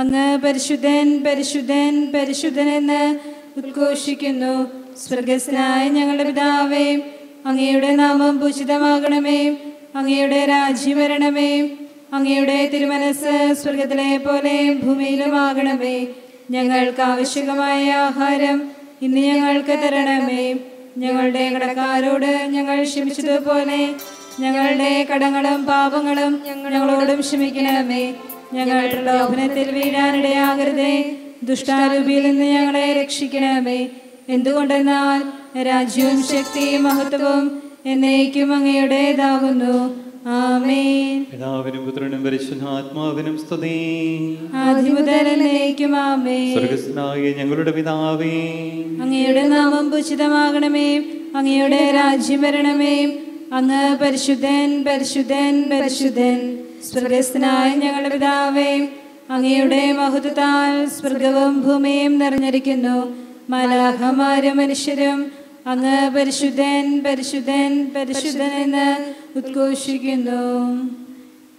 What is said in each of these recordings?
അങ്ങ് പരിശുദ്ധൻ പരിശുദ്ധൻ എന്ന് ഉദ്ഘോഷിക്കുന്നു. സ്വർഗസ്നായ ഞങ്ങളുടെ പിതാവേ അങ്ങയുടെ നാമം ഭൂഷിതമാകണമേയും അങ്ങയുടെ രാജ്യം വരണമേ അങ്ങയുടെ തിരുമനസ് സ്വർഗത്തിലെ പോലെ ഭൂമിയിലുമാകണമേ. ഞങ്ങൾക്ക് ആവശ്യകമായ ആഹാരം ഇന്ന് ഞങ്ങൾക്ക് തരണമേ. ഞങ്ങളുടെ കടക്കാരോട് ഞങ്ങൾ ക്ഷമിച്ചതുപോലെ ഞങ്ങളുടെ കടങ്ങളും പാപങ്ങളും ഞങ്ങളോടും ക്ഷമിക്കണമേ. ഞങ്ങൾ പ്രലോഭനത്തിൽ വീഴാനിടയാകരുതേ ദുഷ്ടാരൂപിയിൽ നിന്ന് ഞങ്ങളെ രക്ഷിക്കണമേ. എന്തുകൊണ്ടെന്നാൽ രാജ്യവും ശക്തിയും മഹത്വവും എന്നേക്കും അങ്ങയുടേതാകുന്നു. പിതാവിനും പുത്രനും പരിശുദ്ധാത്മാവിനും സ്തുതി. സ്വർഗസ്നായ ഞങ്ങളുടെ പിതാവേ. അങ്ങയുടെ നാമം പൂജിതമാകണമേ അങ്ങയുടെ രാജ്യം വരണമേ. അങ്ങ് പരിശുദ്ധൻ പരിശുദ്ധൻ പരിശുദ്ധൻ. സ്വർഗസ്ഥനായ ഞങ്ങളുടെ പിതാവേ അങ്ങയുടെ മഹത്വത്താൽ സ്വർഗവും ഭൂമിയും നിറഞ്ഞിരിക്കുന്നു. മലാഹമാരും മനുഷ്യരും അങ്ങ് പരിശുദ്ധൻ പരിശുദ്ധൻ പരിശുദ്ധൻ എന്ന് ഉദ്ഘോഷിക്കുന്നു.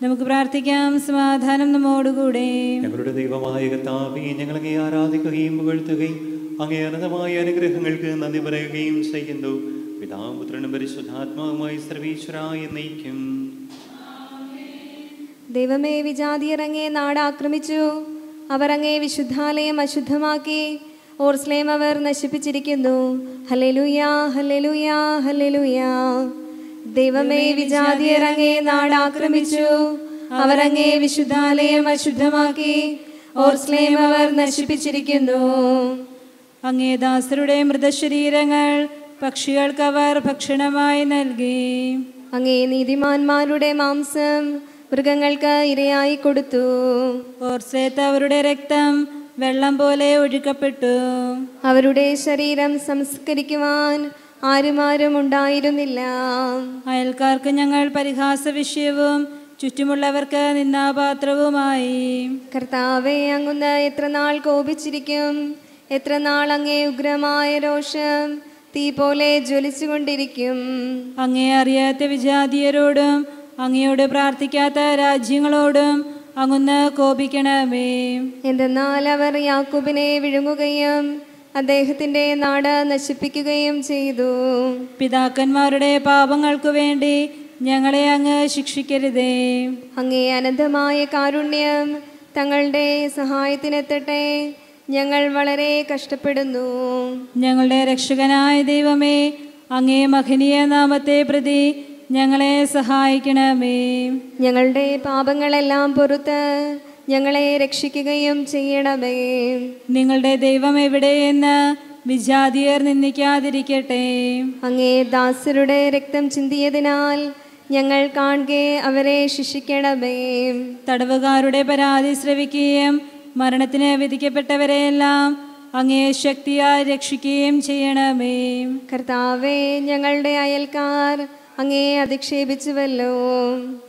നമുക്ക് പ്രാർത്ഥിക്കാം. സമാധാനം നമ്മോടുകൂടെ. ഞങ്ങളുടെ ദൈവമായ കർത്താവേ ഞങ്ങളെ ആരാധിക്കുകയും പുകഴ്ത്തുകയും അങ്ങേ അനന്തമായ അനുഗ്രഹങ്ങൾക്ക് നന്ദി പറയുകയും ചെയ്യുന്നു. പിതാവും പുത്രനും പരിശുദ്ധാത്മാവുമായി സർവീശ്വരായി നയിക്കും ദൈവമേ വിജാതിയർ അങ്ങേ നാട് ആക്രമിച്ചു അവർ അങ്ങേ വിശുദ്ധാലയം അശുദ്ധമാക്കി. ഓർസ്ലേം അവർ നശിപ്പിച്ചിരിക്കുന്നു. ഹലലുയാ ഹലലുയാ ഹലലുയാ ദൈവമേ വിജാതിയർ അങ്ങേ നാട് ആക്രമിച്ചു അവർ അങ്ങേ വിശുദ്ധാലയം അശുദ്ധമാക്കി. ഓർസ്ലേം അവർ നശിപ്പിച്ചിരിക്കുന്നു. അങ്ങേ ദാസരുടെ മൃതശരീരങ്ങൾ പക്ഷികൾക്കവർ അവർ ഭക്ഷണമായി നൽകി. അങ്ങേ നീതിമാന്മാരുടെ മാംസം മൃഗങ്ങൾക്ക് ഇരയായി കൊടുത്തു. ഓർസേത്ത് അവരുടെ രക്തം വെള്ളം പോലെ ഒഴുക്കപ്പെട്ടു. അവരുടെ ശരീരം സംസ്കരിക്കുവാൻ ആരുമാരും ഉണ്ടായിരുന്നില്ല. അയൽക്കാർക്ക് ഞങ്ങൾ പരിഹാസ വിഷയവും ചുറ്റുമുള്ളവർക്ക് നിന്നാപാത്രവുമായി കർത്താവെ അങ്ങുന്ന് എത്ര നാൾ കോപിച്ചിരിക്കും? എത്ര നാൾ അങ്ങേ ഉഗ്രമായ രോഷം തീ പോലെ ജ്വലിച്ചുകൊണ്ടിരിക്കും? അങ്ങേ അറിയാത്ത വിജാതീയരോടും അങ്ങയോട് പ്രാർത്ഥിക്കാത്ത രാജ്യങ്ങളോടും അങ്ങുന്ന് കോപിക്കണമേ. എന്തെന്നാൽ അവർ യാക്കൂബിനെ വിഴുങ്ങുകയും അദ്ദേഹത്തിന്റെ നാട് നശിപ്പിക്കുകയും ചെയ്തു. പിതാക്കന്മാരുടെ പാപങ്ങൾക്കു വേണ്ടി ഞങ്ങളെ അങ്ങ് ശിക്ഷിക്കരുതേ. അങ്ങേ അനന്തമായ കാരുണ്യം തങ്ങളുടെ സഹായത്തിനെത്തട്ടെ. ഞങ്ങൾ വളരെ കഷ്ടപ്പെടുന്നു. ഞങ്ങളുടെ രക്ഷകനായ ദൈവമേ അങ്ങേ മഹനീയ നാമത്തെ പ്രതി ഞങ്ങളെ സഹായിക്കണമേ. ഞങ്ങളുടെ പാപങ്ങളെല്ലാം പുറത്ത് ഞങ്ങളെ രക്ഷിക്കുകയും ചെയ്യണമേ. നിങ്ങളുടെ ദൈവം എവിടെയെന്ന് വിജാതിയർ നിന്ദിക്കാതിരിക്കട്ടെ. അങ്ങേ ദാസരുടെ രക്തം ചിന്തിയതിനാൽ ഞങ്ങൾ കാണുകെ അവരെ ശിക്ഷിക്കണമേ. തടവുകാരുടെ പരാതി ശ്രവിക്കുകയും മരണത്തിന് വിധിക്കപ്പെട്ടവരെയെല്ലാം അങ്ങേ ശക്തിയായി രക്ഷിക്കുകയും ചെയ്യണമേ. കർത്താവേ ഞങ്ങളുടെ അയൽക്കാർ അങ്ങേ അധിക്ഷേപിച്ചുവല്ലോ.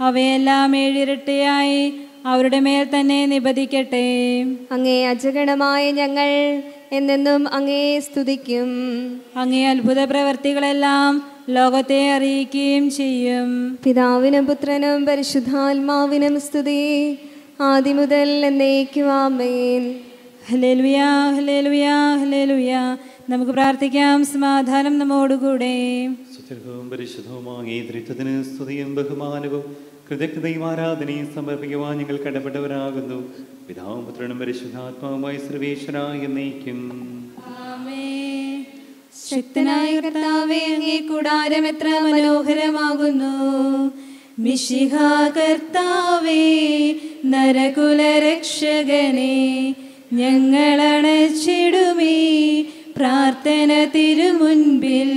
അവയെല്ലാം ഏഴിരട്ടിയായി അവരുടെ മേൽ തന്നെ നിബദിക്കട്ടെ അങ്ങേ അജഗണമായ ഞങ്ങൾ എന്നെന്നും അങ്ങേ സ്തുതിക്കും. അങ്ങേ അത്ഭുത പ്രവർത്തികളെല്ലാം ലോകത്തെ അറിയിക്കുകയും ചെയ്യും. പിതാവിനും പുത്രനും പരിശുദ്ധാത്മാവിനും സ്തുതി. ആദ്യം മുതൽ എന്നേക്കും ആമേൻ. ഹലേലുയാ ഹലേലുയാ ഹലേലുയാ നമുക്ക് പ്രാർത്ഥിക്കാം. സമാധാനം നമ്മോടുകൂടെ. സുദീർഘവും പരിശുദ്ധവുമായ ഈ ത്രിത്വത്തിന് സ്തുതിയും ബഹുമാനവും കൃതജ്ഞതയും ആരാധനയും സമർപ്പിക്കുവാൻ ഞങ്ങൾ കടപ്പെട്ടവരാകുന്നു. പിതാവും പുത്രനും പരിശുദ്ധാത്മാവുമായി സർവേശ്വരായി നയിക്കും ശക്തനായ അങ്ങേ കൂടാരം എത്ര മനോഹരമാകുന്നു. കർത്താവേ നരകുലരക്ഷകനെ ഞങ്ങളണച്ചിടുമേ പ്രാർത്ഥന തിരുമുൻപിൽ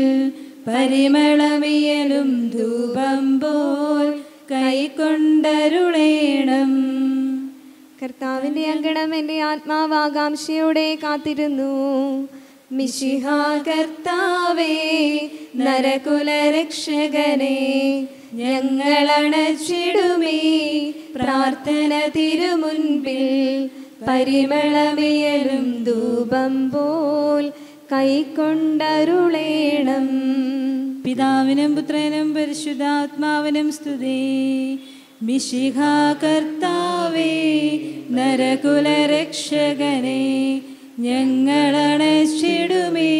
പരിമളമിയലും ധൂപം പോൽ കൈക്കൊണ്ടരുളേണം. കർത്താവിന്റെ അങ്കണം എന്റെ ആത്മാവ് ആകാംക്ഷയോടെ കാത്തിരുന്നു. മിശിഹ കർത്താവേ നരകുലരക്ഷകനെ ഞങ്ങളണച്ചിടുമേ പ്രാർത്ഥന തിരുമുൻപിൽ. പരിമളമിയലും ധൂപം പോൽ കൈക്കൊണ്ടരുളേണം പിതാവിനും പുത്രനും പരിശുദ്ധാത്മാവിനും സ്തുതി. മിശിഹ കർത്താവേ നരകുലരക്ഷകനെ ഞങ്ങളണച്ചിടുമേ.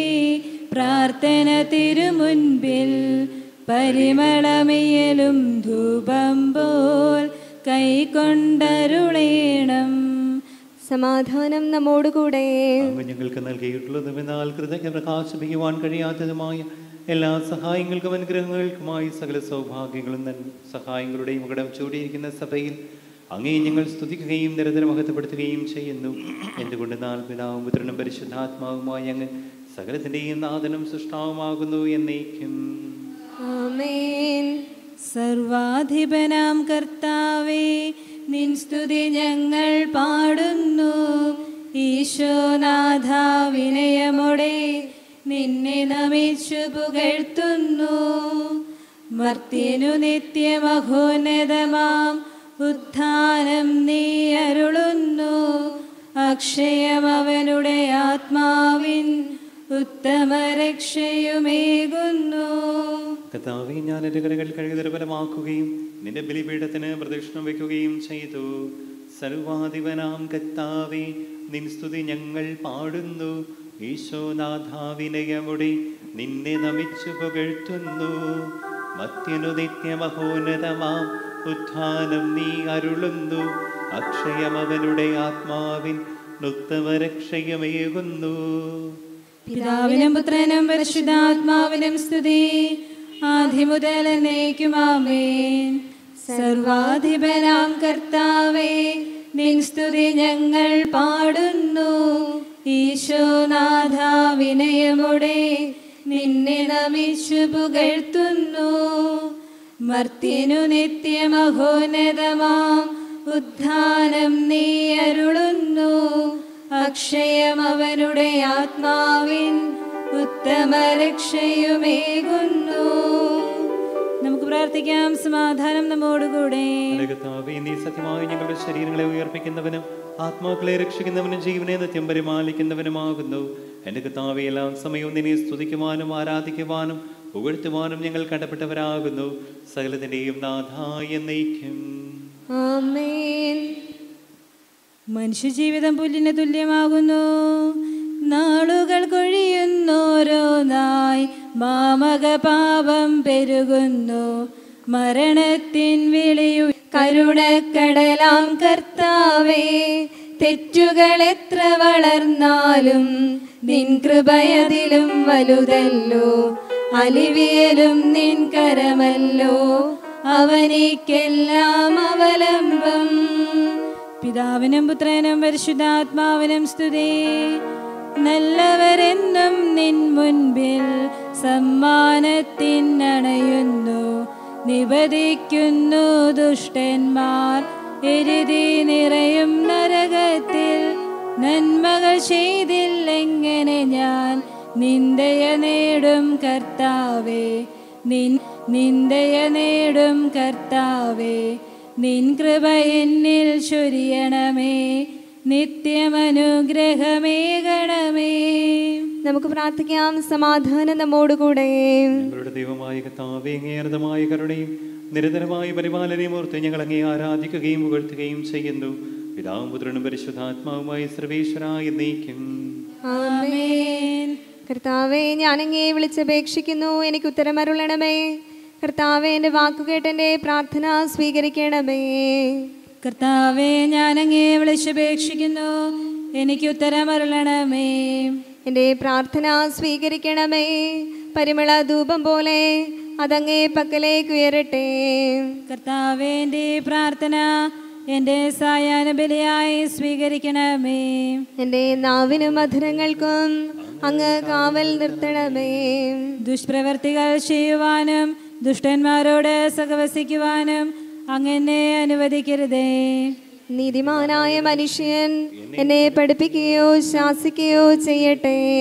പ്രാർത്ഥന തിരുമുൻപിൽ പരിമളമയലും ധൂപം പോൽ കൈകൊണ്ടരുളേണം. സമാധാനം നമ്മോടുകൂടെ. കൂടെ ഞങ്ങൾക്ക് നൽകിയിട്ടുള്ളതും എന്നാൽ കൃതജ്ഞ പ്രകാശിപ്പിക്കുവാൻ കഴിയാത്തതുമായ എല്ലാ സഹായങ്ങൾക്കും അനുഗ്രഹങ്ങൾക്കുമായി സകല സൗഭാഗ്യങ്ങളും നൻ സഹായങ്ങളുടെയും കടം ചൂടിയിരിക്കുന്ന സഭയിൽ അങ്ങേ ഞങ്ങൾ സ്തുതിക്കുകയും നിരന്തരം മഹത്വപ്പെടുത്തുകയും ചെയ്യുന്നു. എന്തുകൊണ്ട് നാൾ പിതാവും പുത്രനും പരിശുദ്ധാത്മാവുമായി അങ്ങ് സകലത്തിന്റെയും നാഥനും സൃഷ്ടാവുമാകുന്നു എന്നേക്കും. ആമേൻ. സർവാധിപനാം കർത്താവേ നിൻ സ്തുതി ഞങ്ങൾ പാടുന്നു. ഈശോനാഥ വിനയമുടെ നിന്നെ നമിച്ചു പുകഴ്ത്തുന്നു. മർത്തിനു നിത്യമഹോന്നതമാം ഉത്ഥാനം നീ അരുളുന്നു. അക്ഷയം അവനുടെ ആത്മാവിൻ ഉത്തമ രക്ഷയുമേകുന്നു കർത്താവെ ഞാൻ എന്റെ കരകൾ കഴുകുതരഫലമാക്കുകയും നിന്റെ ബലിപീഠത്തിന് പ്രദക്ഷിണം വയ്ക്കുകയും ചെയ്തു. സർവാധിപനാം കർത്താവെ നിൻ സ്തുതി ഞങ്ങൾ പാടുന്നു. ഈശോനാഥാവിനയമുടി നിന്നെ നമിച്ചു പുകഴ്ത്തുന്നു. മത്യനു നിത്യമഹോന്നതമാം ഉത്ഥാനം നീ അരുളുന്നു. അക്ഷയം അവനുടെ ആത്മാവിൻ നുത്തമരക്ഷയമേകുന്നു. പിതാവിനും പുത്രനും പരിശുദ്ധാത്മാവിനും സ്തുതി. ആധിമുതൽ എന്നേക്കുമാമേൻ സർവാധിപനാം കർത്താവേ നിൻ സ്തുതി ഞങ്ങൾ പാടുന്നു. ഈശോനാഥ വിനയമുടെ നിന്നെ നമിച്ചു പുകഴ്ത്തുന്നു. മർത്തിനു നിത്യമഹോന്നതമാം ഉദ്ധാനം നീ അരുളുന്നു. അക്ഷയം അവനുടെ ആത്മാവിൻ ഉത്തമ രക്ഷയുമേകുന്നു നമുക്ക് പ്രാർത്ഥിക്കാം. സമാധാനം നമ്മോടുകൂടെ. നീ സത്യമായി ഞങ്ങളുടെ ശരീരങ്ങളെ ഉയർപ്പിക്കുന്നവനും ആത്മാക്കളെ രക്ഷിക്കുന്നവനും ജീവനെ നിത്യം പരിപാലിക്കുന്നവനുമാകുന്നു എന്റെ കർത്താവെ എല്ലാ സമയവും നിന്നെ സ്തുതിക്കുവാനും ആരാധിക്കുവാനും പുകഴ്ത്തുവാനും ഞങ്ങൾ കടപ്പെട്ടവരാകുന്നു. സകലത്തിന്റെയും നാഥായ നയിക്കും ആമേൻ. മനുഷ്യജീവിതം പുല്ലിന് തുല്യമാകുന്നു നാളുകൾ കൊഴിയുന്നോരോന്നായി മാമക പാപം പെരുകുന്നു. മരണത്തിൻ വിളിയു കരുണക്കടലാം കർത്താവേ തെറ്റുകൾ എത്ര വളർന്നാലും നിൻ കൃപയതിലും വലുതല്ലോ. അലിവിയലും നിൻ കരമല്ലോ. അവനിക്കെല്ലാം അവലംബം. പിതാവിനും പുത്രനും പരിശുദ്ധാത്മാവിനും സ്തുതി. നല്ലവരെന്നും നിൻ മുൻപിൽ സമ്മാനത്തിനണയുന്നു. നിവധിക്കുന്നു ദുഷ്ടന്മാർ. എരുതി നിറയും നരകത്തിൽ. നന്മകൾ ചെയ്തില്ലെങ്ങനെ ഞാൻ നിന്ദയ നേടും കർത്താവേ. നിൻ നിന്ദയ നേടും കർത്താവേ. നിൻ കൃപ എന്നിൽ ചൊരിയണമേ. നിത്യമനുഗ്രഹമേകണമേ നമുക്ക് പ്രാർത്ഥിക്കാം സമാധാനം നമ്മോടുകൂടെ. ഞങ്ങളുടെ ദൈവമായ കർത്താവേ അങ്ങേയനതമായ കരുണയും നിരന്തരമായ പരിപാലനയും ഓർത്ത് ഞങ്ങൾ അങ്ങേ ആരാധിക്കുകയും പുകഴ്ത്തുകയും ചെയ്യുന്നു. പിതാവും പുത്രനും പരിശുദ്ധാത്മാവുമായി സർവേശ്വരായി നീക്കും ആമേൻ. കർത്താവെ ഞാനങ്ങേ വിളിച്ചപേക്ഷിക്കുന്നു. എനിക്ക് ഉത്തരമരുളണമേ കർത്താവെ എന്റെ വാക്കുകേട്ട് എന്റെ പ്രാർത്ഥന സ്വീകരിക്കണമേ. കർത്താവെ ഞാൻ അങ്ങേ വിളിച്ചപേക്ഷിക്കുന്നു. എനിക്ക് ഉത്തരമരുളണമേ. എന്റെ പ്രാർത്ഥന സ്വീകരിക്കണമേ. പരിമള ധൂപം പോലെ അതങ്ങേ പക്കലേക്ക് ഉയരട്ടെ. കർത്താവെ എന്റെ പ്രാർത്ഥന എന്റെ സായാഹ്ന ബലിയായി സ്വീകരിക്കണമേ. എന്റെ നാവിനും മധുരങ്ങൾക്കും അങ്ങ് കാവൽ നിർത്തണമേ. ദുഷ്പ്രവർത്തികൾ ചെയ്യുവാനും ദുഷ്ടന്മാരോട് സഹവസിക്കുവാനും അങ്ങനെ അനുവദിക്കരുതേ. നീതിമാനായ മനുഷ്യൻ എന്നെ പഠിപ്പിക്കുകയോ ശാസിക്കുകയോ ചെയ്യട്ടെ.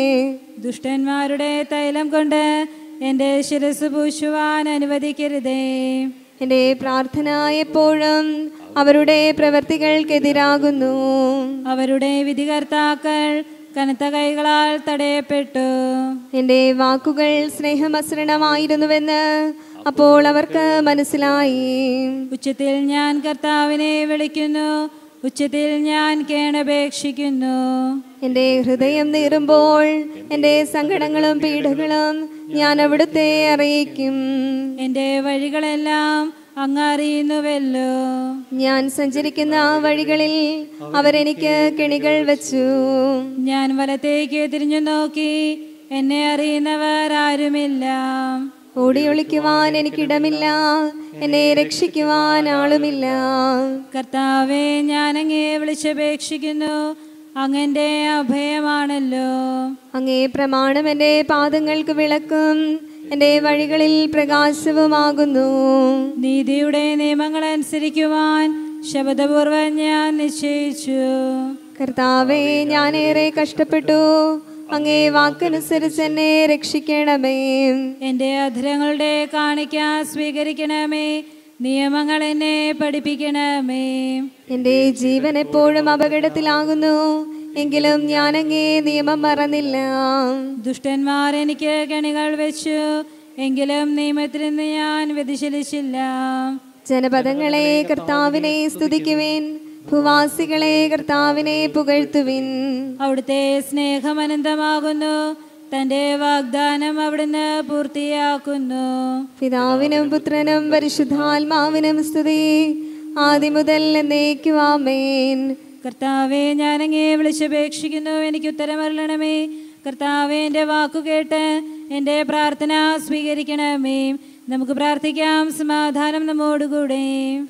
ദുഷ്ടന്മാരുടെ തൈലം കൊണ്ട് എന്റെ ശിരസ് പൂശുവാൻ അനുവദിക്കരുതേ. എന്റെ പ്രാർത്ഥന എപ്പോഴും അവരുടെ പ്രവർത്തികൾക്കെതിരാകുന്നു. അവരുടെ വിധികർത്താക്കൾ കനത്ത കൈകളാൽ തടയപ്പെട്ടു. എന്റെ വാക്കുകൾ സ്നേഹമസൃണമായിരുന്നുവെന്ന് അപ്പോൾ അവർക്ക് മനസ്സിലായി. ഉച്ചത്തിൽ ഞാൻ കർത്താവിനെ വിളിക്കുന്നു. ഉച്ചത്തിൽ ഞാൻ കേണപേക്ഷിക്കുന്നു. എന്റെ ഹൃദയം നീറുമ്പോൾ എന്റെ സങ്കടങ്ങളും പീഡകളും ഞാൻ അവിടുത്തെ അറിയിക്കും. എന്റെ വഴികളെല്ലാം അങ്ങ് അറിയുന്നുവല്ലോ. ഞാൻ സഞ്ചരിക്കുന്ന ആ വഴികളിൽ അവരെനിക്ക് കെണികൾ വെച്ചു. ഞാൻ വലത്തേക്ക് തിരിഞ്ഞു നോക്കി. എന്നെ അറിയുന്നവർ ആരുമില്ല ഓടിയൊളിക്കുവാൻ എനിക്കിടമില്ല. എന്നെ രക്ഷിക്കുവാൻ ആളുമില്ല. കർത്താവെ ഞാൻ അങ്ങേ വിളിച്ചപേക്ഷിക്കുന്നു. അങ്ങന്റെ അഭയമാണല്ലോ. അങ്ങേ പ്രമാണം എന്റെ പാദങ്ങൾക്ക് വിളക്കും. എന്റെ വഴികളിൽ പ്രകാശവുമാകുന്നു. നീതിയുടെ നിയമങ്ങൾ അനുസരിക്കുവാൻ ശബദപൂർവം ഞാൻ നിശ്ചയിച്ചു. കർത്താവെ ഞാനേറെ കഷ്ടപ്പെട്ടു. അങ്ങേ വാക്കനുസരിച്ച് എന്നെ രക്ഷിക്കണമേ. എന്റെ അധരങ്ങളുടെ കാണിക്ക സ്വീകരിക്കണമേ. നിയമങ്ങൾ എന്നെ പഠിപ്പിക്കണമേ. എന്റെ ജീവൻ എപ്പോഴും അപകടത്തിലാകുന്നു. എങ്കിലും ഞാൻ അങ്ങേ നിയമം മറന്നില്ല. ദുഷ്ടന്മാർ എനിക്ക് കണികൾ വെച്ചു. എങ്കിലും നിയമത്തിൽ നിന്ന് ഞാൻ വ്യതിചലിച്ചില്ല. ജനപദങ്ങളെ കർത്താവിനെ സ്തുതിക്കുവിൻ. ഭൂവാസികളെ കർത്താവിനെ പുകഴ്ത്തുവിൻ. അവിടുത്തെ സ്നേഹം അനന്തമാകുന്നു. തന്റെ വാഗ്ദാനം അവിടുന്ന് പൂർത്തിയാക്കുന്നു. പിതാവിനും പുത്രനും പരിശുദ്ധാത്മാവിനും സ്തുതി. ആദ്യമുതൽ എന്നേക്കുവാമേൻ കർത്താവെ ഞാനങ്ങേ വിളിച്ചപേക്ഷിക്കുന്നു. എനിക്ക് ഉത്തരമരണമേ കർത്താവെ എന്റെ വാക്കുകേട്ട് എന്റെ എന്റെ പ്രാർത്ഥന സ്വീകരിക്കണമേ. നമുക്ക് പ്രാർത്ഥിക്കാം. സമാധാനം നമ്മോടുകൂടെ.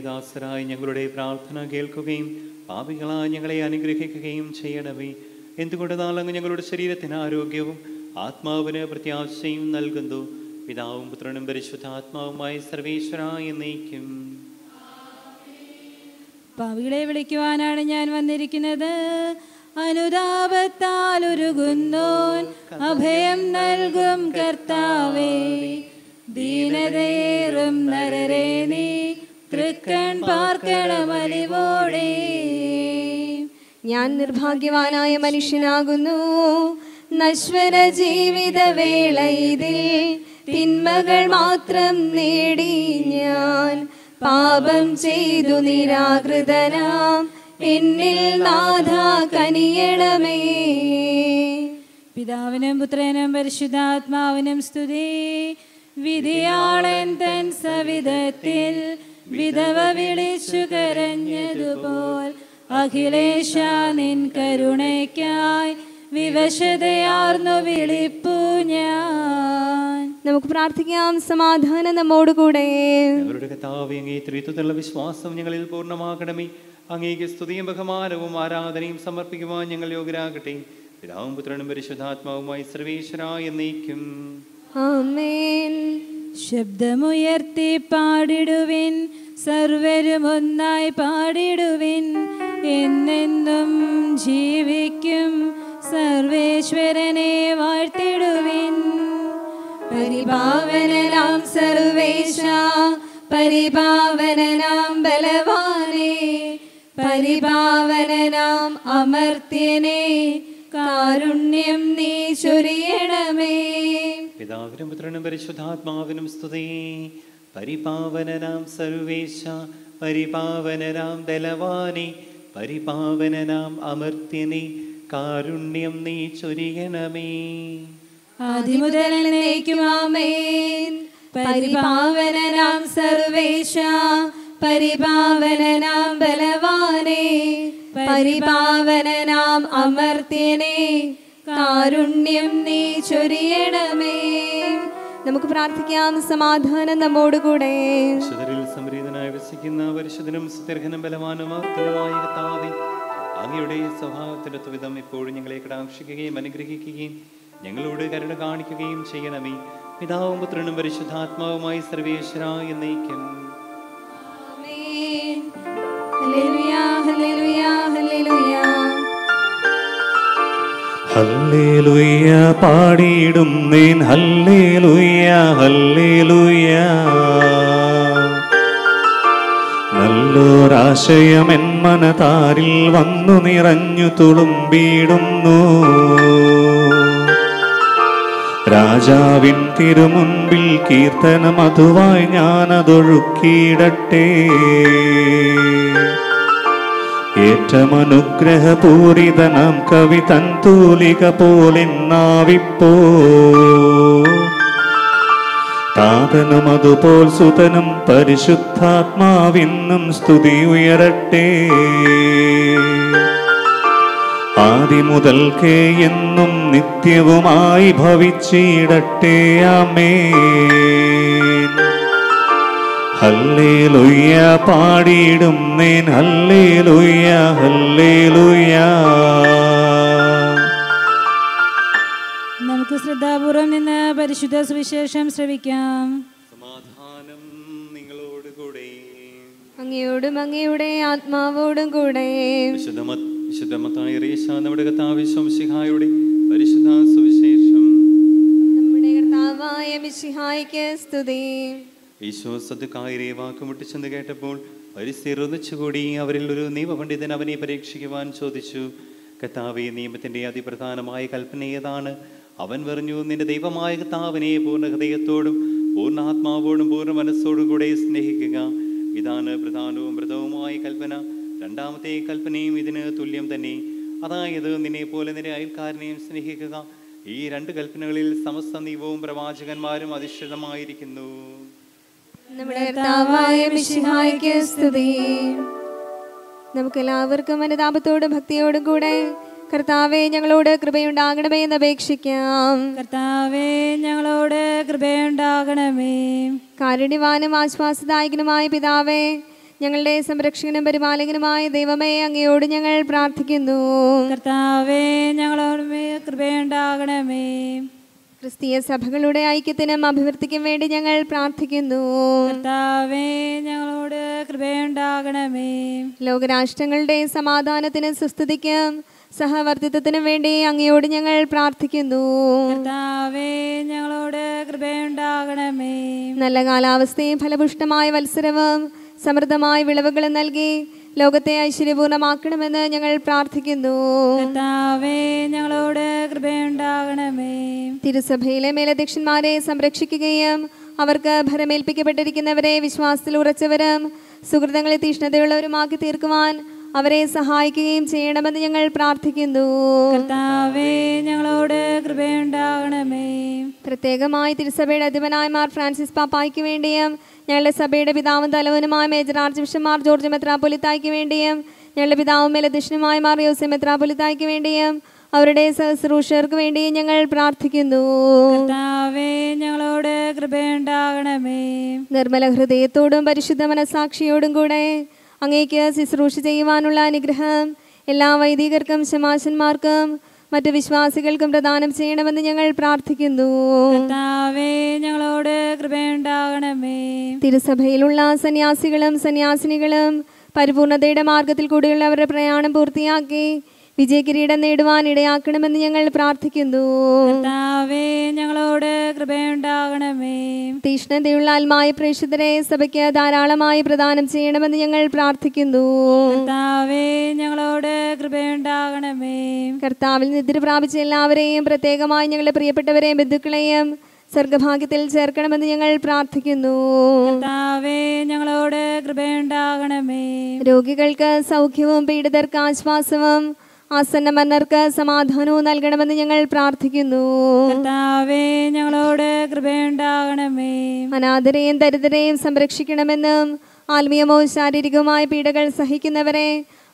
ദാസരായി ഞങ്ങളുടെ പ്രാർത്ഥന കേൾക്കുകയും പാപികളായി ഞങ്ങളെ അനുഗ്രഹിക്കുകയും ചെയ്യണമേ. എന്തുകൊണ്ടെന്നാൽ അങ്ങ് ഞങ്ങളുടെ ശരീരത്തിന് ആരോഗ്യവും ആത്മാവിന് പ്രത്യാശയും നൽകുന്നു. പിതാവും പുത്രനും പരിശുദ്ധാത്മാവുമായി സർവേശ്വരായി എന്നേക്കും. പാവികളെ വിളിക്കുവാനാണ് ഞാൻ വന്നിരിക്കുന്നത്. അനുതാപത്താൽ ഉരുകുന്നോൻ അഭയം നൽകും കർത്താവേ. ദീനതയേറും നരരേ നീ തൃക്കൺ പാർക്കണമലിവോടെ. ഞാൻ നിർഭാഗ്യവാനായ മനുഷ്യനാകുന്നു. നശ്വര ജീവിത വേള ഇതിൽ തിന്മകൾ മാത്രം നേടി ഞാൻ പാപം ചെയ്തു നിരാകൃതനാം. എന്നിൽ നാഥ കനിയണമേ. പിതാവിനും പുത്രനും പരിശുദ്ധാത്മാവിനും സ്തുതി. വിധിയാളൻ തൻ സവിധത്തിൽ വിധവ വിളിച്ചു കരഞ്ഞതുപോൽ അഖിലേശ നിൻ കരുണയ്ക്കായി വിവശതയാർന്നു വിളിപ്പു ഞാൻ. നമുക്ക് പ്രാർത്ഥിക്കാം സമാധാനം നമ്മോടുകൂടെ. ഞങ്ങളുടെ കർത്താവേ അങ്ങേ ത്രിത്വത്തിലുള്ള വിശ്വാസം ഞങ്ങളിൽ പൂർണമാകണമേ അങ്ങേക്ക് സ്തുതിയും ബഹുമാനവും ആരാധനയും സമർപ്പിക്കുവാൻ ഞങ്ങൾ യോഗ്യരാകട്ടെ. പിതാവും പുത്രനും പരിശുദ്ധാത്മാവുമായി സർവേശ്വരായി എന്നേക്കും. ആമേൻ ശബ്ദമുയർത്തി പാടിടുവിൻ സർവരും ഒന്നായി പാടിടുവിൻ എന്നെന്നും ജീവിക്കും സർവേശ്വരനെ വാഴ്ത്തിടുവിൻ. പരിപാവനനാം സർവേശ പരിപാവനനാം ബലവാനേ പരിപാവനനാം അമർത്യനേ കാരുണ്യം നീ ചൊരിയണമേ. പിതാവിനും പുത്രനും പരിശുദ്ധാത്മാവിനും സ്തുതി. പരിപാവനനാം സർവേശ പരിപാവനനാം ദലവാനി പരിപാവനനാം അമർത്യനി കാരുണ്യം നീ ചൊരിയണമേ. ആദിമുതൽ എന്നേക്കും ആമേൻ പരിപാവനനാം സർവേശ പരിപാവനനാം ബലവാനെ പരിപാവനനാം അമർത്യനേ കാരുണ്യം നീ ചൊരിയണമേ. നമുക്ക് പ്രാർത്ഥിക്കാം സമാധാനം നമ്മോടുകൂടെ. വസിക്കുന്ന പരിശുദ്ധനും കർത്താവേ അങ്ങയുടെ സ്വഭാവത്തിന്റെ ത്വിധം ഇപ്പോഴും ഞങ്ങളെ കടാക്ഷിക്കുകയും അനുഗ്രഹിക്കുകയും ഞങ്ങളോട് കരുണ കാണിക്കുകയും ചെയ്യണമേ. പിതാവും പുത്രനും പരിശുദ്ധാത്മാവുമായി സർവേശ്വര എന്നേക്കും ആമേൻ. ഹല്ലേലൂയ, ഹല്ലേലൂയ, ഹല്ലേലൂയ. ഹല്ലേലൂയ പാടിയിടും നീൻ ഹല്ലേലൂയ ഹല്ലേലൂയ നല്ലൊരാശയം എൻ മനതാരിൽ വന്നു നിറഞ്ഞു തുളുമ്പിടുന്നു രാജാവിൻ തിരുമുൻപിൽ കീർത്തനം അതുവായി ഞാനതൊഴുക്കിയിടട്ടെ. ഏറ്റമനുഗ്രഹപൂരിതനാം കവി തൂലിക പോലെന്നാവിപ്പോ താതനും അതുപോൽ സുതനും പരിശുദ്ധാത്മാവിന്നും സ്തുതി ഉയരട്ടെ. ആദി മുതൽക്കേ എന്നും നിത്യവുമായി ഭവിച്ചിടട്ടെ ആമേൻ. ഹല്ലേലൂയ പാടിയിടും നേൻ ഹല്ലേലൂയ ഹല്ലേലൂയ. നമുക്ക് ശ്രദ്ധാപൂർവം നിന്ന് പരിശുദ്ധ സുവിശേഷം ശ്രവിക്കാം. സമാധാനം നിങ്ങളോട് കൂടെ അങ്ങയോടും അങ്ങയുടെ ആത്മാവോടും കൂടെ. വിശുദ്ധമത്തായ റീശ നമ്മുടെ കഥാവിശ്വംസിഹായുടെ പരിശുദ്ധ സുവിശേഷം. നമ്മുടെ കർത്താവായ മിശിഹായിക്ക് സ്തുതി. ഈശോ സദ്ക്കായരെ വാക്കുമുട്ടിച്ചെന്ന് കേട്ടപ്പോൾ പരിസ്ഥിതി ഒന്നിച്ചുകൂടി അവരിൽ ഒരു നിയമപണ്ഡിതൻ അവനെ പരീക്ഷിക്കുവാൻ ചോദിച്ചു കർത്താവെ നിയമത്തിന്റെ അതിപ്രധാനമായ കൽപ്പന ഏതാണ്? അവൻ പറഞ്ഞു നിന്റെ ദൈവമായ കർത്താവിനെ പൂർണ ഹൃദയത്തോടും പൂർണ ആത്മാവോടും പൂർണ മനസ്സോടും കൂടെ സ്നേഹിക്കുക. ഇതാണ് പ്രധാനവും വ്രതവുമായ കൽപ്പന. രണ്ടാമത്തെ കൽപ്പനയും ഇതിന് തുല്യം തന്നെ. അതായത് നിന്നെ പോലെ നിന്റെ അയൽക്കാരനെയും സ്നേഹിക്കുക. ഈ രണ്ട് കൽപ്പനകളിൽ സമസ്ത നീവവും പ്രവാചകന്മാരും അധിഷ്ഠിതമായിരിക്കുന്നു. നമ്മുടെ കർത്താവായ മിശിഹായിക്ക് സ്തുതി. നമുക്ക് എല്ലാവർക്കും അനുതാപത്തോടും ഭക്തിയോടും കൂടെ കർത്താവെ ഞങ്ങളോട് കൃപയുണ്ടാകണമേ എന്ന് അപേക്ഷിക്കാം. കർത്താവേ ഞങ്ങളോട് കൃപയുണ്ടാകണമേ. കാരുണ്യവാനും ആശ്വാസദായകനുമായ പിതാവേ ഞങ്ങളുടെ സംരക്ഷകനും പരിപാലകനുമായ ദൈവമേ അങ്ങയോട് ഞങ്ങൾ പ്രാർത്ഥിക്കുന്നു. കർത്താവേ ഞങ്ങളോട് കൃപയുണ്ടാകണമേ ക്രിസ്തീയ സഭകളുടെ ഐക്യത്തിനും അഭിവൃദ്ധിക്കും വേണ്ടി ഞങ്ങൾ പ്രാർത്ഥിക്കുന്നു. കർത്താവേ ഞങ്ങളോട് കൃപയുണ്ടാകണമേ ലോകരാഷ്ട്രങ്ങളുടെ സമാധാനത്തിനും സുസ്ഥിതിക്കും സഹവർത്തിത്വത്തിനും വേണ്ടി അങ്ങയോട് ഞങ്ങൾ പ്രാർത്ഥിക്കുന്നു. കർത്താവേ ഞങ്ങളോട് കൃപയുണ്ടാകണമേ നല്ല കാലാവസ്ഥയും ഫലപുഷ്ടമായ മത്സരവും സമൃദ്ധമായ വിളവുകൾ നൽകി ലോകത്തെ ഐശ്വര്യപൂർണമാക്കണമെന്ന് ഞങ്ങൾ പ്രാർത്ഥിക്കുന്നു. ഞങ്ങളോട് കൃപയുണ്ടാകണമേ. തിരുസഭയിലെ മേലധ്യക്ഷന്മാരെ സംരക്ഷിക്കുകയും അവർക്ക് ഭരമേൽപ്പിക്കപ്പെട്ടിരിക്കുന്നവരെ വിശ്വാസത്തിൽ ഉറച്ചവരും സുഹൃതങ്ങളെ തീഷ്ണതയുള്ളവരുമാക്കി തീർക്കുവാൻ അവരെ സഹായിക്കുകയും ചെയ്യണമെന്ന് ഞങ്ങൾ പ്രാർത്ഥിക്കുന്നു. ഞങ്ങളോട് കൃപയുണ്ടാകണമേ. പ്രത്യേകമായി തിരുസഭയുടെ അധിപനായ മാർ ഫ്രാൻസിസ് പാപ്പായ്ക്ക് വേണ്ടിയും ഞങ്ങളുടെ സഭയുടെ പിതാവും തലവനുമായ മേജർ ആർച്ച് ബിഷമാർ ജോർജ് മെത്രാപൊലിത്തായ്ക്ക് വേണ്ടിയും ഞങ്ങളുടെ പിതാവും മേലധ്യക്ഷനുമായ മാർ യോസ് മെത്രാപൊലിത്തായ്ക്ക് വേണ്ടിയും അവരുടെ ശുശ്രൂഷകർക്ക് വേണ്ടിയും ഞങ്ങൾ പ്രാർത്ഥിക്കുന്നു. ഞങ്ങളോട് കൃപയുണ്ടാകണമേ. നിർമ്മല ഹൃദയത്തോടും പരിശുദ്ധ മനസാക്ഷിയോടും കൂടെ അങ്ങേക്ക് ശുശ്രൂഷ ചെയ്യുവാനുള്ള അനുഗ്രഹം എല്ലാ വൈദികർക്കും ശമാശന്മാർക്കും മറ്റു വിശ്വാസികൾക്കും പ്രദാനം ചെയ്യണമെന്ന് ഞങ്ങൾ പ്രാർത്ഥിക്കുന്നു. ഞങ്ങളോട് കൃപയുണ്ടാകണമേ. തിരുസഭയിലുള്ള സന്യാസികളും സന്യാസിനികളും പരിപൂർണതയുടെ മാർഗത്തിൽ കൂടിയുള്ള അവരുടെ പ്രയാണം പൂർത്തിയാക്കി. വിജയകിരീടം നേടുവാൻ ഇടയാക്കണമെന്ന് ഞങ്ങൾ പ്രാർത്ഥിക്കുന്നു. ഞങ്ങളോട് കൃപയുണ്ടാകണമേ. തീഷ്ണതയുള്ള ആത്മായ പ്രേക്ഷിതരെ സഭയ്ക്ക് ധാരാളമായി പ്രദാനം ചെയ്യണമെന്ന് ഞങ്ങൾ പ്രാർത്ഥിക്കുന്നു. ഞങ്ങളോട് കൃപയുണ്ടാകണമേ. കർത്താവിൽ നിദ്ര പ്രാപിച്ച എല്ലാവരെയും പ്രത്യേകമായി ഞങ്ങളുടെ പ്രിയപ്പെട്ടവരെയും ബന്ധുക്കളെയും സ്വർഗഭാഗ്യത്തിൽ ചേർക്കണമെന്ന് ഞങ്ങൾ പ്രാർത്ഥിക്കുന്നു. ഞങ്ങളോട് കൃപയുണ്ടാകണമേ. രോഗികൾക്ക് സൗഖ്യവും പീഡിതർക്ക് ആശ്വാസവും ആസന്ന മന്നർക്ക് സമാധാനവും നൽകണമെന്ന് ഞങ്ങൾ പ്രാർത്ഥിക്കുന്നു. കർത്താവേ ഞങ്ങളോട് കൃപയുണ്ടാകണമേ. അനാഥരെയും ദരിദ്രരെയും സംരക്ഷിക്കണമെന്നും ആത്മീയമോ ശാരീരികവുമായ പീഡകൾ സഹിക്കുന്നവരെ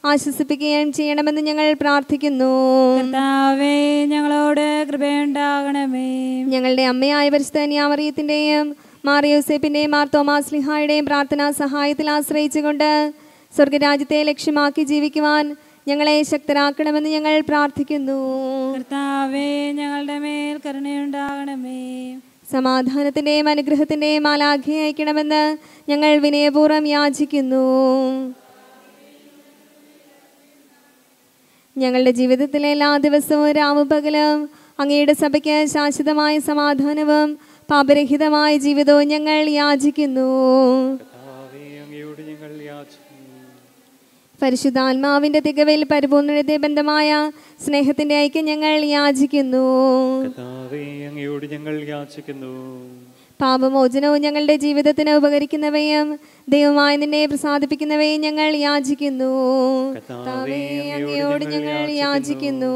ആശ്വസിപ്പിക്കുകയും ചെയ്യണമെന്ന് ഞങ്ങൾ പ്രാർത്ഥിക്കുന്നു. കർത്താവേ ഞങ്ങളോട് കൃപയുണ്ടാകണമേ. ഞങ്ങളുടെ അമ്മയായ പരിശുദ്ധന്യാമറിയത്തിന്റെയും മാർ യോസേപ്പിന്റെയും മാർ തോമാസ് ലിഹായുടെയും പ്രാർത്ഥനാ സഹായത്തിൽ ആശ്രയിച്ചുകൊണ്ട് സ്വർഗരാജ്യത്തെ ലക്ഷ്യമാക്കി ജീവിക്കുവാൻ ഞങ്ങളെ ശക്തരാക്കണമെന്ന് ഞങ്ങൾ പ്രാർത്ഥിക്കുന്നു. കർത്താവേ ഞങ്ങളുടെ മേൽ കരുണയുണ്ടാകണമേ. സമാധാനത്തിന്റെയും അനുഗ്രഹത്തിന്റെയും മാലാഖയെ അയക്കണമെന്ന് ഞങ്ങൾ വിനയപൂർവം യാചിക്കുന്നു. ഞങ്ങളുടെ ജീവിതത്തിലെ എല്ലാ ദിവസവും രാവും പകലും അങ്ങയുടെ സഭയ്ക്ക് ശാശ്വതമായ സമാധാനവും പാപരഹിതമായ ജീവിതവും ഞങ്ങൾ യാചിക്കുന്നു. പരിശുദ്ധാത്മാവിന്റെ തികവിൽ പരിപൂർണതയെ ബന്ധമായ സ്നേഹത്തിന്റെ ഐക്യം ഞങ്ങൾ യാചിക്കുന്നു. ഞങ്ങൾ യാചിക്കുന്നു. പാപമോചനവും ഞങ്ങളുടെ ജീവിതത്തിന് ഉപകരിക്കുന്നവയും ദൈവമായി നിന്നെ പ്രസാദിപ്പിക്കുന്നവയും ഞങ്ങൾ യാചിക്കുന്നു. കർത്താവേ അങ്ങയോട് ഞങ്ങൾ യാചിക്കുന്നു.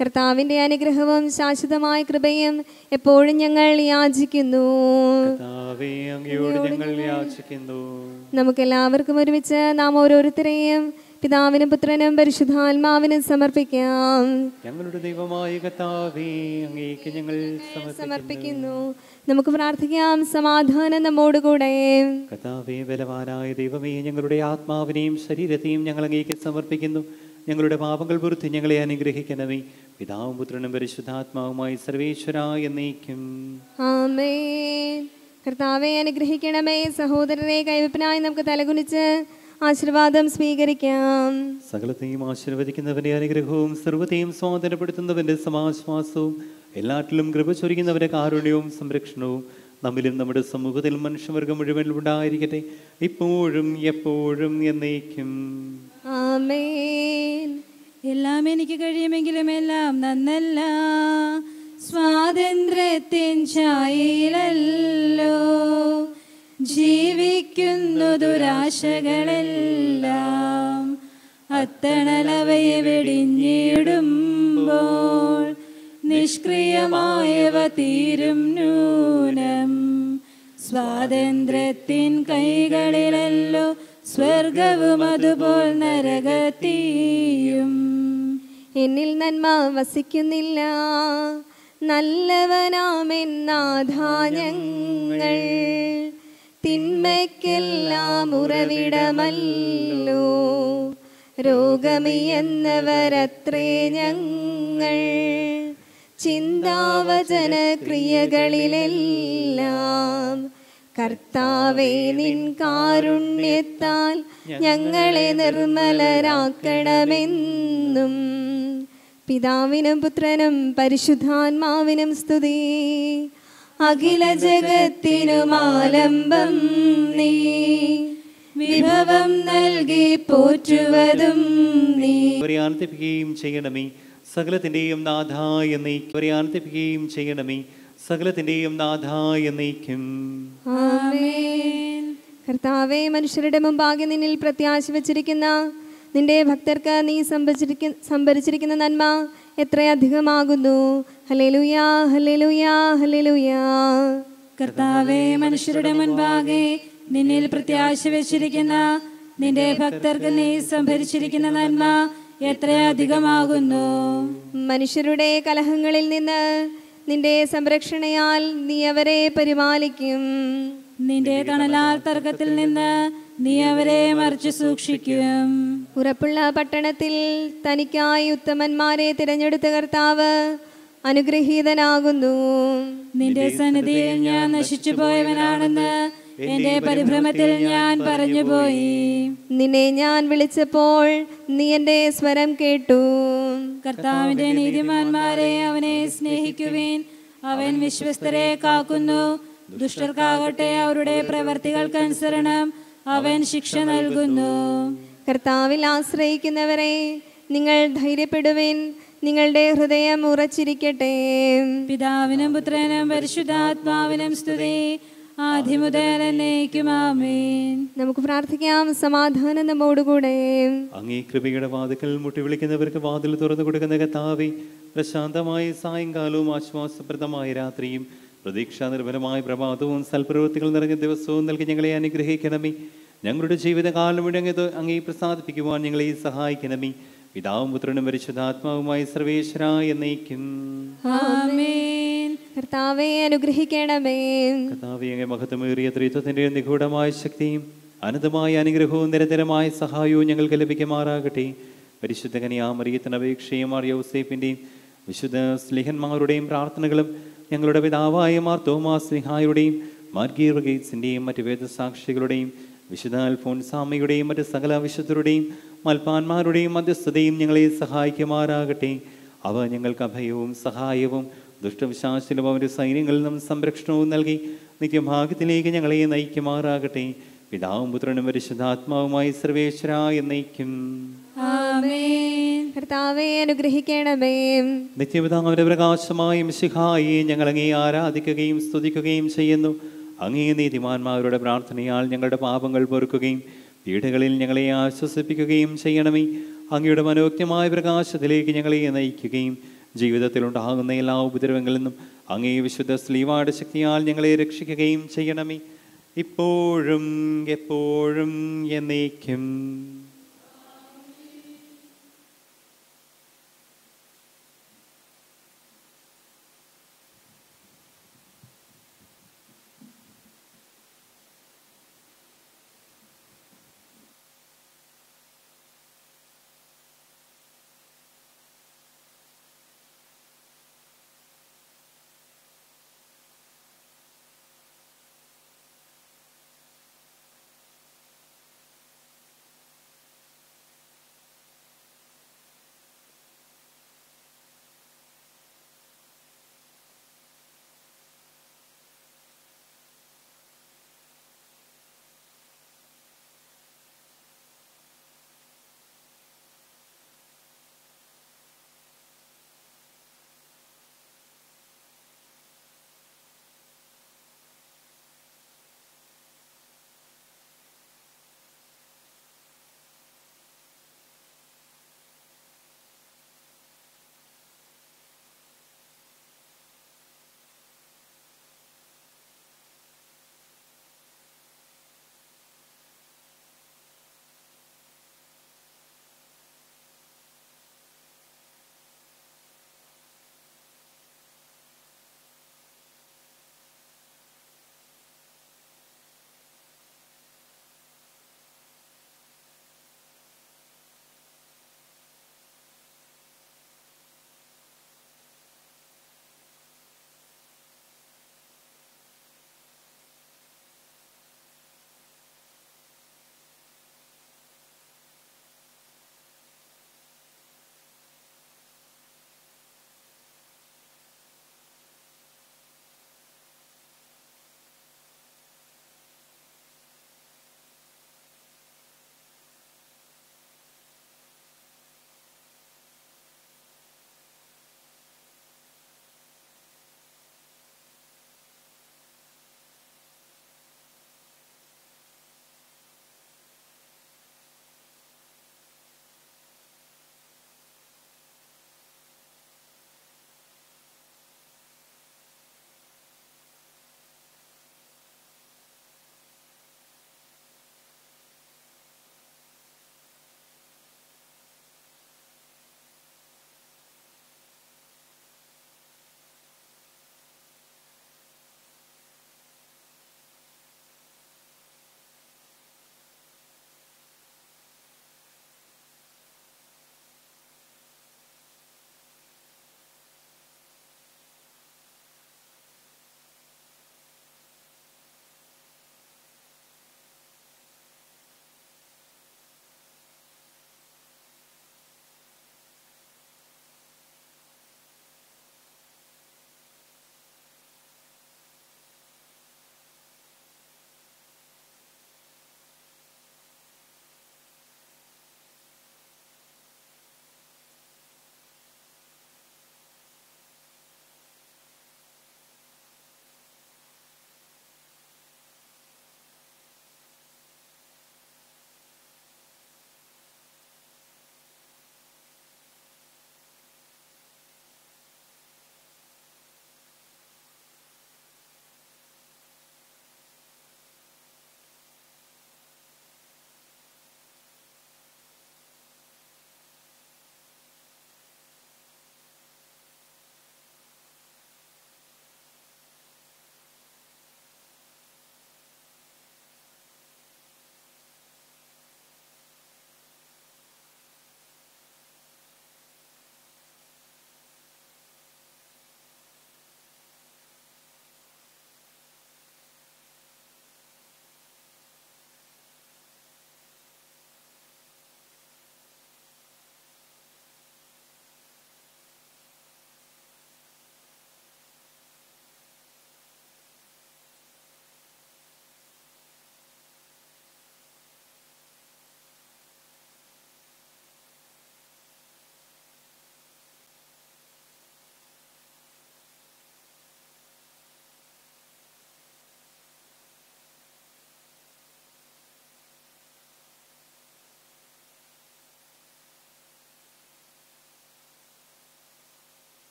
കർത്താവിന്റെ അനുഗ്രഹവും ശാശ്വതമായ കൃപയും എപ്പോഴും ഞങ്ങൾ യാചിക്കുന്നു. നമുക്കെല്ലാവർക്കും ഒരുമിച്ച് നാം ഓരോരുത്തരെയും പിതാവിനും പുത്രനും പരിശുദ്ധാത്മാവിനും സമർപ്പിക്കാം. ഞങ്ങളുടെ ദൈവമായ കർത്താവേ അങ്ങേക്ക് ഞങ്ങൾ സമർപ്പിക്കുന്നു. നമുക്ക് പ്രാർത്ഥിക്കാം. സമാധാനം നമ്മോടുകൂടെ. കഥാവേ ബലവാനായ ദൈവമേ ഞങ്ങളുടെ ആത്മാവിനെയും ശരീരത്തെയും ഞങ്ങൾ അങ്ങേക്ക് സമർപ്പിക്കുന്നു. ഞങ്ങളുടെ പാപങ്ങൾ പുറത്ത് ഞങ്ങളെ അനുഗ്രഹിക്കണമേ. പിതാവും പുത്രനും പരിശുദ്ധാത്മാവുമായി സർവേശ്വര എന്നേക്കും. കർത്താവെ അനുഗ്രഹിക്കണമേ. സഹോദരനെ കൈവപ്പിനായി നമുക്ക് തലകുനിച്ച് ആശീർവാദം സ്വീകരിക്കാം. സകലത്തെയും ആശീർവദിക്കുന്നവന്റെ അനുഗ്രഹവും സർവത്തെയും സ്വാതന്ത്ര്യപ്പെടുത്തുന്നവന്റെ സമാശ്വാസവും എല്ലാറ്റിലും കൃപ ചൊരിക്കുന്നവരെ കാരുണ്യവും സംരക്ഷണവും നമ്മിലും നമ്മുടെ സമൂഹത്തിൽ മനുഷ്യവർഗം മുഴുവൻ ഉണ്ടായിരിക്കട്ടെ. ഇപ്പോഴും എപ്പോഴും എന്നേക്കും. എല്ലാം എനിക്ക് കഴിയുമെങ്കിലും എല്ലാം നന്നല്ല. സ്വാതന്ത്ര്യത്തിൻ ചായയിലല്ലോ ജീവിക്കുന്നു ദുരാശകളെല്ലാം. അത്തണലവയെ വെടിഞ്ഞിടുമ്പോൾ നിഷ്ക്രിയമായവ തീരും നൂനം സ്വാതന്ത്ര്യത്തിൻ കൈകളിലല്ലോ സ്വർഗവും അതുപോൽ നരകത്തീയും. എന്നിൽ നന്മ വസിക്കുന്നില്ല. നല്ലവനാമെന്നാധാന്യങ്ങൾ തിന്മയ്ക്കെല്ലാം ഉറവിടമല്ലോ. രോഗമിയെന്നവരത്രേ ഞങ്ങൾ. ചിന്താവചന ക്രിയകളിലെല്ലാം കർത്താവേ നിൻ കാരുണ്യത്താൽ ഞങ്ങളെ നിർമ്മലരാക്കണമെന്നും. പിതാവിനും പുത്രനും പരിശുദ്ധാത്മാവിനും സ്തുതി. അഖില ജഗത്തിനും ആലംബം നീ. വിഭവം നൽകി പോറ്റുവതും നീ. ആനന്ദിപ്പിക്കുകയും ചെയ്യണമേ. സകലത്തിന്റെയും നാഥായ എന്നേക്കും അവരെ ആനന്ദിപ്പിക്കുകയും ചെയ്യണമേ. സകലത്തിന്റെയും നാഥായ എന്നേക്കും. ആമേൻ. കർത്താവെ മനുഷ്യരുടെ മുമ്പാകെ നിന്നിൽ പ്രത്യാശ വച്ചിരിക്കുന്ന നിന്റെ ഭക്തർക്ക് നീ സംഭരിച്ചിരിക്കുന്ന സംഭരിച്ചിരിക്കുന്ന നന്മ എത്രയധികമാകുന്നു. ഹലേലുയാ ഹലേലുയാ ഹലേലുയാ കർത്താവെ മനുഷ്യരുടെ മുൻപാകെ നിന്നിൽ പ്രത്യാശ വെച്ചിരിക്കുന്ന നിന്റെ ഭക്തർക്ക് നീ സംഭരിച്ചിരിക്കുന്ന നന്മ എത്രയധികമാകുന്നു? മനുഷ്യരുടെ കലഹങ്ങളിൽ നിന്ന് നിന്റെ സംരക്ഷണയാൽ നീ അവരെ പരിപാലിക്കും. നിന്റെ തണലാൽ തർക്കത്തിൽ നിന്ന് നീ അവരെ മറിച്ചു സൂക്ഷിക്കും. ഉറപ്പുള്ള പട്ടണത്തിൽ തനിക്കായി ഉത്തമന്മാരെ തിരഞ്ഞെടുത്ത കർത്താവ് അനുഗ്രഹീതനാകുന്നു. നിന്റെ സന്നിധിയിൽ ഞാൻ നശിച്ചു പോയവനാണെന്ന് എന്റെ പരിഭ്രമത്തിൽ ഞാൻ പറഞ്ഞുപോയി. നിന്നെ ഞാൻ വിളിച്ചപ്പോൾ നീ എന്റെ സ്വരം കേട്ടു. കർത്താവിന്റെ നീതിമാന്മാരെ അവനെ സ്നേഹിക്കുവേൻ. അവൻ വിശ്വസ്തരെ കാക്കുന്നു. ദുഷ്ടർക്കാകട്ടെ അവരുടെ പ്രവർത്തികൾക്കനുസരണം അവൻ ശിക്ഷ നൽകുന്നു. കർത്താവിൽ ആശ്രയിക്കുന്നവരെ നിങ്ങൾ ധൈര്യപ്പെടുവിൻ. നിങ്ങളുടെ ഹൃദയം ഉറച്ചിരിക്കട്ടെ. പിതാവിനും പുത്രനും പരിശുദ്ധാത്മാവിനും സ്തുതി. ആദ്യമുതൽ എന്നേക്കും ആമേൻ നമുക്ക് പ്രാർത്ഥിക്കാം. സമാധാനം നമ്മോടുകൂടെ. അങ്ങേ കൃപയുടെ വാതിക്കൽ മുട്ടി വിളിക്കുന്നവർക്ക് വാതിൽ തുറന്നു കൊടുക്കുന്ന കത്താവെ പ്രശാന്തമായ സായങ്കാലവും ആശ്വാസപ്രദമായ രാത്രിയും പ്രതീക്ഷാ നിർഭരമായ പ്രഭാതവും സൽപ്രവൃത്തികൾ നിറഞ്ഞ ദിവസവും നൽകി ഞങ്ങളെ അനുഗ്രഹിക്കണമേ. ഞങ്ങളുടെ ജീവിതകാലം മുഴുവൻ അങ്ങേ ത- അങ്ങേ പ്രസാദിപ്പിക്കുവാൻ ഞങ്ങളെ സഹായിക്കണമേ. പിതാവും പുത്രനും പരിശുദ്ധാത്മാവുമായി സർവേശ്വര എന്നേക്കും ആമേൻ. കർത്താവെ അനുഗ്രഹിക്കണമേ. കർത്താവേ അങ്ങേ മഹത്വമേറിയ ത്രിത്വത്തിന്റെ നിഗൂഢമായ ശക്തിയും അനന്തമായ അനുഗ്രഹവും നിരന്തരമായ സഹായവും ഞങ്ങൾക്ക് ലഭിക്കുമാറാകട്ടെ. പരിശുദ്ധ കനിയാമറിയത്തിന് അപേക്ഷയും യൗസേപ്പിന്റെയും വിശുദ്ധ സ്ലിഹന്മാരുടെയും പ്രാർത്ഥനകളും ഞങ്ങളുടെ പിതാവായ മാർ തോമാ സ്ലിഹായുടെയും മാർഗീർ ഗേറ്റ്സിന്റെയും മറ്റ് വേദസാക്ഷികളുടെയും വിശുദ്ധ അൽഫോൻസാമയുടെയും മറ്റ് സകല വിശുദ്ധരുടെയും മൽപ്പാന്മാരുടെയും മധ്യസ്ഥതയും ഞങ്ങളെ സഹായിക്കുമാറാകട്ടെ. അവ ഞങ്ങൾക്ക് അഭയവും സഹായവും ദുഷ്ടവിശ്വാസിലും അവരുടെ സൈന്യങ്ങളിൽ നിന്നും സംരക്ഷണവും നൽകി നിത്യഭാഗ്യത്തിലേക്ക് ഞങ്ങളെ നയിക്കുമാറാകട്ടെ. പിതാവും പുത്രനും പരിശുദ്ധാത്മാവുമായി സർവേശ്വര എന്നയിക്കും കർത്താവെ അനുഗ്രഹിക്കണമേ. നിത്യപിതാവിന്റെ പ്രകാശമായി മിശിഹായി ഞങ്ങൾ അങ്ങേ ആരാധിക്കുകയും സ്തുതിക്കുകയും ചെയ്യുന്നു. അങ്ങേ നീതിമാന്മാരുടെ പ്രാർത്ഥനയാൽ ഞങ്ങളുടെ പാപങ്ങൾ പൊറുക്കുകയും വീടുകളിൽ ഞങ്ങളെ ആശ്വസിപ്പിക്കുകയും ചെയ്യണമേ. അങ്ങയുടെ മനോജ്ഞമായ പ്രകാശത്തിലേക്ക് ഞങ്ങളെ നയിക്കുകയും ജീവിതത്തിൽ ഉണ്ടാകുന്ന എല്ലാ ഉപദ്രവങ്ങളിൽ നിന്നും അങ്ങേ വിശുദ്ധ സ്ലീവാട് ശക്തിയാൽ ഞങ്ങളെ രക്ഷിക്കുകയും ചെയ്യണമേ. ഇപ്പോഴും എപ്പോഴും എന്നേക്കും.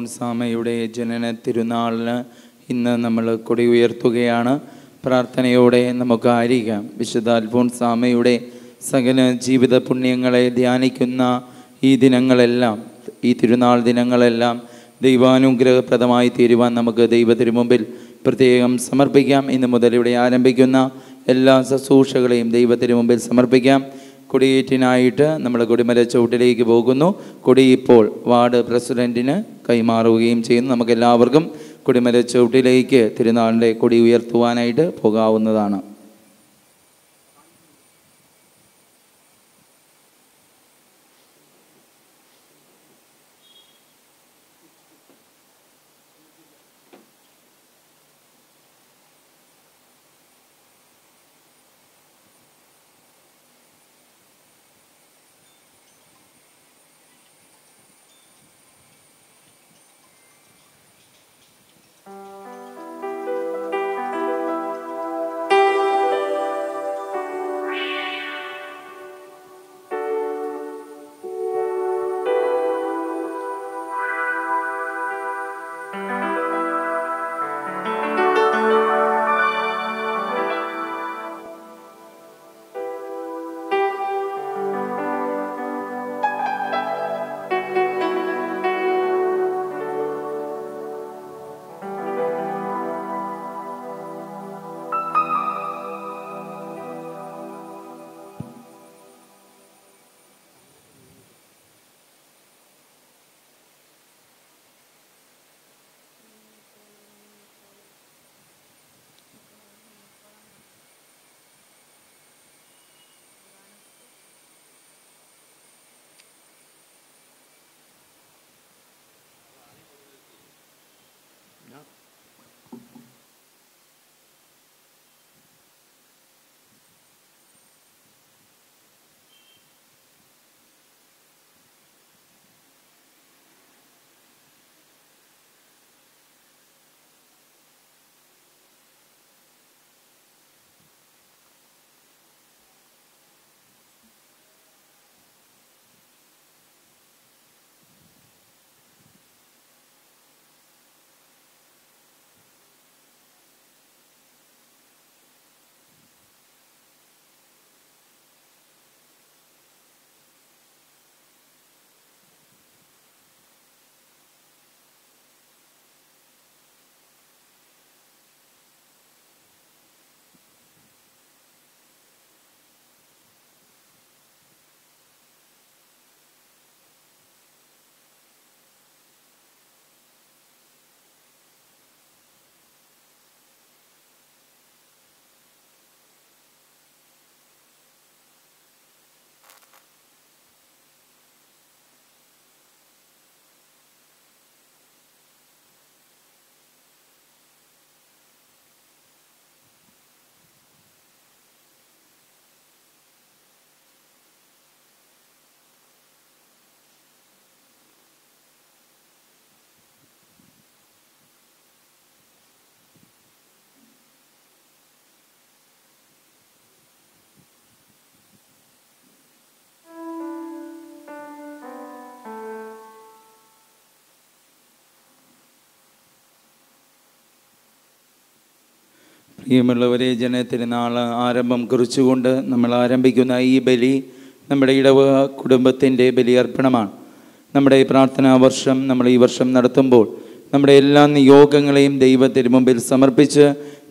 സാമയുടെ ജനന തിരുനാളിന് ഇന്ന് നമ്മൾ കൊടി ഉയർത്തുകയാണ്. പ്രാർത്ഥനയോടെ നമുക്ക് ആയിരിക്കാം. വിശുദ്ധ അൽഫോൺസാമയുടെ സകല ജീവിത പുണ്യങ്ങളെ ധ്യാനിക്കുന്ന ഈ ദിനങ്ങളെല്ലാം ഈ തിരുനാൾ ദിനങ്ങളെല്ലാം ദൈവാനുഗ്രഹപ്രദമായി തീരുവാൻ നമുക്ക് ദൈവത്തിനു മുമ്പിൽ പ്രത്യേകം സമർപ്പിക്കാം. ഇന്ന് മുതൽ ഇവിടെ ആരംഭിക്കുന്ന എല്ലാ ശുശ്രൂഷകളെയും ദൈവത്തിനു മുമ്പിൽ സമർപ്പിക്കാം. കൊടിയേറ്റിനായിട്ട് നമ്മൾ കൊടിമല ചുവട്ടിലേക്ക് പോകുന്നു. കൊടി ഇപ്പോൾ വാർഡ് പ്രസിഡന്റിന് കൈമാറുകയും ചെയ്യുന്നു. നമുക്കെല്ലാവർക്കും കൊടിമല ചുവട്ടിലേക്ക് തിരുനാളിന്റെ കൊടി ഉയർത്തുവാനായിട്ട് പോകാവുന്നതാണ്. പ്രിയമുള്ളവരെ ജനത്തിരുന്നാൾ ആരംഭം കുറിച്ചുകൊണ്ട് നമ്മൾ ആരംഭിക്കുന്ന ഈ ബലി നമ്മുടെ ഇടവ കുടുംബത്തിന്റെ ബലിയർപ്പണമാണ് നമ്മുടെ പ്രാർത്ഥനാ വർഷം നമ്മൾ ഈ വർഷം നടത്തുമ്പോൾ നമ്മുടെ എല്ലാ നിയോഗങ്ങളെയും ദൈവത്തിന് മുമ്പിൽ സമർപ്പിച്ച്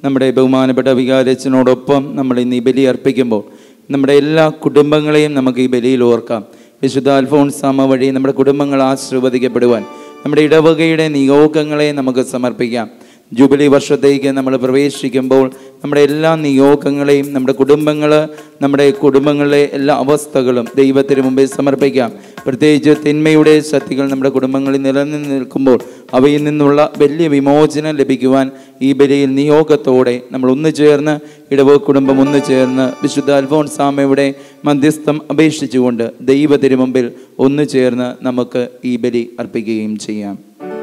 നമ്മുടെ ബഹുമാനപ്പെട്ട വികാരച്ചനോടൊപ്പം നമ്മൾ ഇന്ന് ഈ ബലി അർപ്പിക്കുമ്പോൾ നമ്മുടെ എല്ലാ കുടുംബങ്ങളെയും നമുക്ക് ഈ ബലിയിൽ ഓർക്കാം. വിശുദ്ധ അൽഫോൺസാമ വഴി നമ്മുടെ കുടുംബങ്ങൾ ആശീർവദിക്കപ്പെടുവാൻ നമ്മുടെ ഇടവകയുടെ നിയോഗങ്ങളെ നമുക്ക് സമർപ്പിക്കാം. ജൂബിലി വർഷത്തേക്ക് നമ്മൾ പ്രവേശിക്കുമ്പോൾ നമ്മുടെ എല്ലാ നിയോഗങ്ങളെയും നമ്മുടെ കുടുംബങ്ങൾ നമ്മുടെ കുടുംബങ്ങളിലെ എല്ലാ അവസ്ഥകളും ദൈവത്തിന് മുമ്പേ സമർപ്പിക്കാം. പ്രത്യേകിച്ച് തിന്മയുടെ ശക്തികൾ നമ്മുടെ കുടുംബങ്ങളിൽ നിലനിന്ന് നിൽക്കുമ്പോൾ അവയിൽ നിന്നുള്ള വലിയ വിമോചനം ലഭിക്കുവാൻ ഈ ബലിയിൽ നിയോഗത്തോടെ നമ്മൾ ഒന്നു ചേർന്ന് ഇടവ കുടുംബം ഒന്നു ചേർന്ന് വിശുദ്ധ അൽഫോൺസാമയുടെ മധ്യസ്ഥം അപേക്ഷിച്ചുകൊണ്ട് ദൈവത്തിന് മുമ്പിൽ ഒന്നു ചേർന്ന് നമുക്ക് ഈ ബലി അർപ്പിക്കുകയും ചെയ്യാം ും.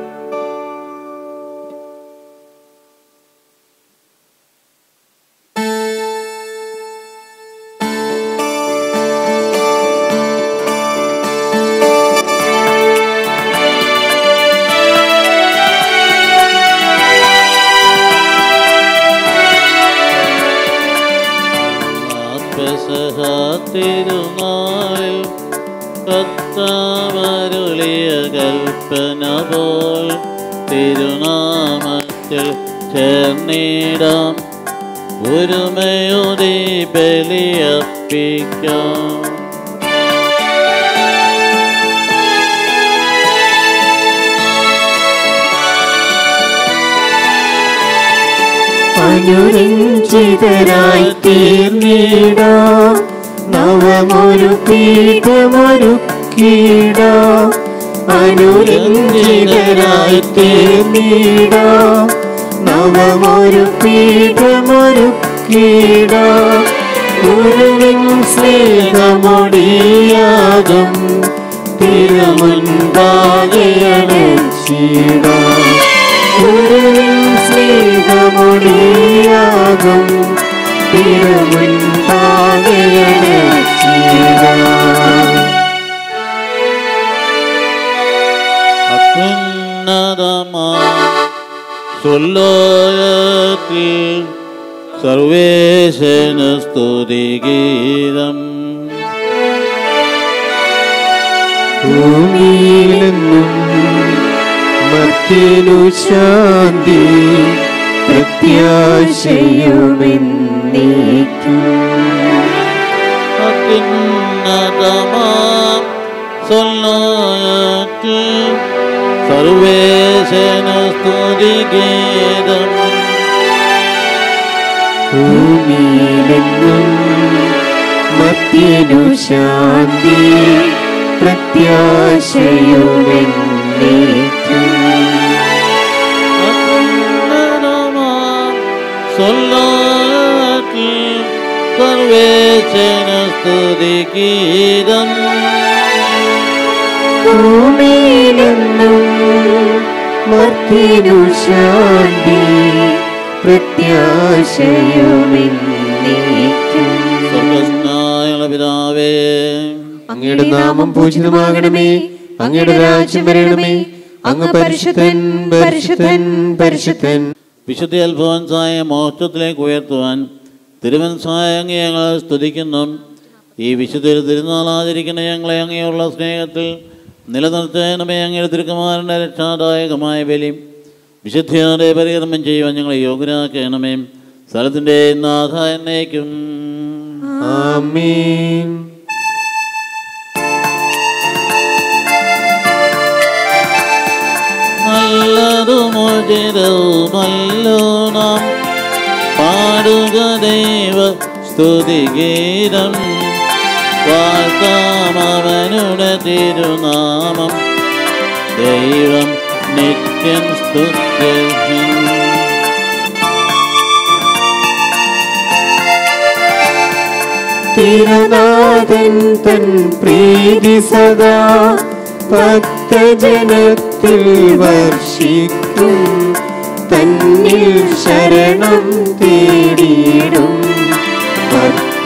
തീർന്നിടാം നവമൊരു പീഠമൊരു പീഠമൊരുക്കിടാം ഗുരുവിൻ സ്നേഹമൊടിയാകും. തിരുമുൻപാകയാണ് അടച്ചിടാം ഗുരുവിൻ സ്നേഹമൊടിയാകും. സ്വല്ലോയത്തിൽ സർവേശന സ്തുതിഗീതം ഭൂമിയിലെന്നും മർത്തിനു ശാന്തി പ്രത്യാശയുമെന്നേക്കും. അത്യുന്നതമാ സ്വല്ലോയത്തിൽ सर्वेशन स्तुति गीतम् मध्युशान्ति प्रत्याशियो सर्वाशन स्तुति गीतम् ഭൂമിയിലെന്നും മർത്തിനു ശാന്തി പ്രത്യാശയുമെന്നേക്കും പിതാവേ അങ്ങയുടെ നാമം പൂജിതമാകണമേ അങ്ങയുടെ രാജ്യം വരണമേ അങ്ങ് പരിശുദ്ധൻ പരിശുദ്ധൻ പരിശുദ്ധൻ. വിശുദ്ധ അത്ഭുവൻസായ മോക്ഷത്തിലേക്ക് ഉയർത്തുവാൻ തിരുവൻസായ അങ്ങ് ഞങ്ങൾ സ്തുതിക്കുന്നു. ഈ വിശുദ്ധ തിരുനാൾ ആചരിക്കുന്ന ഞങ്ങളെ അങ്ങനെയുള്ള സ്നേഹത്തിൽ നിലനിർത്തേണമേ അങ്ങയുടെ തിരുക്കുമാരന്റെ രക്ഷാദായകമായ ബലി. വിശുദ്ധിയാരെ പരികർമ്മം ചെയ്യുവാൻ ഞങ്ങളെ യോഗ്യരാക്കണമേ. സ്ഥലത്തിന്റെ നാഥ എന്നേക്കും ആമേൻ. നല്ലതുമോചിതവുമല്ലോ നാം പാടുക ദൈവ സ്തുതിഗീതം. വാഴ്ത്താമവനുടെ തിരുനാമം. ദൈവം നിത്യം സ്തുത്യൻ തിരുനാഥൻ തൻ പ്രീതി സദാ ഭക്തജനത്തിൽ വർഷിക്കും. തന്നിൽ ശരണം തേടിയിടും. ഭക്തനിലാനന്ദിച്ചിടും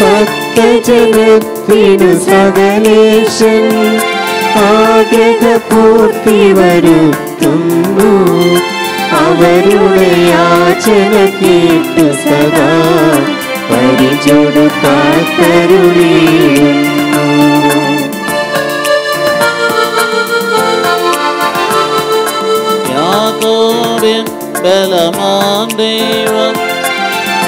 ഭക്തജനത്തിനു സകലേശൻ. ആഗ്രഹപൂർത്തി വരുത്തുന്നു. അവരുടെ യാചന കേട്ട് സദാ പരിചോട് കാത്തരുളിയുന്നു. യാക്കോബിൻ ബലമാൻ ദൈവം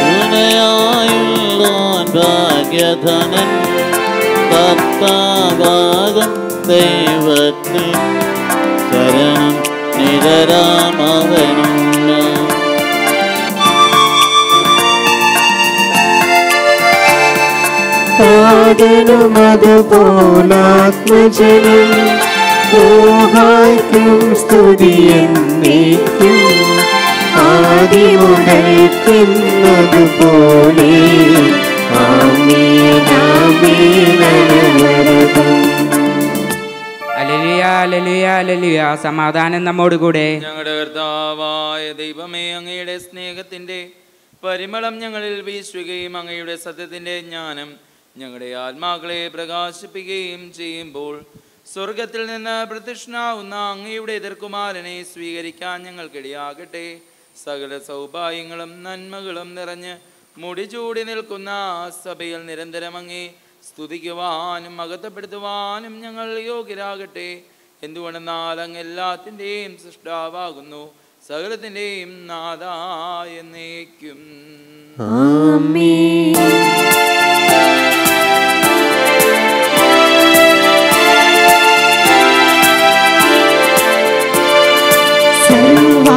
തുണയായുള്ളോൻ ഭാഗ്യധനൻ കർത്താവാകും ദൈവത്തിൽ ശരണം നിരരാമവനുണ്ട്. പാടനുമതുപോലാത്മജനം ോഹായ്ക്കും സ്തുതിയെന്നേക്കും. ആദ്യ മുതൽക്കുന്നതുപോലെ സമാധാനം നമ്മോടുകൂടെ ഞങ്ങളുടെ കർത്താവായ ദൈവമേ അങ്ങയുടെ സ്നേഹത്തിന്റെ പരിമളം ഞങ്ങളിൽ വീശുകയും അങ്ങയുടെ സത്യത്തിന്റെ ജ്ഞാനം ഞങ്ങളുടെ ആത്മാക്കളെ പ്രകാശിപ്പിക്കുകയും ചെയ്യുമ്പോൾ സ്വർഗത്തിൽ നിന്ന് പ്രത്യക്ഷനാവുന്ന അങ്ങയുടെ എതിർകുമാരനെ സ്വീകരിക്കാൻ ഞങ്ങൾക്കിടയാകട്ടെ. സകല സൗഭാഗ്യങ്ങളും നന്മകളും നിറഞ്ഞ് മുടിചൂടി നിൽക്കുന്ന സഭയിൽ നിരന്തരം അങ്ങേ സ്തുതിക്കുവാനും അകത്തപ്പെടുത്തുവാനും ഞങ്ങൾ യോഗ്യരാകട്ടെ. എന്തുകൊണ്ടെന്നാൽ അങ്ങ് എല്ലാത്തിന്റെയും സൃഷ്ടാവാകുന്നു. സകലത്തിന്റെയും നാഥായ എന്നേക്കും. ആമേൻ.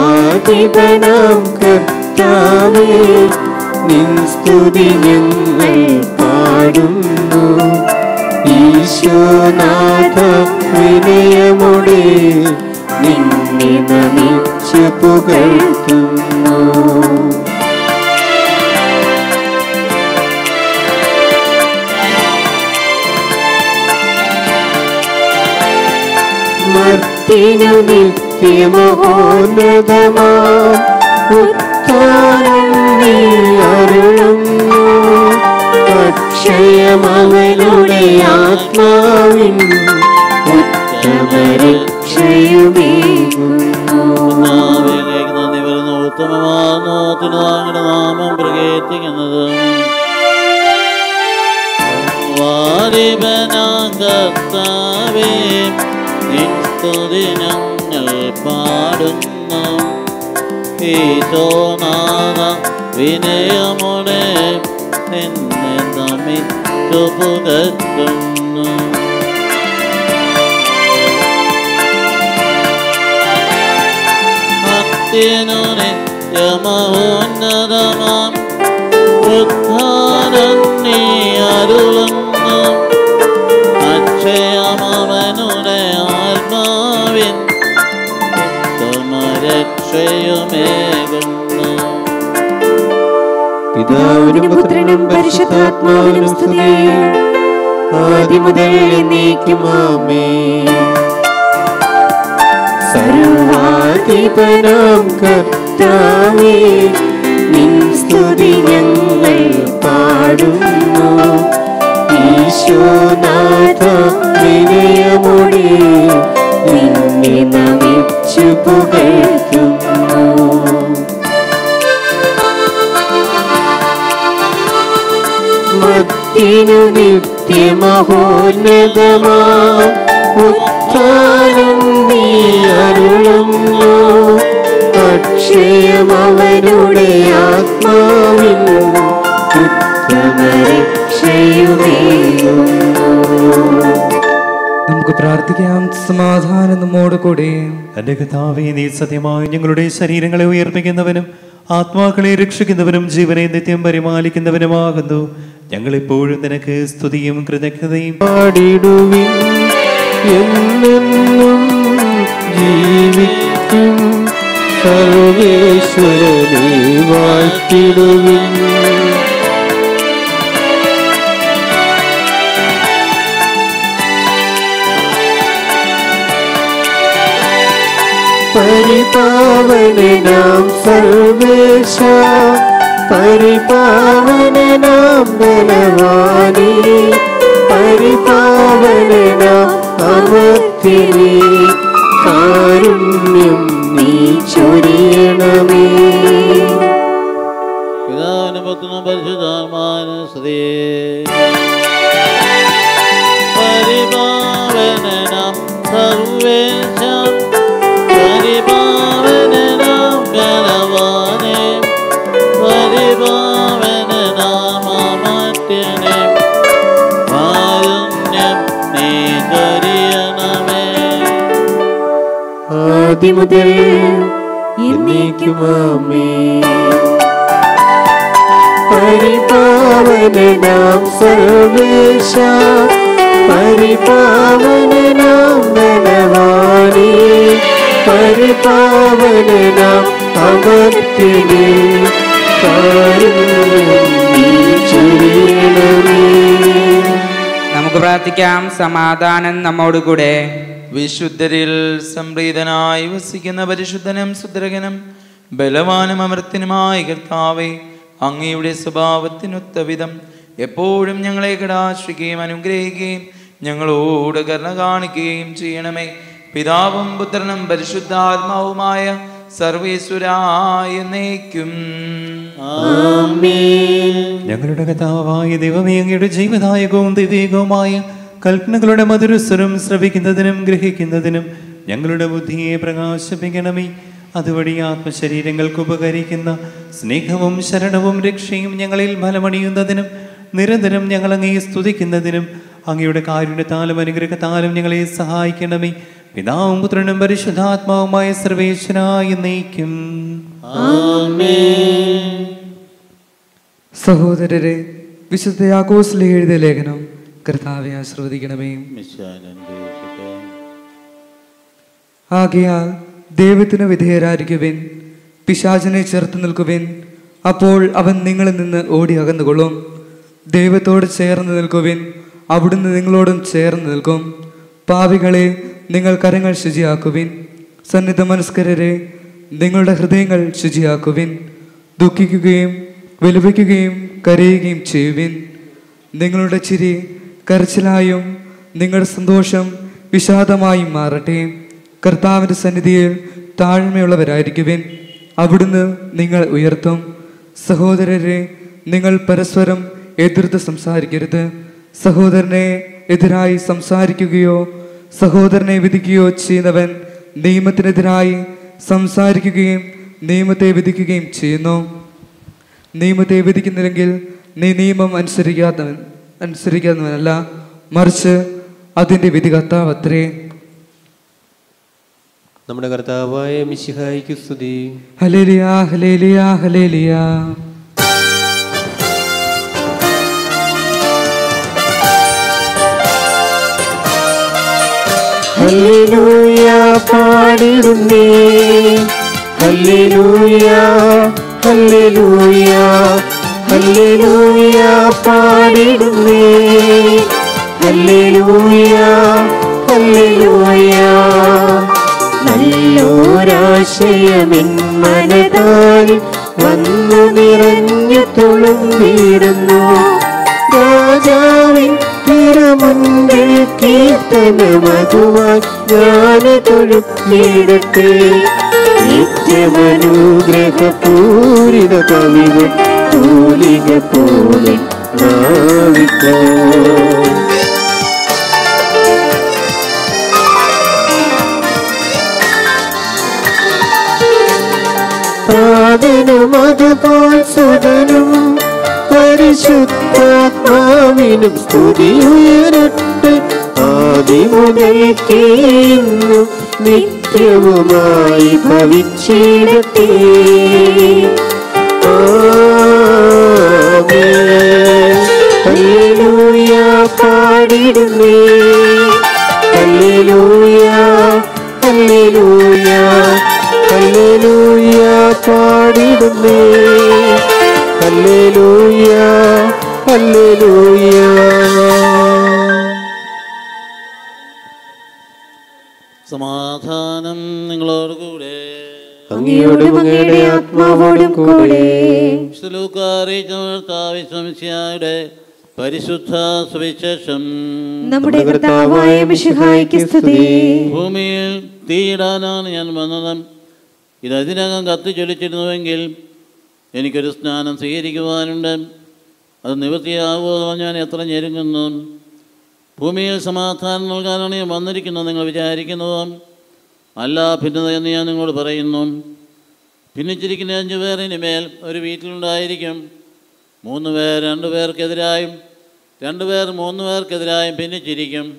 സർവാധിപനാം കർത്താവേ നിൻ സ്തുതി ഞങ്ങൾ പാടുന്നു. ഈശോനാഥ വിനയമുടെ നിന്നെ നമിച്ചു പുകഴ്ത്തുന്നു. മർത്തിനു നിത്യമഹോന്നതമാ. ഉത്താനം നീ അരുളുന്നു അക്ഷയമവനുടെ ആത്മാവിൻ തിരുനാങ്ങളുടെ നാമം പ്രകീർത്തിക്കുന്നത് വാരിപനാം കർത്താവേ നിൻ സ്തുതി ഞങ്ങൾ പാടുന്നു ഈശോനാഥ വിനയമുടെ നിന്നെ നമിച്ചു പുകഴ്ത്തുന്നു ഭക്തിനു നിത്യമോന്നതമാം ഉദ്ധാരം പിതാവിനും പുത്രനും പരിശുദ്ധാത്മാവിനും സ്തുതി. ആദ്യം മുതൽ എന്നേക്കും ആമേൻ. സർവാധിപനാം കർത്താവേ നിൻ സ്തുതി ഞങ്ങൾ പാടുന്നു. ഈശോനാഥ വിനയമോടെ നിന്നെ നമിച്ചു പുകഴ്ത്തുന്നു മത്തിനു നിത്യമഹോന്നതമാ. ഉത്ഥാനം നീ അരുളുന്നു. അക്ഷയമവനുടെ ആത്മാവിൻ ഉത്തമരക്ഷയുമേകുന്നു നമുക്ക് പ്രാർത്ഥിക്കാം. സമാധാനം നമ്മോട് കൂടെ എന്റെ കഥാവേ നീ സത്യമായി ഞങ്ങളുടെ ശരീരങ്ങളെ ഉയർപ്പിക്കുന്നവനും ആത്മാക്കളെ രക്ഷിക്കുന്നവനും ജീവനെ നിത്യം പരിപാലിക്കുന്നവനുമാകുന്നു. ഞങ്ങളിപ്പോഴും നിനക്ക് സ്തുതിയും കൃതജ്ഞതയും പാടിടുവിൻ. എന്നെന്നും ജീവിക്കും. സർവേശ്വരനെ വാഴ്ത്തിടുവിൻ. പരിപാവനാം സർവേശ പരിപാവനാം ബലവാനി പരിപാവനാം അമർത്തിനി. കാരുണ്യം നീ ചൊരിയണമേ. പിതാവിനും പുത്രനും പരിശുദ്ധാത്മാവിനും സ്തുതിയേ ആദ്യം മുതൽ പരിപാവന നാം സർവേശ പരിപാവന നാം ധനവാണി പരിപാവന നാം നീ നമുക്ക് പ്രാർത്ഥിക്കാം. സമാധാനം നമ്മോടുകൂടെ. വിശുദ്ധരിൽ സംപ്രീതനായി വസിക്കുന്ന പരിശുദ്ധനും സുദ്രകനും ബലവാനും അമൃത്തിനുമായി കർത്താവെ അങ്ങയുടെ സ്വഭാവത്തിനൊത്ത വിധം എപ്പോഴും ഞങ്ങളെ കടാശ്രിക്കുകയും അനുഗ്രഹിക്കുകയും ഞങ്ങളോട് കരുണ കാണിക്കുകയും ചെയ്യണമേ. പിതാവും പുത്രനും പരിശുദ്ധാത്മാവുമായ സർവേശ്വരായ നയിക്കും ഞങ്ങളുടെ കഥാവായ ദൈവമേ അങ്ങയുടെ ജീവദായകവും ദൈവികവുമായ കൽപ്പനകളുടെ മധുരസ്വരം ശ്രവിക്കുന്നതിനും ഗ്രഹിക്കുന്നതിനും ഞങ്ങളുടെ ബുദ്ധിയെ പ്രകാശിപ്പിക്കണമേ. അതുവഴി ആത്മശരീരങ്ങൾക്ക് ഉപകരിക്കുന്ന സ്നേഹവും ശരണവും രക്ഷയും ഞങ്ങളിൽ ഫലമണിയുന്നതിനും നിരന്തരം ഞങ്ങൾ അങ്ങേ സ്തുതിക്കുന്നതിനും അങ്ങയുടെ കാരുണ്യത്താലും അനുഗ്രഹത്താലും ഞങ്ങളെ സഹായിക്കണമേ. പിതാവും പുത്രനും പരിശുദ്ധാത്മാവുമായ സർവേശ്വരായി നയിക്കും സഹോദരരെ വിശുദ്ധ യാക്കോസിലെ എഴുതിയ ലേഖനം കർത്താവെ ആശ്രവദിക്കണമേ ആകയാൽ ദൈവത്തിന് വിധേയരായിരിക്കുവിൻ പിശാചിനെ ചേർത്ത് നിൽക്കുവിൻ അപ്പോൾ അവൻ നിങ്ങളിൽ നിന്ന് ഓടി അകന്നുകൊള്ളും. ദൈവത്തോട് ചേർന്ന് നിൽക്കുവിൻ അവിടുന്ന് നിങ്ങളോടും ചേർന്ന് നിൽക്കും. പാവികളെ നിങ്ങൾ കരങ്ങൾ ശുചിയാക്കുവിൻ. സന്നിധ മനസ്കരരെ നിങ്ങളുടെ ഹൃദയങ്ങൾ ശുചിയാക്കുവിൻ. ദുഃഖിക്കുകയും വിലപിക്കുകയും കരയുകയും ചെയ്യുവിൻ. നിങ്ങളുടെ ചിരി കരച്ചിലായും നിങ്ങളുടെ സന്തോഷം വിഷാദമായും മാറട്ടെ. കർത്താവിന്റെ സന്നിധിയിൽ താഴ്മയുള്ളവരായിരിക്കുവിൻ. അവിടുന്ന് നിങ്ങൾ ഉയർത്തും. സഹോദരരെ നിങ്ങൾ പരസ്പരം എതിർത്ത് സംസാരിക്കരുത്. സഹോദരനെ എതിരായി സംസാരിക്കുകയോ സഹോദരനെ വിധിക്കുകയോ ചെയ്യുന്നവൻ നിയമത്തിനെതിരായി സംസാരിക്കുകയും നിയമത്തെ വിധിക്കുകയും ചെയ്യുന്നു. നിയമത്തെ വിധിക്കുന്നില്ലെങ്കിൽ നീ നിയമം അനുസരിക്കാത്തവൻ. അനുസരിക്കാത്തവനല്ല. മറിച്ച് അതിന്റെ വിധി കർത്താവത്രേ. നമ്മുടെ കർത്താവായ മിശിഹായിക്ക് സ്തുതി. ഹലേലിയ ഹലേലിയ ഹലേലിയ ഹല്ലേലൂയ പാടിടുന്നേ. Hallelujah hallelujah. ഹല്ലേലൂയ പാടിടുന്നേ. ഹല്ലേലൂയ ഹല്ലേലൂയ. നല്ലോരാശയമെൻ മനതാരിൽ വന്നു നിറഞ്ഞു തുളുമ്പിടുന്നു. രാജാവിൻ തിരുമുൻപിൽ കീർത്തനമതുവാൻ ഞാൻ തൊഴുത്തിടട്ടെ നിത്യമനുഗ്രഹപൂരിത കവികൾ തൂലിക പോലെ നാവിക്കോ പാതനും അതുപോൽ സുതനും പരിശുദ്ധാത്മാവിനും സ്തുതിയുയരട്ടെ ആദി മുതൽക്കേന്നും നിത്യവുമായി ഭവിച്ചിടട്ടെ. ഹല്ലേലൂയ പാടിടുന്നേ ഹല്ലേലൂയ ഹല്ലേലൂയ ഹല്ലേലൂയ പാടിടുന്നേ ഹല്ലേലൂയ ഹല്ലേലൂയ സമാധാനം നിങ്ങളോർക്കും അങ്ങയോടും അങ്ങയുടെ ആത്മാവോടും കൂടെ. പരിശുദ്ധ സുവിശേഷം. നമ്മുടെ കർത്താവായ മിശിഹായിക്ക് സ്തുതി. ഭൂമിയിൽ തീയിടാനാണ് ഞാൻ വന്നത്. ഇത് അതിനകം കത്തിച്ചൊലിച്ചിരുന്നുവെങ്കിൽ എനിക്കൊരു സ്നാനം സ്വീകരിക്കുവാനുണ്ട്. അത് നിവൃത്തിയാകുമോ ഞാൻ എത്ര ഞെരുങ്ങുന്നു. ഭൂമിയിൽ സമാധാനം നൽകാനാണ് ഞാൻ വന്നിരിക്കുന്നത് നിങ്ങൾ വിചാരിക്കുന്നത്. അല്ല ഭിന്നത എന്ന് ഞാൻ നിങ്ങളോട് പറയുന്നു. ഭിന്നിച്ചിരിക്കുന്ന അഞ്ചു പേരിന് മേൽ ഒരു വീട്ടിലുണ്ടായിരിക്കും. മൂന്ന് പേർ രണ്ടു പേർക്കെതിരായും രണ്ടു പേർ മൂന്ന് പേർക്കെതിരായും ഭിന്നിച്ചിരിക്കും.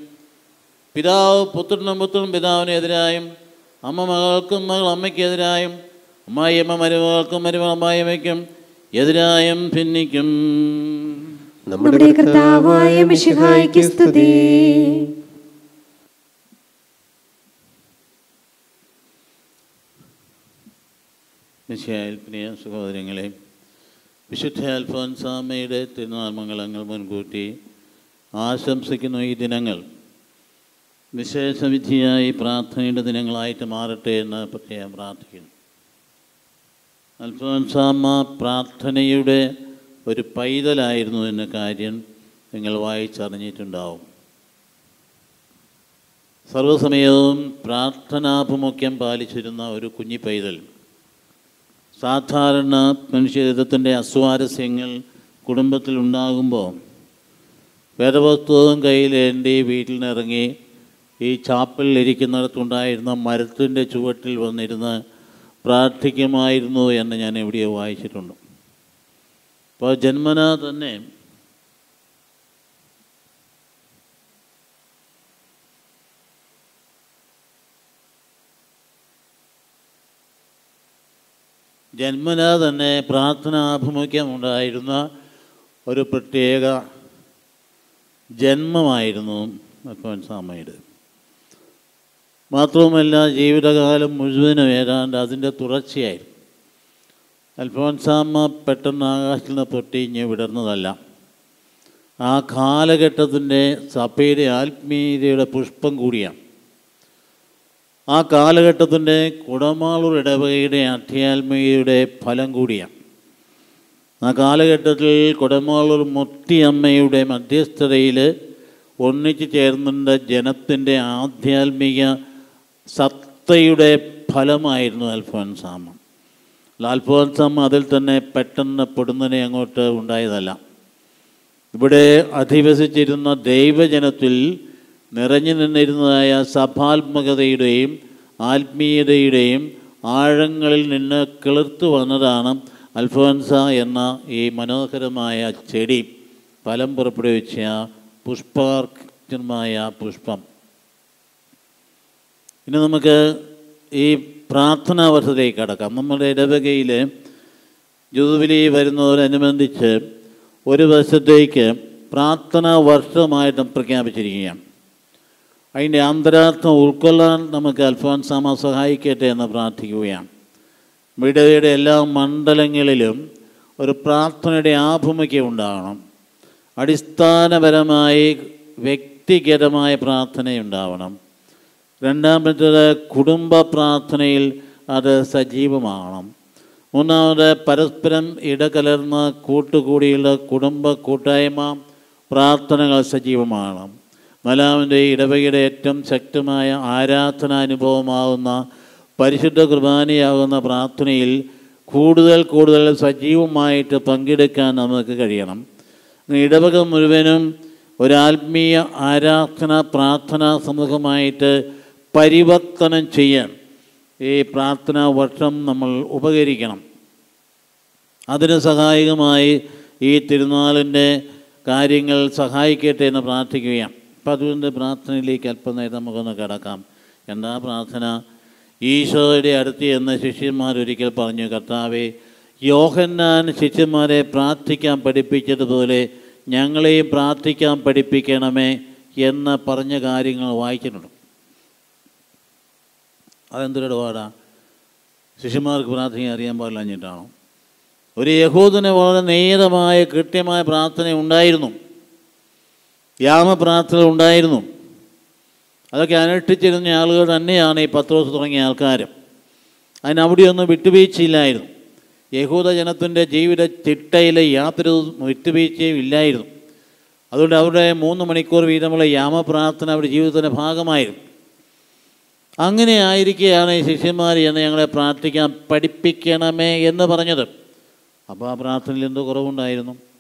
പിതാവ് പുത്രനും പുത്രനും പിതാവിനെതിരായും അമ്മ മകൾക്കും മകൾ അമ്മയ്ക്കെതിരായും അമ്മായിയമ്മ മരുമകൾക്കും മരുമകൾ അമ്മായിയമ്മയ്ക്കും എതിരായും ഭിന്നിക്കും. നമ്മുടെ കർത്താവായ മിശിഹായിക്ക് സ്തുതി. മിശിഹായിൽ പ്രിയ സഹോദരങ്ങളെ വിശുദ്ധ അൽഫോൻസാമയുടെ തിരുനാമങ്ങളങ്ങൾ മുൻകൂട്ടി ആശംസിക്കുന്ന ഈ ദിനങ്ങൾ. വിശേഷവിധിയായി പ്രാർത്ഥനയുടെ ദിനങ്ങളായിട്ട് മാറട്ടെ എന്ന് പ്രത്യേകം പ്രാർത്ഥിക്കുന്നു. അൽഫോൻസാമ്മ പ്രാർത്ഥനയുടെ ഒരു പൈതലായിരുന്നു എന്ന കാര്യം നിങ്ങൾ വായിച്ചറിഞ്ഞിട്ടുണ്ടാവും. സർവസമയവും പ്രാർത്ഥനാഭിമുഖ്യം പാലിച്ചിരുന്ന ഒരു കുഞ്ഞി പൈതൽ സാധാരണ മനുഷ്യജീവിതത്തിന്റെ അസ്വാരസ്യങ്ങൾ കുടുംബത്തിൽ ഉണ്ടാകുമ്പോൾ വേദപുസ്തകം കയ്യിലേന്തി വീട്ടിൽ നിന്നിറങ്ങി ഈ ചാപ്പലിൽ ഇരിക്കുന്നിടത്തുണ്ടായിരുന്ന മരത്തിന്റെ ചുവട്ടിൽ വന്നിരുന്ന് പ്രാർത്ഥിക്കുമായിരുന്നു എന്ന് ഞാൻ എവിടെയോ വായിച്ചിട്ടുണ്ട്. അപ്പോൾ ജന്മന തന്നെ ജന്മന തന്നെ പ്രാർത്ഥനാഭിമുഖ്യം ഉണ്ടായിരുന്ന ഒരു പ്രത്യേക ജന്മമായിരുന്നു അൽഫോൻസാമ്മയുടെ മാത്രവുമല്ല ജീവിതകാലം മുഴുവനും ഏതാണ്ട് അതിന്റെ തുടർച്ചയായിരുന്നു. അൽഫോൻസാമ്മ പെട്ടെന്ന് ആകാശത്തിൽ നിന്ന് പൊട്ടിഞ്ഞ് വിടർന്നതല്ല. ആ കാലഘട്ടത്തിന്റെ സഭയുടെ ആത്മീയതയുടെ പുഷ്പം കൂടിയാണ്. ആ കാലഘട്ടത്തിന്റെ കുടമാളൂർ ഇടവകയുടെ അധ്യാത്മികയുടെ ഫലം കൂടിയാണ്. ആ കാലഘട്ടത്തിൽ കുടമാളൂർ മുത്തിയമ്മയുടെ മധ്യസ്ഥതയിൽ ഒന്നിച്ചു ചേർന്നിട്ട ജനത്തിന്റെ ആധ്യാത്മിക സത്തയുടെ ഫലമായിരുന്നു അൽഫോൻസാമ്മ അൽഫോൻസാമ്മ അതിൽ തന്നെ പെട്ടെന്ന് പെടുന്നതിനെ അങ്ങോട്ട് ഉണ്ടായതല്ല. ഇവിടെ അധിവസിച്ചിരുന്ന ദൈവജനത്തിൽ നിറഞ്ഞു നിന്നിരുന്നതായ സഭാത്മകതയുടെയും ആത്മീയതയുടെയും ആഴങ്ങളിൽ നിന്ന് കിളിർത്തു വന്നതാണ് അൽഫോൻസ എന്ന ഈ മനോഹരമായ ചെടി. ഫലം പുറപ്പെടുവിച്ച പുഷ്പാർജനമായ പുഷ്പം. ഇനി നമുക്ക് ഈ പ്രാർത്ഥനാ വർഷത്തിലേക്ക് കടക്കാം. നമ്മുടെ ഇടവകയിൽ ജൂബിലി വരുന്നതോടനുബന്ധിച്ച് ഒരു വർഷത്തേക്ക് പ്രാർത്ഥനാ വർഷമായിട്ട് പ്രഖ്യാപിച്ചിരിക്കുകയാണ്. അതിന്റെ അന്തരാർത്ഥം ഉൾക്കൊള്ളാൻ നമുക്ക് അൽഫോൻസാമ സഹായിക്കട്ടെ എന്ന് പ്രാർത്ഥിക്കുകയാണ്. വിടവയുടെ എല്ലാ മണ്ഡലങ്ങളിലും ഒരു പ്രാർത്ഥനയുടെ ആഭിമുഖ്യം ഉണ്ടാവണം. അടിസ്ഥാനപരമായി വ്യക്തിഗതമായ പ്രാർത്ഥനയുണ്ടാവണം. രണ്ടാമത്തേത് കുടുംബ പ്രാർത്ഥനയിൽ അത് സജീവമാകണം മൂന്നാമത് പരസ്പരം ഇടകലർന്ന് കൂട്ടുകൂടിയുള്ള കുടുംബ കൂട്ടായ്മ പ്രാർത്ഥനകൾ സജീവമാകണം നാലാമന്റെ ഇടവകയുടെ ഏറ്റവും ശക്തമായ ആരാധനാനുഭവമാകുന്ന പരിശുദ്ധ കുർബാനയാകുന്ന പ്രാർത്ഥനയിൽ കൂടുതൽ കൂടുതൽ സജീവമായിട്ട് പങ്കെടുക്കാൻ നമുക്ക് കഴിയണം. ഇടവക മുഴുവനും ഒരാത്മീയ ആരാധന പ്രാർത്ഥനാ സമൂഹമായിട്ട് പരിവർത്തനം ചെയ്യാൻ ഈ പ്രാർത്ഥനാ വർഷം നമ്മൾ ഉപകരിക്കണം. അതിന് സഹായകമായി ഈ തിരുനാളിന്റെ കാര്യങ്ങൾ സഹായിക്കട്ടെ എന്ന് പ്രാർത്ഥിക്കുകയാണ്. അപ്പം അതുകൊണ്ട് പ്രാർത്ഥനയിലേക്ക് അല്പനേരം നമുക്കൊന്ന് കിടക്കാം. എന്താ പ്രാർത്ഥന? ഈശോയുടെ അടുത്ത് എന്ന ശിഷ്യന്മാരൊരിക്കൽ പറഞ്ഞു കർത്താവെ യോഹന്നാൻ ശിഷ്യന്മാരെ പ്രാർത്ഥിക്കാൻ പഠിപ്പിച്ചതുപോലെ ഞങ്ങളെയും പ്രാർത്ഥിക്കാൻ പഠിപ്പിക്കണമേ എന്ന് പറഞ്ഞ കാര്യങ്ങൾ വായിച്ചിട്ടുണ്ട് അതെന്തൊരു ഇടപാടാ? ശിഷ്യന്മാർക്ക് പ്രാർത്ഥന അറിയാൻ പാടില്ലഞ്ഞിട്ടാണോ? ഒരു യഹൂദന് വളരെ നേരമായ കൃത്യമായ പ്രാർത്ഥന ഉണ്ടായിരുന്നു. യാമപ്രാർത്ഥന ഉണ്ടായിരുന്നു അതൊക്കെ അനുഷ്ഠിച്ചിരുന്ന ആളുകൾ തന്നെയാണ് ഈ പത്രോസ് തുടങ്ങിയ ആൾക്കാർ അതിന് അവിടെയൊന്നും വിട്ടുവീഴ്ചയില്ലായിരുന്നു. യഹൂദ ജനത്തിന്റെ ജീവിത ചിട്ടയിലെ യാതൊരു വിട്ടുവീഴ്ചയും ഇല്ലായിരുന്നു. അതുകൊണ്ട് അവരുടെ മൂന്ന് മണിക്കൂർ വീതമുള്ള യാമപ്രാർത്ഥന അവരുടെ ജീവിതത്തിന്റെ ഭാഗമായിരുന്നു. അങ്ങനെ ആയിരിക്കുകയാണ് ഈ ശിഷ്യന്മാർ എന്ന് ഞങ്ങളെ പ്രാർത്ഥിക്കാൻ പഠിപ്പിക്കണമേ എന്ന് പറഞ്ഞത്. അപ്പോൾ ആ പ്രാർത്ഥനയിൽ എന്തോ കുറവുണ്ടായിരുന്നു.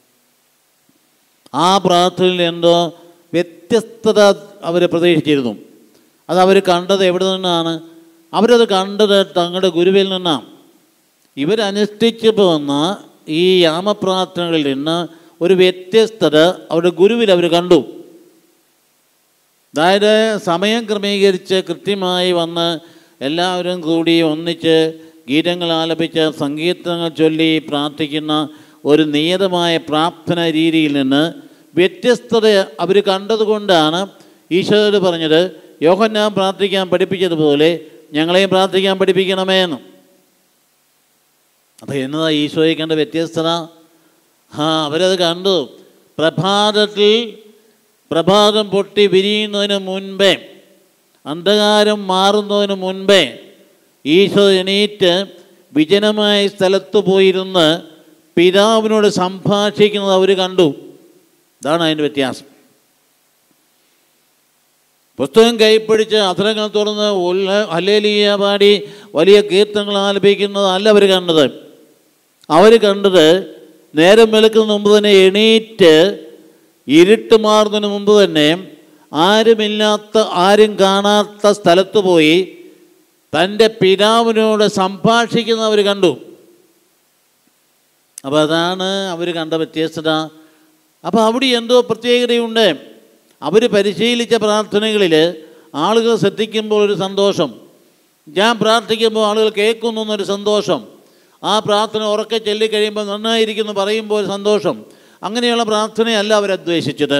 ആ പ്രാർത്ഥനയിൽ എന്തോ വ്യത്യസ്തത അവർ പ്രതീക്ഷിച്ചിരുന്നു. അത് അവർ കണ്ടത് എവിടെ നിന്നാണ്? അവരത് കണ്ടത് തങ്ങളുടെ ഗുരുവിൽ നിന്നാണ്. ഇവരനുഷ്ഠിച്ചു പോകുന്ന ഈ യാമപ്രാർത്ഥനകളിൽ നിന്ന് ഒരു വ്യത്യസ്തത അവരുടെ ഗുരുവിൽ അവർ കണ്ടു. അതായത് സമയം ക്രമീകരിച്ച് കൃത്യമായി വന്ന് എല്ലാവരും കൂടി ഒന്നിച്ച് ഗീതങ്ങൾ ആലപിച്ച് സംഗീതങ്ങൾ ചൊല്ലി പ്രാർത്ഥിക്കുന്ന ഒരു നിയതമായ പ്രാർത്ഥന രീതിയിൽ നിന്ന് വ്യത്യസ്തത അവർ കണ്ടതുകൊണ്ടാണ് ഈശോയോട് പറഞ്ഞത് യോഹന്നാൻ പ്രാർത്ഥിക്കാൻ പഠിപ്പിച്ചതുപോലെ ഞങ്ങളെയും പ്രാർത്ഥിക്കാൻ പഠിപ്പിക്കണമേ എന്ന് അപ്പോൾ എന്നതാ ഈശോയെ കണ്ട വ്യത്യസ്തത? ആ അവരത് കണ്ടു. പ്രഭാതത്തിൽ പ്രഭാതം പൊട്ടി വിരിയുന്നതിന് മുൻപേ അന്ധകാരം മാറുന്നതിന് മുൻപേ ഈശോ എണീറ്റ് വിജനമായ സ്ഥലത്ത് പോയിരുന്ന് പിതാവിനോട് സംഭാഷിക്കുന്നത് അവർ കണ്ടു. ഇതാണ് അതിന്റെ വ്യത്യാസം. പുസ്തകം കൈപ്പിടിച്ച് അധരങ്ങൾ തുറന്ന് അലേലിയ പാടി വലിയ കീർത്തനങ്ങൾ ആലപിക്കുന്നത് അല്ല അവർ കണ്ടത്. അവർ കണ്ടത് നേരം വെളുക്കുന്ന മുമ്പ് തന്നെ എണീറ്റ് ഇരുട്ട് മാറുന്നതിന് മുമ്പ് തന്നെ ആരുമില്ലാത്ത ആരും കാണാത്ത സ്ഥലത്ത് പോയി തന്റെ പിതാവിനോട് സംഭാഷിക്കുന്നവർ കണ്ടു. അപ്പോൾ അതാണ് അവർ കണ്ട വ്യത്യസ്തത. അപ്പോൾ അവിടെ എന്തോ പ്രത്യേകതയുണ്ട്. അവർ പരിശീലിച്ച പ്രാർത്ഥനകളിൽ ആളുകൾ ശ്രദ്ധിക്കുമ്പോൾ ഒരു സന്തോഷം. ഞാൻ പ്രാർത്ഥിക്കുമ്പോൾ ആളുകൾ കേൾക്കുന്നു എന്നൊരു സന്തോഷം. ആ പ്രാർത്ഥന ഉറക്കെ ചൊല്ലിക്കഴിയുമ്പോൾ നന്നായിരിക്കുന്നു പറയുമ്പോൾ ഒരു സന്തോഷം. അങ്ങനെയുള്ള പ്രാർത്ഥനയല്ല അവരദ്വേഷിച്ചത്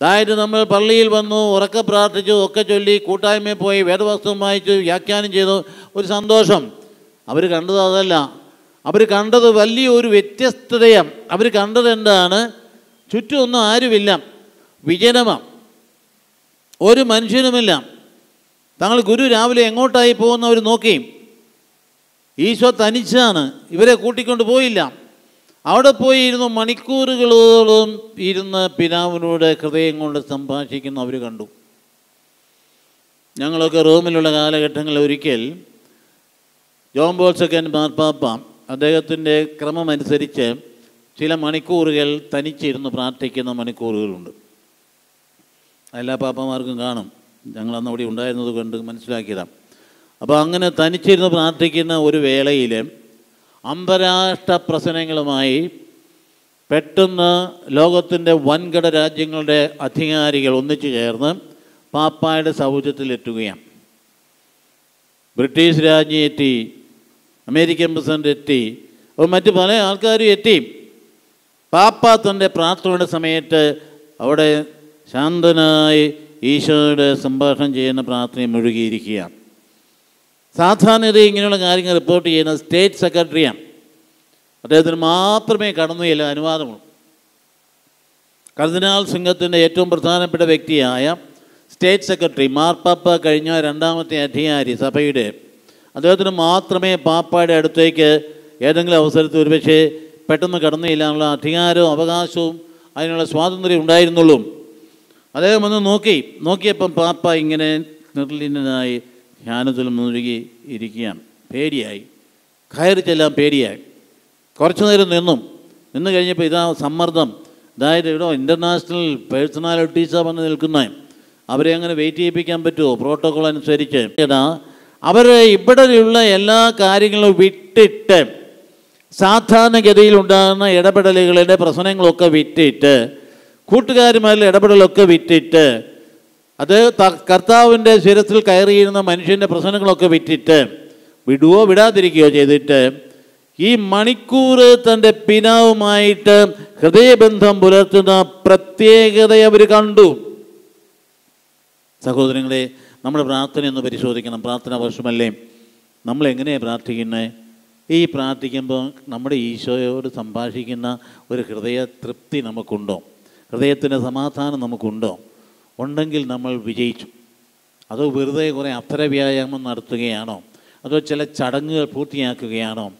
അതായത് നമ്മൾ പള്ളിയിൽ വന്നു ഉറക്കെ പ്രാർത്ഥിച്ചു ഒക്കെ ചൊല്ലി കൂട്ടായ്മയിൽ പോയി വേദവസ്തു വായിച്ചു വ്യാഖ്യാനം ചെയ്തു ഒരു സന്തോഷം. അവർ കണ്ടത് അതല്ല. അവർ കണ്ടത് വലിയൊരു വ്യത്യസ്തതയാണ്. അവർ കണ്ടത് എന്താണ്? ചുറ്റുമൊന്നും ആരുമില്ല. വിജനമാണ് ഒരു മനുഷ്യനുമില്ല. തങ്ങൾ ഗുരു രാവിലെ എങ്ങോട്ടായി പോകുന്നവർ നോക്കി. ഈശോ തനിച്ചാണ്. ഇവരെ കൂട്ടിക്കൊണ്ട് പോയില്ല. അവിടെ പോയി ഇരുന്ന് മണിക്കൂറുകളോളം ഇരുന്ന് പിതാവിനോട് ഹൃദയം കൊണ്ട് സംഭാഷിക്കുന്ന അവർ കണ്ടു. ഞങ്ങളൊക്കെ റോമിലുള്ള കാലഘട്ടങ്ങളിൽ ഒരിക്കൽ ജോൺ ബോൾ സെക്കൻഡ് മാർപ്പാപ്പ അദ്ദേഹത്തിന്റെ ക്രമമനുസരിച്ച് ചില മണിക്കൂറുകൾ തനിച്ചിരുന്ന് പ്രാർത്ഥിക്കുന്ന മണിക്കൂറുകളുണ്ട്. എല്ലാ പാപ്പമാർക്കും കാണും. ഞങ്ങൾ അന്ന് അവിടെ ഉണ്ടായിരുന്നത് കൊണ്ട് മനസ്സിലാക്കിയതാണ്. അപ്പോൾ അങ്ങനെ തനിച്ചിരുന്ന് പ്രാർത്ഥിക്കുന്ന ഒരു വേളയിൽ അന്താരാഷ്ട്ര പ്രശ്നങ്ങളുമായി പെട്ടെന്ന് ലോകത്തിന്റെ വൻകിട രാജ്യങ്ങളുടെ അധികാരികൾ ഒന്നിച്ചു ചേർന്ന് പാപ്പായുടെ സൗജത്തിലെത്തുകയാണ് ബ്രിട്ടീഷ് രാജ്ഞി എത്തി അമേരിക്കൻ പ്രസിഡന്റ് എത്തി. അപ്പോൾ മറ്റ് പല ആൾക്കാരും എത്തി. പാപ്പ തന്റെ പ്രാർത്ഥനയുടെ സമയത്ത് അവിടെ ശാന്തനായി ഈശോയുടെ സംഭാഷണം ചെയ്യുന്ന പ്രാർത്ഥനയിൽ മുഴുകിയിരിക്കുകയാണ്. സാധാരണ ഇങ്ങനെയുള്ള കാര്യങ്ങൾ റിപ്പോർട്ട് ചെയ്യുന്ന സ്റ്റേറ്റ് സെക്രട്ടറിയാണ്. അദ്ദേഹത്തിന് മാത്രമേ കടന്നു ചെല്ലാൻ അനുവാദമുള്ളൂ. കർദിനാൾ സിംഗത്തിന്റെ ഏറ്റവും പ്രധാനപ്പെട്ട വ്യക്തിയായ സ്റ്റേറ്റ് സെക്രട്ടറി മാർപ്പാപ്പ കഴിഞ്ഞ രണ്ടാമത്തെ അധികാരി സഭയുടെ അദ്ദേഹത്തിന് മാത്രമേ പാപ്പയുടെ അടുത്തേക്ക് ഏതെങ്കിലും അവസരത്തിൽ ഒരുപക്ഷെ പെട്ടെന്ന് കടന്നു ചെല്ലാനുള്ള അധികാരവും അവകാശവും അതിനുള്ള സ്വാതന്ത്ര്യം ഉണ്ടായിരുന്നുള്ളൂ. അദ്ദേഹം ഒന്ന് നോക്കി നോക്കിയപ്പം പാപ്പ ഇങ്ങനെ നിർലീനനായി ധ്യാനത്തിൽ മുഴുകി ഇരിക്കുകയാണ്. പേടിയായി. കയറി ചെല്ലാൻ പേടിയായി. കുറച്ചു നേരം നിന്നും. നിന്ന് കഴിഞ്ഞപ്പോൾ ഇതാ സമ്മർദ്ദം. അതായത് ഇവിടെ ഇന്റർനാഷണൽ പേഴ്സണാലിറ്റീസാണ് വന്ന് നിൽക്കുന്നത് അവരെ അങ്ങനെ വെയിറ്റ് ചെയ്യിപ്പിക്കാൻ പറ്റുമോ? പ്രോട്ടോകോൾ അനുസരിച്ച്. ഏതാ അവർ ഇവിടെയുള്ള എല്ലാ കാര്യങ്ങളും വിട്ടിട്ട് സാധാരണഗതിയിൽ ഉണ്ടാകുന്ന ഇടപെടലുകളുടെ പ്രശ്നങ്ങളൊക്കെ വിറ്റിട്ട് കൂട്ടുകാരുമായുള്ള ഇടപെടലൊക്കെ വിറ്റിട്ട് അത് കർത്താവിന്റെ ശിരസിൽ കയറിയിരുന്ന മനുഷ്യന്റെ പ്രശ്നങ്ങളൊക്കെ വിറ്റിട്ട് വിടുവോ വിടാതിരിക്കുകയോ ചെയ്തിട്ട് ഈ മണിക്കൂർ തന്റെ പിതാവുമായിട്ട് ഹൃദയബന്ധം പുലർത്തുന്ന പ്രത്യേകതയെ അവർ കണ്ടു. സഹോദരങ്ങളെ നമ്മുടെ പ്രാർത്ഥന ഒന്ന് പരിശോധിക്കണം. പ്രാർത്ഥന വർഷമല്ലേ നമ്മൾ എങ്ങനെയാണ് പ്രാർത്ഥിക്കുന്നത് ഈ പ്രാർത്ഥിക്കുമ്പോൾ നമ്മുടെ ഈശോയോട് സംഭാഷിക്കുന്ന ഒരു ഹൃദയ തൃപ്തി നമുക്കുണ്ടോ? ഹൃദയത്തിന്റെ സമാധാനം നമുക്കുണ്ടോ? ഉണ്ടെങ്കിൽ നമ്മൾ വിജയിച്ചു. അതോ വെറുതെ കുറേ അത്തര വ്യായാമം നടത്തുകയാണോ? അതോ ചില ചടങ്ങുകൾ പൂർത്തിയാക്കുകയാണോ?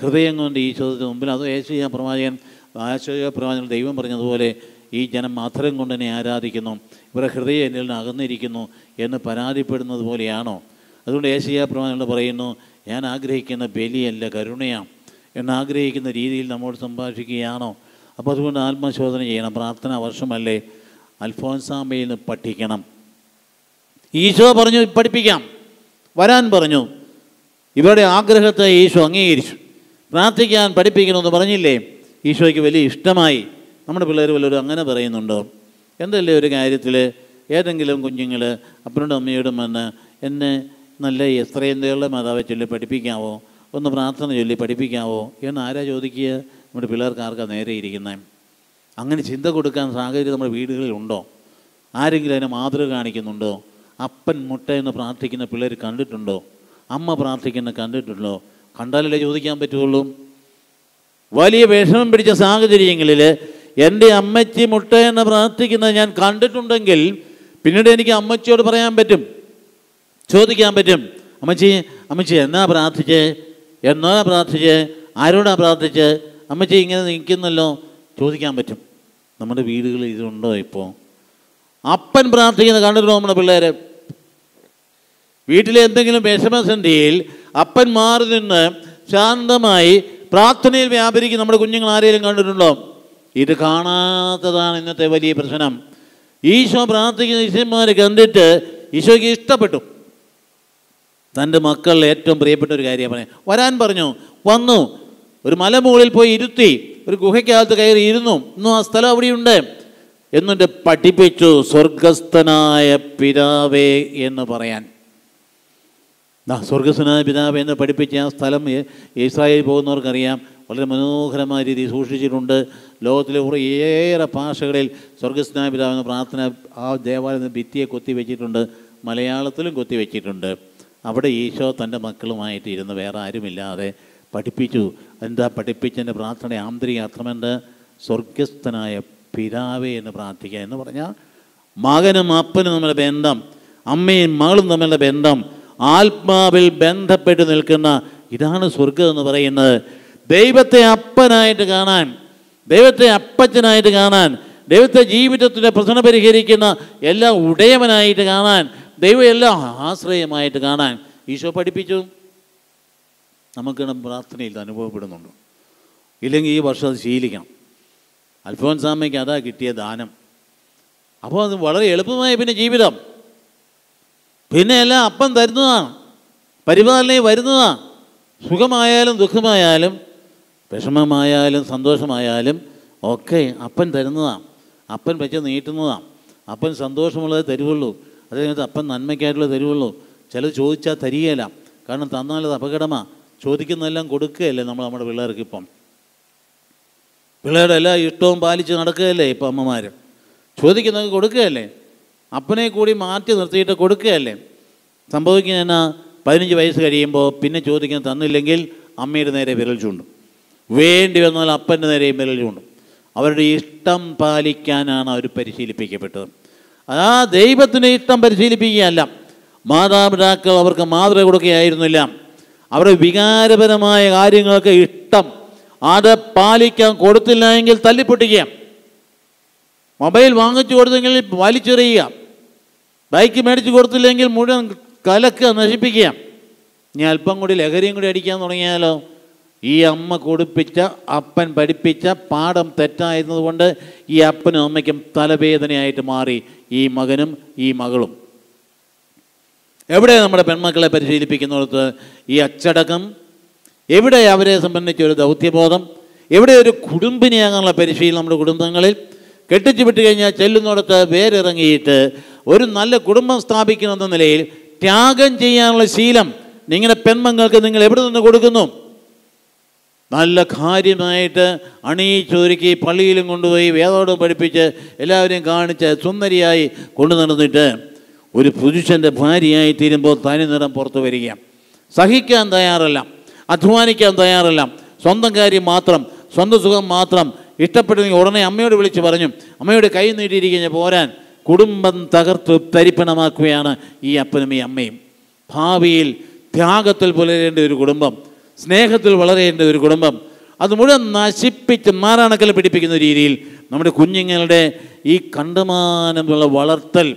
ഹൃദയം കൊണ്ട് ഈശോയുടെ മുമ്പിൽ അതോ യേശയ പ്രവാചകൻ ആശയ പ്രവാചകൻ ദൈവം പറഞ്ഞതുപോലെ ഈ ജനം മാത്രം കൊണ്ട് എന്നെ ആരാധിക്കുന്നു. ഇവരുടെ ഹൃദയം എന്നിൽ നിന്ന് അകന്നിരിക്കുന്നു. എന്ന് പരാതിപ്പെടുന്നത് പോലെയാണോ? അതുകൊണ്ട് ഏഷ്യ പ്രവാചകൻ പറയുന്നു ഞാൻ ആഗ്രഹിക്കുന്ന ബലിയല്ല കരുണയാണ് എന്നാഗ്രഹിക്കുന്ന രീതിയിൽ നമ്മോട് സംഭാഷിക്കുകയാണോ? അപ്പോൾ അതുകൊണ്ട് ആത്മശോധന ചെയ്യണം പ്രാർത്ഥന വർഷമല്ലേ? അൽഫോൻസാമയിൽ നിന്ന് പഠിക്കണം. ഈശോ പറഞ്ഞു പഠിപ്പിക്കാം. വരാൻ പറഞ്ഞു. ഇവരുടെ ആഗ്രഹത്തെ ഈശോ അംഗീകരിച്ചു. പ്രാർത്ഥിക്കാൻ പഠിപ്പിക്കണമെന്ന് പറഞ്ഞില്ലേ? ഈശോയ്ക്ക് വലിയ ഇഷ്ടമായി. നമ്മുടെ പിള്ളേർ വല്ലവരും അങ്ങനെ പറയുന്നുണ്ടോ? എന്തല്ലേ ഒരു കാര്യത്തിൽ ഏതെങ്കിലും കുഞ്ഞുങ്ങൾ അപ്പനോടും അമ്മയോടും വന്ന് എന്നെ നല്ല എത്രയന്തയുള്ള മാതാവെ ചൊല്ലി പഠിപ്പിക്കാമോ ഒന്ന് പ്രാർത്ഥന ചൊല്ലി പഠിപ്പിക്കാമോ എന്ന് ആരാ ചോദിക്കുക? നമ്മുടെ പിള്ളേർക്ക് ആർക്കാ നേരെ ഇരിക്കുന്നത് അങ്ങനെ ചിന്ത കൊടുക്കാൻ സാഹചര്യം നമ്മുടെ വീടുകളിൽ ഉണ്ടോ? ആരെങ്കിലും അതിനെ മാതൃക കാണിക്കുന്നുണ്ടോ? അപ്പൻ മുട്ട എന്ന് പ്രാർത്ഥിക്കുന്ന പിള്ളേർ കണ്ടിട്ടുണ്ടോ? അമ്മ പ്രാർത്ഥിക്കുന്ന കണ്ടിട്ടുണ്ടോ? കണ്ടാലല്ലേ ചോദിക്കാൻ പറ്റുള്ളൂ. വലിയ വിഷമം പിടിച്ച സാഹചര്യങ്ങളിൽ എന്റെ അമ്മച്ചി മുട്ട എന്ന് പ്രാർത്ഥിക്കുന്നത് ഞാൻ കണ്ടിട്ടുണ്ടെങ്കിൽ പിന്നീട് എനിക്ക് അമ്മച്ചിയോട് പറയാൻ പറ്റും. ചോദിക്കാൻ പറ്റും. അമ്മച്ചി അമ്മച്ചി എന്നാ പ്രാർത്ഥിച്ചേ? എന്നാ പ്രാർത്ഥിച്ചേ? ആരോടാ പ്രാർത്ഥിച്ച്? അമ്മച്ചി ഇങ്ങനെ നിൽക്കുന്നല്ലോ. ചോദിക്കാൻ പറ്റും. നമ്മുടെ വീടുകളിൽ ഇതുണ്ടോ ഇപ്പോൾ അപ്പൻ പ്രാർത്ഥിക്കുന്ന കണ്ടിരുന്നു നമ്മുടെ പിള്ളേരെ? വീട്ടിലെ എന്തെങ്കിലും വിഷമസന്ധിയിൽ അപ്പൻ മാറി നിന്ന് ശാന്തമായി പ്രാർത്ഥനയിൽ വ്യാപരിക്കും നമ്മുടെ കുഞ്ഞുങ്ങൾ ആരെങ്കിലും കണ്ടിട്ടുണ്ടോ? ഇത് കാണാത്തതാണ് ഇന്നത്തെ വലിയ പ്രശ്നം. ഈശോ പ്രാർത്ഥിക്കുന്ന ഈശ്വരന്മാരെ കണ്ടിട്ട് ഈശോയ്ക്ക് ഇഷ്ടപ്പെട്ടു. തന്റെ മക്കൾ ഏറ്റവും പ്രിയപ്പെട്ട ഒരു കാര്യമാണ് പറയാം വരാൻ പറഞ്ഞു. വന്നു. ഒരു മലമുകളിൽ പോയി ഇരുത്തി. ഒരു ഗുഹയ്ക്കകത്ത് കയറി ഇരുന്നു. ഇന്നും ആ സ്ഥലം അവിടെയുണ്ട് എന്നിട്ട് പഠിപ്പിച്ചു സ്വർഗസ്ഥനായ പിതാവേ എന്ന് പറയാൻ. സ്വർഗസ്വനായ പിതാവ് എന്ന് പഠിപ്പിച്ച ആ സ്ഥലം ഇസ്രായേലിൽ പോകുന്നവർക്കറിയാം. വളരെ മനോഹരമായ രീതിയിൽ സൂക്ഷിച്ചിട്ടുണ്ട്. ലോകത്തിലെ കുറേയേറെ ഭാഷകളിൽ സ്വർഗസ്നായ പിതാവ് പ്രാർത്ഥന ആ ദേവാലയം ഭിത്തിയെ കൊത്തി വെച്ചിട്ടുണ്ട് മലയാളത്തിലും കൊത്തി വെച്ചിട്ടുണ്ട് അവിടെ ഈശോ തന്റെ മക്കളുമായിട്ട് ഇരുന്ന് വേറെ ആരുമില്ലാതെ പഠിപ്പിച്ചു. എന്താ പഠിപ്പിച്ചതിന്റെ പ്രാർത്ഥന? ആന്തരിക അർത്ഥമെന്ത് സ്വർഗസ്ഥനായ പിതാവേ എന്ന് പ്രാർത്ഥിക്കുക എന്ന് പറഞ്ഞാൽ മകനും അപ്പനും തമ്മിലെ ബന്ധം അമ്മയും മകളും തമ്മിലുള്ള ബന്ധം ആത്മാവിൽ ബന്ധപ്പെട്ട് നിൽക്കുന്ന ഇതാണ് സ്വർഗം എന്ന് പറയുന്നത്. ദൈവത്തെ അപ്പനായിട്ട് കാണാൻ ദൈവത്തെ അപ്പച്ചനായിട്ട് കാണാൻ ദൈവത്തെ ജീവിതത്തിന്റെ പ്രശ്നം പരിഹരിക്കുന്ന എല്ലാ ഉടയവനായിട്ട് കാണാൻ ദൈവം എല്ലാം ആശ്രയമായിട്ട് കാണാൻ ഈശോ പഠിപ്പിച്ചു. നമുക്ക് പ്രാർത്ഥനയിൽ അനുഭവപ്പെടുന്നുണ്ട്. ഇല്ലെങ്കിൽ ഈ വർഷം അത് ശീലിക്കണം. അൽഫോൻസാമ്മയ്ക്ക് അതാ കിട്ടിയ ദാനം. അപ്പോൾ അത് വളരെ എളുപ്പമായി പിന്നെ ജീവിതം. പിന്നെ എല്ലാം അപ്പം തരുന്നതാണ്. പരിപാലനയിൽ വരുന്നതാണ്. സുഖമായാലും ദുഃഖമായാലും വിഷമമായാലും സന്തോഷമായാലും ഒക്കെ അപ്പൻ തരുന്നതാണ്. അപ്പൻ വെച്ച് നീട്ടുന്നതാണ്. അപ്പൻ സന്തോഷമുള്ളതേ തരുവുള്ളൂ. അതേസമയത്ത് അപ്പൻ നന്മയ്ക്കായിട്ടുള്ളത് തരുവുള്ളൂ. ചിലത് ചോദിച്ചാൽ തരികയില്ല. കാരണം തന്നാലത് അപകടമാണ് ചോദിക്കുന്നതെല്ലാം കൊടുക്കുകയല്ലേ നമ്മൾ നമ്മുടെ പിള്ളേർക്ക് ഇപ്പം. പിള്ളേരുടെ എല്ലാ ഇഷ്ടവും പാലിച്ച് നടക്കുകയല്ലേ ഇപ്പം അമ്മമാർ ചോദിക്കുന്നത് കൊടുക്കുകയല്ലേ? അപ്പനെ കൂടി മാറ്റി നിർത്തിയിട്ട് കൊടുക്കുകയല്ലേ? സംഭവിക്കുന്ന പതിനഞ്ച് വയസ്സ് കഴിയുമ്പോൾ പിന്നെ ചോദിക്കാൻ തന്നില്ലെങ്കിൽ അമ്മയുടെ നേരെ വിരൽ ചൂണ്ടും. വേണ്ടി വന്നാൽ അപ്പന്റെ നേരെയും വിരൽ അവരുടെ ഇഷ്ടം പാലിക്കാനാണ് അവർ പരിശീലിപ്പിക്കപ്പെട്ടത്. ആ ദൈവത്തിന്റെ ഇഷ്ടം പരിശീലിപ്പിക്കുകയല്ല. മാതാപിതാക്കൾ അവർക്ക് മാതൃക കൊടുക്കുകയായിരുന്നില്ല. അവരുടെ വികാരപരമായ കാര്യങ്ങൾക്ക് ഇഷ്ടം. അത് പാലിക്കാൻ കൊടുത്തില്ല എങ്കിൽ തല്ലിപ്പൊട്ടിക്കുക. മൊബൈൽ വാങ്ങിച്ചു കൊടുത്തെങ്കിൽ വലിച്ചെറിയുക. ബൈക്ക് മേടിച്ചു കൊടുത്തില്ലെങ്കിൽ മുഴുവൻ കലക്കുക നശിപ്പിക്കുക. ഇനി അല്പം കൂടി ലഹരിയും കൂടി അടിക്കാൻ തുടങ്ങിയാലോ? ഈ അമ്മ കൊടുപ്പിച്ച അപ്പൻ പഠിപ്പിച്ച പാഠം തെറ്റായിരുന്നതുകൊണ്ട് ഈ അപ്പനും അമ്മയ്ക്കും തലവേദനയായിട്ട് മാറി ഈ മകനും ഈ മകളും. എവിടെ നമ്മുടെ പെൺമക്കളെ പരിശീലിപ്പിക്കുന്നിടത്ത് ഈ അച്ചടക്കം എവിടെ അവരെ സംബന്ധിച്ച ഒരു ദൗത്യബോധം? എവിടെ ഒരു കുടുംബിനിയാകാനുള്ള പരിശീലനം നമ്മുടെ കുടുംബങ്ങളിൽ? കെട്ടിച്ചു വിട്ട് കഴിഞ്ഞാൽ ചെല്ലുന്നിടത്ത് വേരിറങ്ങിയിട്ട് ഒരു നല്ല കുടുംബം സ്ഥാപിക്കണമെന്ന നിലയിൽ ത്യാഗം ചെയ്യാനുള്ള ശീലം നിങ്ങളുടെ പെൺമങ്ങൾക്ക് നിങ്ങൾ എവിടെ നിന്ന് കൊടുക്കുന്നു? നല്ല കാര്യമായിട്ട് അണിയിച്ചൊരുക്കി പള്ളിയിലും കൊണ്ടുപോയി വേദോടും പഠിപ്പിച്ച് എല്ലാവരെയും കാണിച്ച് സുന്ദരിയായി കൊണ്ടു നടന്നിട്ട് ഒരു പുരുഷന്റെ ഭാര്യയായി തീരുമ്പോൾ തനി നിറം പുറത്തു വരിക സഹിക്കാൻ തയ്യാറല്ല അധ്വാനിക്കാൻ തയ്യാറല്ല. സ്വന്തം കാര്യം മാത്രം സ്വന്തം സുഖം മാത്രം ഇഷ്ടപ്പെടുന്നെങ്കിൽ ഉടനെ അമ്മയോട് വിളിച്ച് പറഞ്ഞു അമ്മയോട് കൈ നീട്ടിയിരിക്കുന്ന പോരാൻ കുടുംബം തകർത്ത് തരിപ്പണമാക്കുകയാണ് ഈ അപ്പനും ഈ അമ്മയും. ഭാവിയിൽ ത്യാഗത്തിൽ പുലരേണ്ട ഒരു കുടുംബം സ്നേഹത്തിൽ വളരേണ്ട ഒരു കുടുംബം അത് മുഴുവൻ നശിപ്പിച്ച് മാറാണക്കൽ പിടിപ്പിക്കുന്ന രീതിയിൽ നമ്മുടെ കുഞ്ഞുങ്ങളുടെ ഈ കണ്ടമാനമുള്ള വളർത്തൽ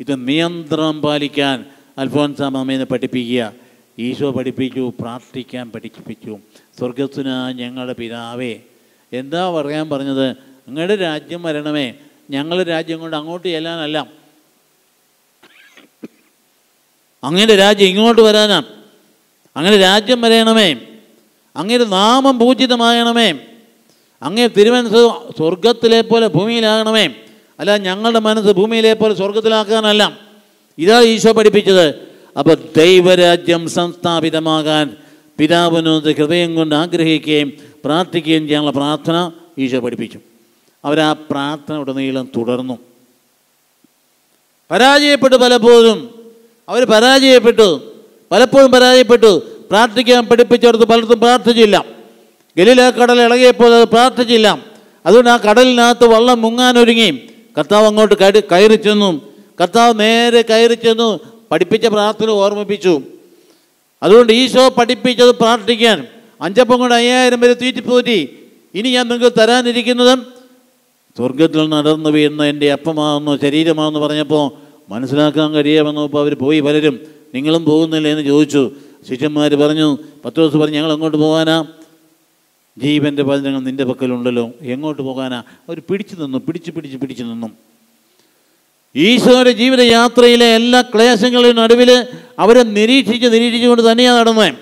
ഇത് നിയന്ത്രണം പാലിക്കാൻ അൽഫോൻസാം അമ്മേനെ പഠിപ്പിക്കുക. ഈശോ പഠിപ്പിച്ചു പ്രാർത്ഥിക്കാൻ പഠിപ്പിച്ചു. സ്വർഗസ്വന ഞങ്ങളുടെ പിതാവേ. എന്താ പറയാൻ പറഞ്ഞത്? നിങ്ങളുടെ രാജ്യം വരണമേ. ഞങ്ങളുടെ രാജ്യം കൊണ്ട് അങ്ങോട്ട് ചെല്ലാനല്ല. അങ്ങയുടെ രാജ്യം ഇങ്ങോട്ട് വരാനാണ്. അങ്ങനെ രാജ്യം വരയണമേ. അങ്ങയുടെ നാമം പൂജിതമാകണമേ അങ്ങേ തിരുമനസ് സ്വർഗത്തിലെ പോലെ ഭൂമിയിലാകണമേ. അല്ല ഞങ്ങളുടെ മനസ്സ് ഭൂമിയിലെ പോലെ സ്വർഗത്തിലാക്കാനല്ല ഇതാ ഈശോ പഠിപ്പിച്ചത്. അപ്പോൾ ദൈവരാജ്യം സംസ്ഥാപിതമാകാൻ പിതാവിനോട് ഹൃദയം കൊണ്ട് ആഗ്രഹിക്കുകയും പ്രാർത്ഥിക്കുകയും ചെയ്യാനുള്ള പ്രാർത്ഥന ഈശോ പഠിപ്പിച്ചു. അവർ ആ പ്രാർത്ഥന ഉടനീളം തുടർന്നു. പരാജയപ്പെട്ടു പലപ്പോഴും. അവർ പരാജയപ്പെട്ടു. പലപ്പോഴും പരാജയപ്പെട്ടു. പ്രാർത്ഥിക്കാൻ പഠിപ്പിച്ചവർക്ക് പലർത്തും പ്രാർത്ഥിച്ചില്ല. ഗലീല കടൽ ഇളകിയപ്പോൾ അത് പ്രാർത്ഥിച്ചില്ല. അതുകൊണ്ട് ആ കടലിനകത്ത് വള്ളം മുങ്ങാനൊരുങ്ങി കർത്താവ് അങ്ങോട്ട് കയറി കയറി ചെന്നു. കർത്താവ് നേരെ കയറി ചെന്നു. പഠിപ്പിച്ച പ്രാർത്ഥന ഓർമ്മിപ്പിച്ചു. അതുകൊണ്ട് ഈശോ പഠിപ്പിച്ചത് പ്രാർത്ഥിക്കാൻ. അഞ്ചപ്പം കൊണ്ട് അയ്യായിരം പേര് തീറ്റിപ്പോറ്റി. ഇനി ഞാൻ നിങ്ങൾക്ക് തരാനിരിക്കുന്നത് സ്വർഗത്തിൽ നടന്നു വീഴുന്ന എന്റെ അപ്പമാണെന്നോ ശരീരമാണെന്ന് പറഞ്ഞപ്പോൾ മനസ്സിലാക്കാൻ കഴിയുമെന്നോ ഇപ്പോൾ അവർ പോയി പലരും. നിങ്ങളും പോകുന്നില്ലേ എന്ന് ചോദിച്ചു. ശിഷ്യന്മാർ പറഞ്ഞു പത്ത് ദിവസം പറഞ്ഞു ഞങ്ങൾ എങ്ങോട്ട് പോകാനാ? ജീവന്റെ വചനങ്ങൾ നിന്റെ പക്കലുണ്ടല്ലോ എങ്ങോട്ട് പോകാനാ? അവർ പിടിച്ചു നിന്നു പിടിച്ച് പിടിച്ച് പിടിച്ചു നിന്നു. ഈശോയുടെ ജീവിതയാത്രയിലെ എല്ലാ ക്ലേശങ്ങളുടെയും നടുവിൽ അവരെ നിരീക്ഷിച്ച് നിരീക്ഷിച്ചുകൊണ്ട് തന്നെയാണ് നടന്നത്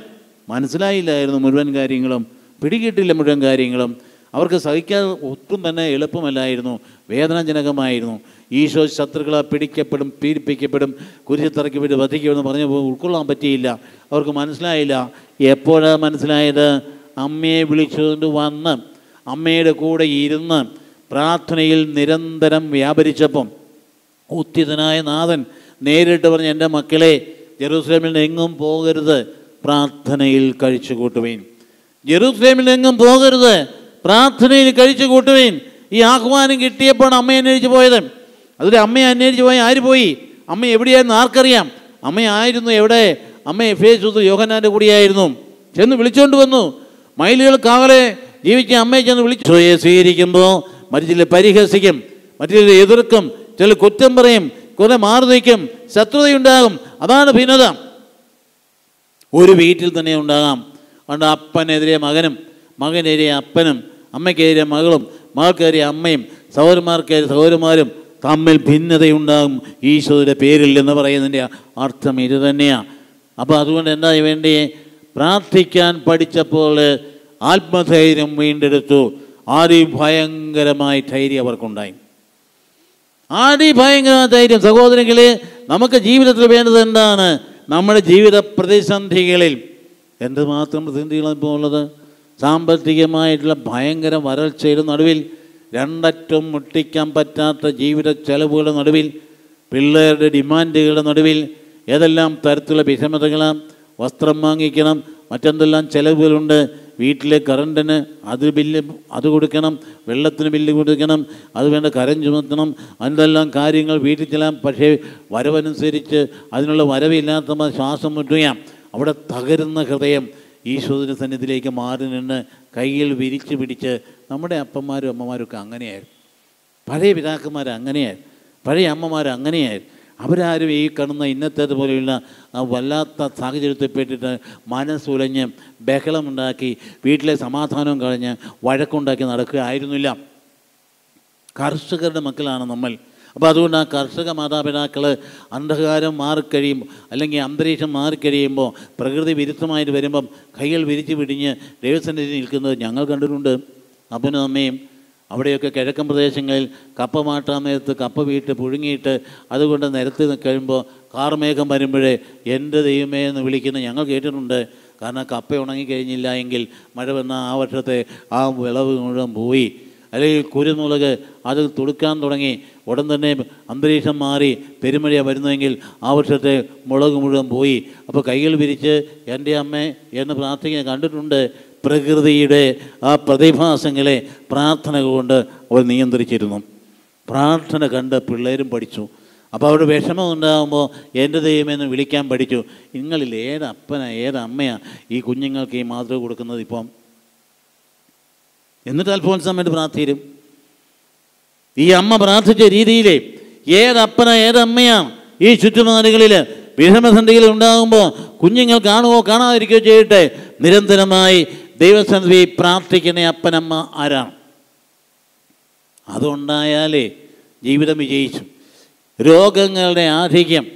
മനസ്സിലായില്ലായിരുന്നു മുഴുവൻ കാര്യങ്ങളും പിടികിട്ടില്ല മുഴുവൻ കാര്യങ്ങളും. അവർക്ക് സഹിക്കാൻ ഒട്ടും തന്നെ എളുപ്പമല്ലായിരുന്നു വേദനാജനകമായിരുന്നു. ഈശോ ശത്രുക്കളെ പിടിക്കപ്പെടും പീഡിപ്പിക്കപ്പെടും കുരിശിത്തിറക്കപ്പെട്ട് വധിക്കുമെന്ന് പറഞ്ഞ് ഉൾക്കൊള്ളാൻ പറ്റിയില്ല. അവർക്ക് മനസ്സിലായില്ല. എപ്പോഴാണ് മനസ്സിലായത്? അമ്മയെ വിളിച്ചുകൊണ്ട് വന്ന് അമ്മയുടെ കൂടെ ഇരുന്ന് പ്രാർത്ഥനയിൽ നിരന്തരം വ്യാപരിച്ചപ്പം ഉത്തിതനായ നാഥൻ നേരിട്ട് പറഞ്ഞ് എന്റെ മക്കളെ ജെറൂസലേമിൽ എങ്ങും പോകരുത് പ്രാർത്ഥനയിൽ കഴിച്ചു കൂട്ടുവീൻ ജെറൂസലേമിൽ എങ്ങും പോകരുത് പ്രാർത്ഥനയിൽ കഴിച്ചു കൂട്ടുവീൻ ഈ ആഹ്വാനം കിട്ടിയപ്പോൾ അമ്മയെ അന്വേഷിച്ച് പോയത്. അതിൽ അമ്മയെ അന്വേഷിച്ച് പോയി ആര് പോയി? അമ്മ എവിടെയായിരുന്നു? ആർക്കറിയാം. അമ്മയായിരുന്നു എവിടെ? അമ്മ എഫ് എ യോഹനാന്റെ കൂടിയായിരുന്നു. ചെന്ന് വിളിച്ചുകൊണ്ട് വന്നു. മയിലുകൾ കാവലെ ജീവിച്ച അമ്മയെ ചെന്ന് വിളിച്ചു. സ്വീകരിക്കുമ്പോൾ മറ്റു ചില പരിഹസിക്കും മറ്റു ചില എതിർക്കും ചില കുറ്റം പറയും കുറെ മാറി നിൽക്കും ശത്രുതയുണ്ടാകും. അതാണ് ഭിന്നത. ഒരു വീട്ടിൽ തന്നെ ഉണ്ടാകാം. അതുകൊണ്ട് അപ്പനെതിരെ മകനും മകനെതിരെ അപ്പനും അമ്മയ്ക്കെതിരെ മകളും മകൾക്കെതിരെ അമ്മയും സഹോദരന്മാർക്കെതിരെ സഹോദരന്മാരും തമ്മിൽ ഭിന്നതയുണ്ടാകും. ഈശോയുടെ പേരിൽ എന്ന് പറയുന്നതിന്റെ അർത്ഥം ഇത് തന്നെയാണ് അപ്പോൾ അതുകൊണ്ട് എന്താ വേണ്ടി? പ്രാർത്ഥിക്കാൻ പഠിച്ചപ്പോൾ ആത്മധൈര്യം വീണ്ടെടുത്തു. അതിഭയങ്കരമായ ധൈര്യം അവർക്കുണ്ടായി. അതിഭയങ്കരമായ ധൈര്യം. സഹോദരങ്ങളെ നമുക്ക് ജീവിതത്തിൽ വേണ്ടത് എന്താണ്? നമ്മുടെ ജീവിത പ്രതിസന്ധികളിൽ. എന്തുമാത്രം പ്രതിസന്ധികളാണ് ഇപ്പോൾ ഉള്ളത്? സാമ്പത്തികമായിട്ടുള്ള ഭയങ്കര വരൾച്ചയുടെ നടുവിൽ രണ്ടറ്റം മുട്ടിക്കാൻ പറ്റാത്ത ജീവിത ചെലവുകളുടെ നടുവിൽ പിള്ളേരുടെ ഡിമാൻഡുകളുടെ നടുവിൽ ഏതെല്ലാം തരത്തിലുള്ള വിഷമതകളാണ് വസ്ത്രം വാങ്ങിക്കണം മറ്റെന്തെല്ലാം ചിലവുകളുണ്ട് വീട്ടിലെ കറണ്ടിന് അത് ബില്ല് അത് കൊടുക്കണം വെള്ളത്തിന് ബില്ല് കൊടുക്കണം അത് വേണ്ട കരം ചുമത്തണം അതിന്റെല്ലാം കാര്യങ്ങൾ വീട്ടിൽ ചെല്ലാം പക്ഷേ വരവനുസരിച്ച് അതിനുള്ള വരവില്ലാത്ത ശ്വാസം മുറ്റുകയാണ് അവിടെ തകരുന്ന ഹൃദയം ഈശ്വരന്റെ സന്നിധിയിലേക്ക് മാറി നിന്ന് കയ്യിൽ വിരിച്ച് പിടിച്ച് നമ്മുടെ അപ്പന്മാരും അമ്മമാരും ഒക്കെ അങ്ങനെയായിരുന്നു. പഴയ പിതാക്കന്മാർ അങ്ങനെയായിരുന്നു. പഴയ അമ്മമാർ അങ്ങനെയായിരുന്നു. അവരാരും ഈ കാണുന്ന ഇന്നത്തേതുപോലെയുള്ള വല്ലാത്ത വല്ലാത്ത സാഹചര്യത്തിൽപ്പെട്ടിട്ട് മനസ്സുലഞ്ഞ് ബഹളമുണ്ടാക്കി വീട്ടിലെ സമാധാനം കളഞ്ഞ് വഴക്കുണ്ടാക്കി നടക്കുകയായിരുന്നില്ല. കർഷകരുടെ മക്കളാണ് നമ്മൾ. അപ്പോൾ അതുകൊണ്ട് ആ കർഷക മാതാപിതാക്കൾ അന്ധകാരം മാറിക്കഴിയുമ്പോൾ അല്ലെങ്കിൽ അന്തരീക്ഷം മാറിക്കഴിയുമ്പോൾ പ്രകൃതി വിരുദ്ധമായിട്ട് വരുമ്പം കൈകൾ വിരിച്ച് പിടിഞ്ഞ് ദൈവസന്നിധി നിൽക്കുന്നത് ഞങ്ങൾ കണ്ടിട്ടുണ്ട്. അപ്പനും അമ്മയും അവിടെയൊക്കെ കിഴക്കൻ പ്രദേശങ്ങളിൽ കപ്പ നേരത്ത് കപ്പ വീട്ട് പുഴുങ്ങിയിട്ട് അതുകൊണ്ട് നിരത്തി കഴിയുമ്പോൾ കാർമേഘം വരുമ്പോഴേ എന്റെ ദൈവമേ എന്ന് വിളിക്കുന്ന ഞങ്ങൾ കേട്ടിട്ടുണ്ട്. കാരണം കപ്പ ഉണങ്ങിക്കഴിഞ്ഞില്ല എങ്കിൽ മഴ വന്ന ആ വർഷത്തെ ആ വിളവ് മുഴുവൻ പോയി. അല്ലെങ്കിൽ കുരുമുളക് അത് തുടുക്കാൻ തുടങ്ങി. ഉടൻ തന്നെ അന്തരീക്ഷം മാറി പെരുമഴ വരുന്നതെങ്കിൽ ആ വർഷത്തെ മുളക് മുഴുവൻ പോയി. അപ്പോൾ കൈകൾ വിരിച്ച് എന്റെ അമ്മ എന്ന് പ്രാർത്ഥിക്കാൻ കണ്ടിട്ടുണ്ട്. പ്രകൃതിയുടെ ആ പ്രതിഭാസങ്ങളെ പ്രാർത്ഥന കൊണ്ട് അവർ നിയന്ത്രിച്ചിരുന്നു. പ്രാർത്ഥന കണ്ട് പിള്ളേരും പഠിച്ചു. അപ്പോൾ അവിടെ വിഷമം ഉണ്ടാകുമ്പോൾ എന്റെ ദൈവമെന്ന് വിളിക്കാൻ പഠിച്ചു. നിങ്ങളിൽ ഏത് അപ്പനാ ഏത് അമ്മയാ ഈ കുഞ്ഞുങ്ങൾക്ക് ഈ മാതൃക കൊടുക്കുന്നത് ഇപ്പം? എന്നിട്ട് അൽഫോൻസമ്മയുടെ പ്രാർത്ഥിരും ഈ അമ്മ പ്രാർത്ഥിച്ച രീതിയിലെ ഏതപ്പന ഏതമ്മയാണ് ഈ ചുറ്റുപാടുകളിൽ വിഷമസന്ധികൾ ഉണ്ടാകുമ്പോൾ കുഞ്ഞുങ്ങൾ കാണുകയോ കാണാതിരിക്കുകയോ ചെയ്യട്ടെ? നിരന്തരമായി ദൈവസന്നിധി പ്രാർത്ഥിക്കുന്ന അപ്പനമ്മ ആരാണ്? അതുണ്ടായാലേ ജീവിതം വിജയിച്ചു. രോഗങ്ങളുടെ ആധിക്യം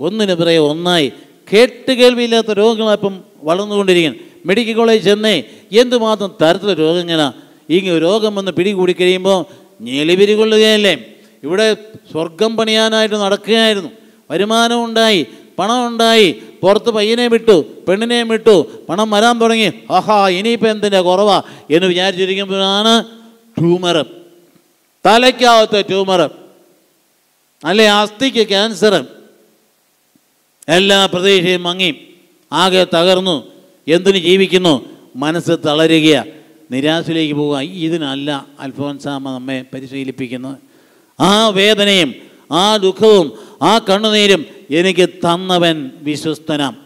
ഒന്നിനു പിറകെ ഒന്നായി. കേട്ടുകേൾവിയില്ലാത്ത രോഗങ്ങളപ്പം വളർന്നുകൊണ്ടിരിക്കുന്നു. മെഡിക്കൽ കോളേജ് ചെന്നേ എന്തുമാത്രം തരത്തിലുള്ള രോഗങ്ങളാണ് ഇങ്ങനെ രോഗം വന്ന് പിടികൂടി കഴിയുമ്പോൾ ഞെളിപിരി കൊള്ളുകയല്ലേ? ഇവിടെ സ്വർഗം പണിയാനായിട്ട് നടക്കുകയായിരുന്നു. വരുമാനം ഉണ്ടായി. പണം ഉണ്ടായി. പുറത്ത് പയ്യനെ വിട്ടു പെണ്ണിനെയും വിട്ടു പണം വരാൻ തുടങ്ങി. ആഹാ ഇനിയിപ്പോൾ എന്തിന്റെ കുറവാ എന്ന് വിചാരിച്ചിരിക്കുമ്പോഴാണ് ട്യൂമർ. തലയ്ക്കകത്ത് ട്യൂമർ. അല്ലെ അസ്ഥിക്ക് ക്യാൻസർ. എല്ലാ പ്രതീക്ഷയും മങ്ങി. ആകെ തകർന്നു. എന്തിനു ജീവിക്കുന്നു? മനസ്സ് തളരുക നിരാശയിലേക്ക് പോവുക ഇതിനല്ല അൽഫോൻസാമ നമ്മെ പരിശീലിപ്പിക്കുന്നത്. ആ വേദനയും ആ ദുഃഖവും ആ കണ്ണുനീരും എനിക്ക് തന്നവൻ വിശ്വസ്തനാം.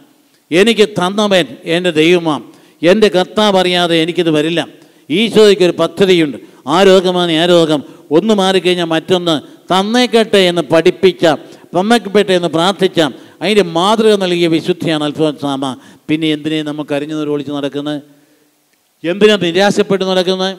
എനിക്ക് തന്നവൻ എന്റെ ദൈവമാം. എന്റെ കർത്താവ് അറിയാതെ എനിക്കിത് വരില്ല. ഈശോയ്ക്കൊരു പദ്ധതിയുണ്ട്. ആ രോഗമാണ് ആ രോഗം. ഒന്ന് മാറിക്കഴിഞ്ഞാൽ മറ്റൊന്ന് തന്നേക്കട്ടെ എന്ന് പഠിപ്പിച്ച തന്നേക്കപ്പെട്ടെ എന്ന് പ്രാർത്ഥിച്ച അതിന്റെ മാതൃക നൽകിയ വിശുദ്ധിയാണ് അൽഫോൻസാമ. പിന്നെ എന്തിനെ നമുക്ക് അരിഞ്ഞു ഒളിച്ച് നടക്കുന്നത്? എന്തിനാ നിരാശപ്പെട്ട് നടക്കുന്നത്?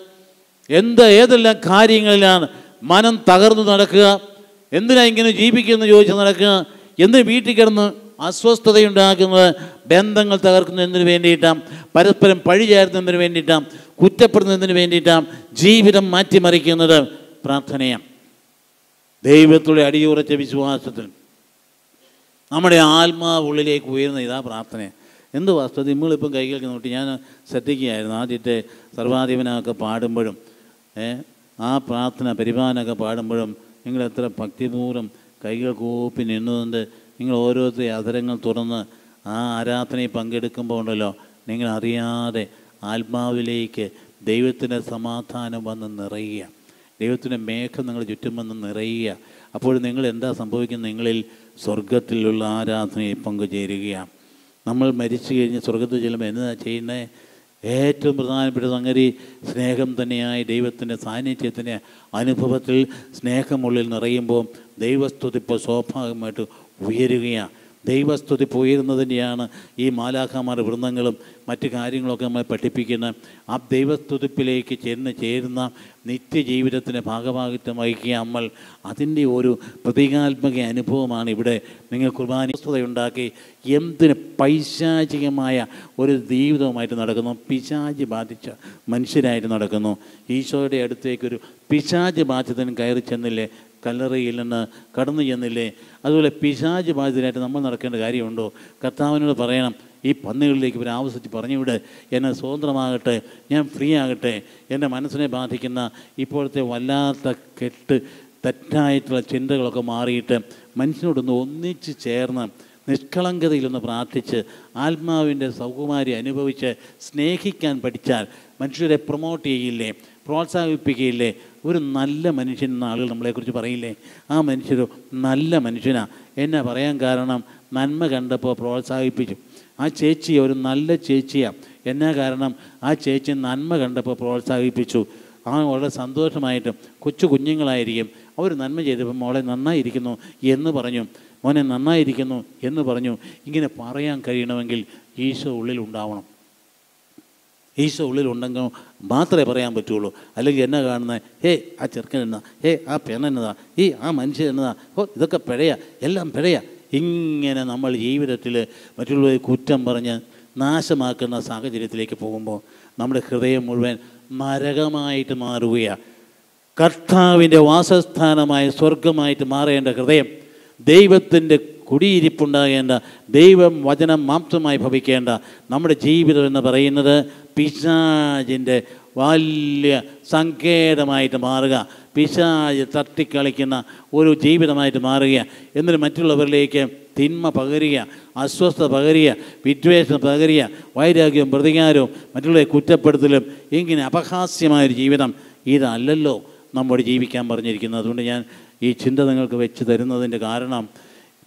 എന്ത് ഏതെല്ലാം കാര്യങ്ങളിലാണ് മനം തകർന്നു നടക്കുക? എന്തിനാ ഇങ്ങനെ ജീവിക്കുന്നു ചോദിച്ച് നടക്കുക? എന്തിന് വീട്ടിൽ കിടന്ന് അസ്വസ്ഥതയുണ്ടാക്കുന്നത്? ബന്ധങ്ങൾ തകർക്കുന്നതിന് വേണ്ടിയിട്ടാം? പരസ്പരം പഴി ചേർന്നതിന് വേണ്ടിയിട്ടാം? കുറ്റപ്പെടുന്നതിന് വേണ്ടിയിട്ടാം? ജീവിതം മാറ്റിമറിക്കുന്നത് പ്രാർത്ഥനയാണ് ദൈവത്തോടെ അടിയുറച്ച വിശ്വാസത്തിൽ നമ്മുടെ ആത്മാവ് ഉള്ളിലേക്ക് ഉയരുന്ന ഇതാ പ്രാർത്ഥന എന്ത് വാസ്തവത്തിൽ നമ്മളിപ്പം കൈകൾക്ക് നോട്ടി ഞാൻ ശ്രദ്ധിക്കുകയായിരുന്നു. ആദ്യത്തെ സർവാധിപനൊക്കെ പാടുമ്പോഴും ആ പ്രാർത്ഥന പരിപാലനമൊക്കെ പാടുമ്പോഴും നിങ്ങൾ എത്ര ഭക്തിപൂർവം കൈകൾ കൂപ്പി നിന്നുകൊണ്ട് നിങ്ങൾ ഓരോരുത്തരെ അധരങ്ങൾ തുറന്ന് ആ ആരാധനയിൽ പങ്കെടുക്കുമ്പോൾ ഉണ്ടല്ലോ നിങ്ങൾ അറിയാതെ ആത്മാവിലേക്ക് ദൈവത്തിന്റെ സമാധാനം വന്ന് നിറയുക. ദൈവത്തിന്റെ മേഘം നിങ്ങൾ ചുറ്റും വന്ന് നിറയുക. അപ്പോൾ നിങ്ങൾ എന്താ സംഭവിക്കുന്നത്? നിങ്ങളിൽ സ്വർഗത്തിലുള്ള ആരാധനയിൽ പങ്കുചേരുകയാണ്. നമ്മൾ മരിച്ചു കഴിഞ്ഞ് സ്വർഗത്തിൽ ചെല്ലുമ്പോൾ എന്താ ചെയ്യുന്നത്? ഏറ്റവും പ്രധാനപ്പെട്ട സംഗതി സ്നേഹം തന്നെയായി ദൈവത്തിന്റെ സാന്നിധ്യത്തിന്റെ അനുഭവത്തിൽ സ്നേഹമുള്ളിൽ നിറയുമ്പോൾ ദൈവസ്തുതിപ്പോൾ സ്വാഭാവികമായിട്ട് ഉയരുകയാണ്. ദൈവസ്തുതി ഉയരുന്നതിന്റെയാണ് ഈ മാലാഖമാർ വൃന്ദങ്ങളും മറ്റു കാര്യങ്ങളൊക്കെ നമ്മളെ പഠിപ്പിക്കുന്ന. ആ ദൈവസ്തുതിപ്പിലേക്ക് ചെന്ന് ചേരുന്ന നിത്യജീവിതത്തിന്റെ ഭാഗഭാഗിത്വം വഹിക്കുക നമ്മൾ. അതിന്റെ ഒരു പ്രതീകാത്മക അനുഭവമാണ് ഇവിടെ നിങ്ങൾ കുർബാനസ്വതയുണ്ടാക്കി എന്തിന് പൈശാചികമായ ഒരു ജീവിതവുമായിട്ട് നടക്കുന്നു. പിശാജ് ബാധിച്ച മനുഷ്യരായിട്ട് നടക്കുന്നു. ഈശോയുടെ അടുത്തേക്കൊരു പിശാജ് ബാധിതൻ കയറി ചെന്നില്ലേ? കല്ലറയിൽ നിന്ന് കടന്നു ചെന്നില്ലേ? അതുപോലെ പിശാജ് ബാധിതരായിട്ട് നമ്മൾ നടക്കേണ്ട കാര്യമുണ്ടോ? കർത്താവിനോട് പറയണം ഈ പന്നികളിലേക്ക് ഇവർ ആവശ്യത്തിൽ പറഞ്ഞുവിട്. എന്നെ സ്വതന്ത്രമാകട്ടെ ഞാൻ ഫ്രീ ആകട്ടെ. എന്റെ മനസ്സിനെ ബാധിക്കുന്ന ഇപ്പോഴത്തെ വല്ലാത്ത കെട്ട് തെറ്റായിട്ടുള്ള ചിന്തകളൊക്കെ മാറിയിട്ട് മനുഷ്യനോടൊന്ന് ഒന്നിച്ച് ചേർന്ന് നിഷ്കളങ്കതയിലൊന്ന് പ്രാർത്ഥിച്ച് ആത്മാവിന്റെ സൗകുമാരി അനുഭവിച്ച് സ്നേഹിക്കാൻ പഠിച്ചാൽ മനുഷ്യരെ പ്രൊമോട്ട് ചെയ്യില്ലേ? പ്രോത്സാഹിപ്പിക്കുകയില്ലേ? ഒരു നല്ല മനുഷ്യൻ എന്ന ആളുകൾ നമ്മളെക്കുറിച്ച് പറയില്ലേ? ആ മനുഷ്യരു നല്ല മനുഷ്യനാണ് എന്നെ പറയാൻ കാരണം? നന്മ കണ്ടപ്പോൾ പ്രോത്സാഹിപ്പിച്ചു. ആ ചേച്ചി ഒരു നല്ല ചേച്ചിയാണ് എന്നാ കാരണം? ആ ചേച്ചി നന്മ കണ്ടപ്പോൾ പ്രോത്സാഹിപ്പിച്ചു. ആ വളരെ സന്തോഷമായിട്ട് കൊച്ചു കുഞ്ഞുങ്ങളായിരിക്കും. അവർ നന്മ ചെയ്തപ്പോൾ മോളെ നന്നായിരിക്കുന്നു എന്ന് പറഞ്ഞു. മോനെ നന്നായിരിക്കുന്നു എന്ന് പറഞ്ഞു. ഇങ്ങനെ പറയാൻ കഴിയണമെങ്കിൽ ഈശോ ഉള്ളിൽ ഉണ്ടാവണം. ഈശോ ഉള്ളിലുണ്ടെങ്കിൽ മാത്രമേ പറയാൻ പറ്റുള്ളൂ. അല്ലെങ്കിൽ എന്നെ കാണുന്ന ഹേ ആ ചെറുക്കൻ എന്നതാ ഹേ ആ പെണ്ണെന്നതാ ഈ ആ മനുഷ്യൻ എന്നതാ ഓ ഇതൊക്കെ പിഴയാ എല്ലാം പിഴയാ. ഇങ്ങനെ നമ്മൾ ജീവിതത്തിൽ മറ്റുള്ളവരെ കുറ്റം പറഞ്ഞ് നാശമാക്കുന്ന സാഹചര്യത്തിലേക്ക് പോകുമ്പോൾ നമ്മുടെ ഹൃദയം മുഴുവൻ മരകമായിട്ട് മാറുകയാണ് കർത്താവിന്റെ വാസസ്ഥാനമായ സ്വർഗമായിട്ട് മാറേണ്ട ഹൃദയം ദൈവത്തിന്റെ കുടിയിരിപ്പുണ്ടാകേണ്ട ദൈവം വചനം മാംസമായി ഭവിക്കേണ്ട നമ്മുടെ ജീവിതം എന്ന് പറയുന്നത് പിശാജിന്റെ വലിയ സങ്കേതമായിട്ട് മാറുക പിശാജ് തട്ടിക്കളിക്കുന്ന ഒരു ജീവിതമായിട്ട് മാറുക എന്നിട്ട് മറ്റുള്ളവരിലേക്ക് തിന്മ പകരുക അസ്വസ്ഥത പകരുക വിദ്വേഷം പകരുക വൈരാഗ്യവും പ്രതികാരവും മറ്റുള്ളവരെ കുറ്റപ്പെടുത്തലും ഇങ്ങനെ അപഹാസ്യമായൊരു ജീവിതം ഇതല്ലല്ലോ നമ്മോട് ജീവിക്കാൻ പറഞ്ഞിരിക്കുന്നത്. അതുകൊണ്ട് ഞാൻ ഈ ചിന്ത നിങ്ങൾക്ക് വെച്ച് തരുന്നതിന്റെ കാരണം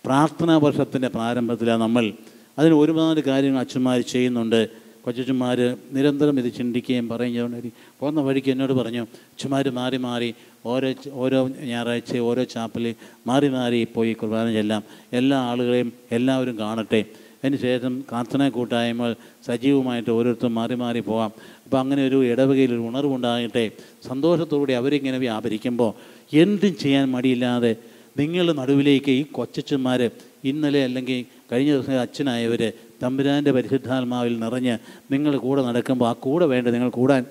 പ്രാർത്ഥനാ വർഷത്തിന്റെ പ്രാരംഭത്തിലാണ് നമ്മൾ അതിന് ഒരുപാട് കാര്യങ്ങൾ അച്ഛന്മാർ ചെയ്യുന്നുണ്ട്. കൊച്ചച്ഛന്മാർ നിരന്തരം ഇത് ചിന്തിക്കുകയും പറയുകയും പോകുന്ന വഴിക്ക് എന്നോട് പറഞ്ഞു അച്ഛന്മാർ മാറി മാറി ഓരോ ഓരോ ഞായറാഴ്ച ഓരോ ചാപ്പലിൽ മാറി മാറി പോയി കുർബാന ചെല്ലാം. എല്ലാ ആളുകളെയും എല്ലാവരും കാണട്ടെ. അതിന് ശേഷം കാർത്തന കൂട്ടായ്മകൾ സജീവമായിട്ട് ഓരോരുത്തരും മാറി മാറി പോകാം. അപ്പോൾ അങ്ങനെ ഒരു ഇടവകയിൽ ഒരു ഉണർവുണ്ടാകട്ടെ. സന്തോഷത്തോടെ അവരിങ്ങനെ വ്യാപരിക്കുമ്പോൾ എന്തും ചെയ്യാൻ മടിയില്ലാതെ നിങ്ങളുടെ നടുവിലേക്ക് ഈ കൊച്ചന്മാർ ഇന്നലെ അല്ലെങ്കിൽ കഴിഞ്ഞ ദിവസം അച്ഛനായവർ തമ്പുരാന്റെ പരിശുദ്ധാത്മാവിൽ നിറഞ്ഞ് നിങ്ങൾ കൂടെ നടക്കുമ്പോൾ ആ കൂടെ വേണ്ട നിങ്ങൾ കൂടാൻ?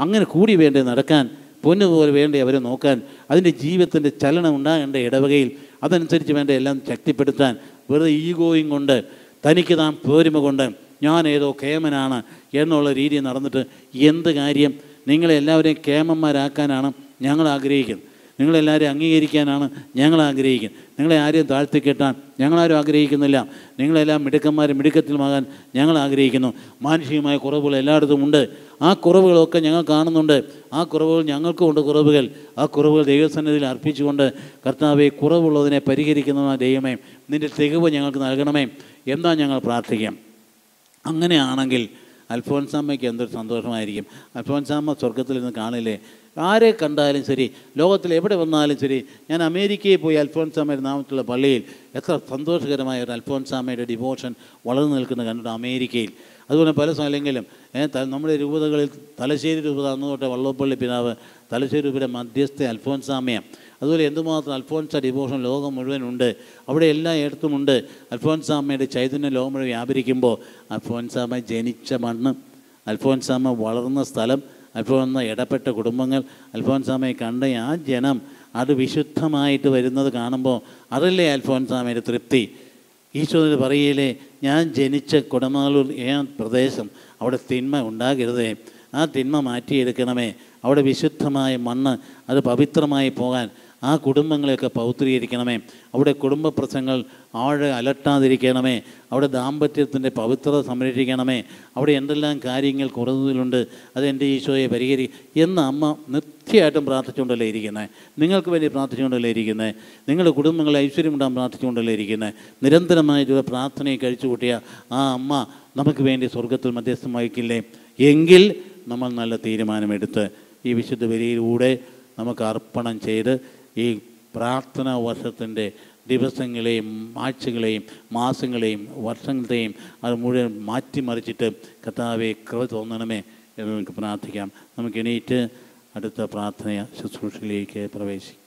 അങ്ങനെ കൂടി വേണ്ടേ നടക്കാൻ? പൊന്നുപോലെ വേണ്ടേ അവരെ നോക്കാൻ? അതിന്റെ ജീവിതത്തിന്റെ ചലനം ഉണ്ടാകേണ്ട ഇടവകയിൽ അതനുസരിച്ച് വേണ്ട എല്ലാം ശക്തിപ്പെടുത്താൻ? വെറുതെ ഈഗോയും കൊണ്ട് തനിക്ക് താൻ പോരുമ കൊണ്ട് ഞാൻ ഏതോ കേമനാണ് എന്നുള്ള രീതി നടന്നിട്ട് എന്ത് കാര്യം? നിങ്ങളെല്ലാവരെയും കേമന്മാരാക്കാനാണ് ഞങ്ങൾ ആഗ്രഹിക്കുന്നത്. നിങ്ങളെല്ലാവരും അംഗീകരിക്കാനാണ് ഞങ്ങൾ ആഗ്രഹിക്കുന്നത്. നിങ്ങളെ ആരെയും താഴ്ത്തി കെട്ടാൻ ഞങ്ങളാരും ആഗ്രഹിക്കുന്നില്ല. നിങ്ങളെല്ലാം മിടുക്കന്മാരും മിടുക്കത്തിലുമാകാൻ ഞങ്ങൾ ആഗ്രഹിക്കുന്നു. മാനുഷികമായ കുറവുകൾ എല്ലായിടത്തും ഉണ്ട്. ആ കുറവുകളൊക്കെ ഞങ്ങൾ കാണുന്നുണ്ട്. ആ കുറവുകൾ ഞങ്ങൾക്കുമുണ്ട് കുറവുകൾ. ആ കുറവുകൾ ദൈവസന്നിധിയിൽ അർപ്പിച്ചുകൊണ്ട് കർത്താവെ കുറവുള്ളതിനെ പരിഹരിക്കുന്ന ദൈവമേ. നിന്റെ തികവ് ഞങ്ങൾക്ക് നൽകണമേ. എന്താ ഞങ്ങൾ പ്രാർത്ഥിക്കാം? അങ്ങനെയാണെങ്കിൽ അൽഫോൻസാമ്മയ്ക്ക് എന്തൊരു സന്തോഷമായിരിക്കും. അൽഫോൻസാമ്മ സ്വർഗത്തിൽ നിന്ന് കാണില്ലേ? ആരെ കണ്ടാലും ശരി ലോകത്തിൽ എവിടെ വന്നാലും ശരി ഞാൻ അമേരിക്കയിൽ പോയി അൽഫോൻസാമയുടെ നാമത്തിലുള്ള പള്ളിയിൽ എത്ര സന്തോഷകരമായ ഒരു അൽഫോൻസാമയുടെ ഡിവോഷൻ വളർന്നു നിൽക്കുന്ന കണ്ടു അമേരിക്കയിൽ. അതുപോലെ പല സ്ഥലങ്ങളിലും നമ്മുടെ രൂപതകളിൽ തലശ്ശേരി രൂപത അന്ന് വള്ളപ്പള്ളി പിതാവ് തലശ്ശേരി രൂപയുടെ മധ്യസ്ഥ അൽഫോൻസാമയം അതുപോലെ എന്തുമാത്രം അൽഫോൻസ ഡിവോഷൻ ലോകം മുഴുവനുണ്ട് അവിടെ എല്ലാ ഇടത്തുമുണ്ട് അൽഫോൻസാമയുടെ ചൈതന്യ ലോകം മുഴുവൻ വ്യാപരിക്കുമ്പോൾ അൽഫോൻസാമ ജനിച്ച മണ്ണ് അൽഫോൻസാമ വളർന്ന സ്ഥലം അൽഫോൻസ ഇടപെട്ട കുടുംബങ്ങൾ അൽഫോൻസാമയെ കണ്ട ആ ജനം അത് വിശുദ്ധമായിട്ട് വരുന്നത് കാണുമ്പോൾ അതല്ലേ അൽഫോൻസാമയുടെ തൃപ്തി? ഈശോന് പറയില്ലേ ഞാൻ ജനിച്ച കുടമാലൂർ ഏ പ്രദേശം അവിടെ തിന്മ ഉണ്ടാകരുതേ. ആ തിന്മ മാറ്റിയെടുക്കണമേ. അവിടെ വിശുദ്ധമായ മണ്ണ് അത് പവിത്രമായി പോകാൻ ആ കുടുംബങ്ങളെയൊക്കെ പൗത്രീകരിക്കണമേ. അവിടെ കുടുംബ പ്രശ്നങ്ങൾ ആഴെ അലട്ടാതിരിക്കണമേ. അവിടെ ദാമ്പത്യത്തിന്റെ പവിത്രത സംരക്ഷിക്കണമേ. അവിടെ എന്തെല്ലാം കാര്യങ്ങൾ കുറഞ്ഞതിലുണ്ട് അത് എന്റെ ഈശോയെ പരിഹരി. എന്ന അമ്മ നിത്യമായിട്ടും പ്രാർത്ഥിച്ചുകൊണ്ടല്ലേ ഇരിക്കുന്നത് നിങ്ങൾക്ക് വേണ്ടി പ്രാർത്ഥിച്ചുകൊണ്ടല്ലേ ഇരിക്കുന്നത് നിങ്ങളുടെ കുടുംബങ്ങളെ ഐശ്വര്യമുണ്ടാൻ പ്രാർത്ഥിച്ചുകൊണ്ടല്ലേ ഇരിക്കുന്നത് നിരന്തരമായിട്ടുള്ള പ്രാർത്ഥനയെ കഴിച്ചു കൂട്ടിയ ആ അമ്മ നമുക്ക് വേണ്ടി സ്വർഗത്തിൽ മധ്യസ്ഥം വഹിക്കില്ലേ? എങ്കിൽ നമ്മൾ നല്ല തീരുമാനമെടുത്ത് ഈ വിശുദ്ധ ബലിയിലൂടെ നമുക്ക് അർപ്പണം ചെയ്ത് ഈ പ്രാർത്ഥനാ വർഷത്തിന്റെ ദിവസങ്ങളെയും ആഴ്ചകളെയും മാസങ്ങളെയും വർഷങ്ങളെയും അത് മുഴുവൻ മാറ്റിമറിച്ചിട്ട് കർത്താവെ കൃപ തോന്നണമേ എന്ന് നമുക്ക് പ്രാർത്ഥിക്കാം. നമുക്ക് എണീറ്റ് അടുത്ത പ്രാർത്ഥന ശുശ്രൂഷയിലേക്ക് പ്രവേശിക്കാം.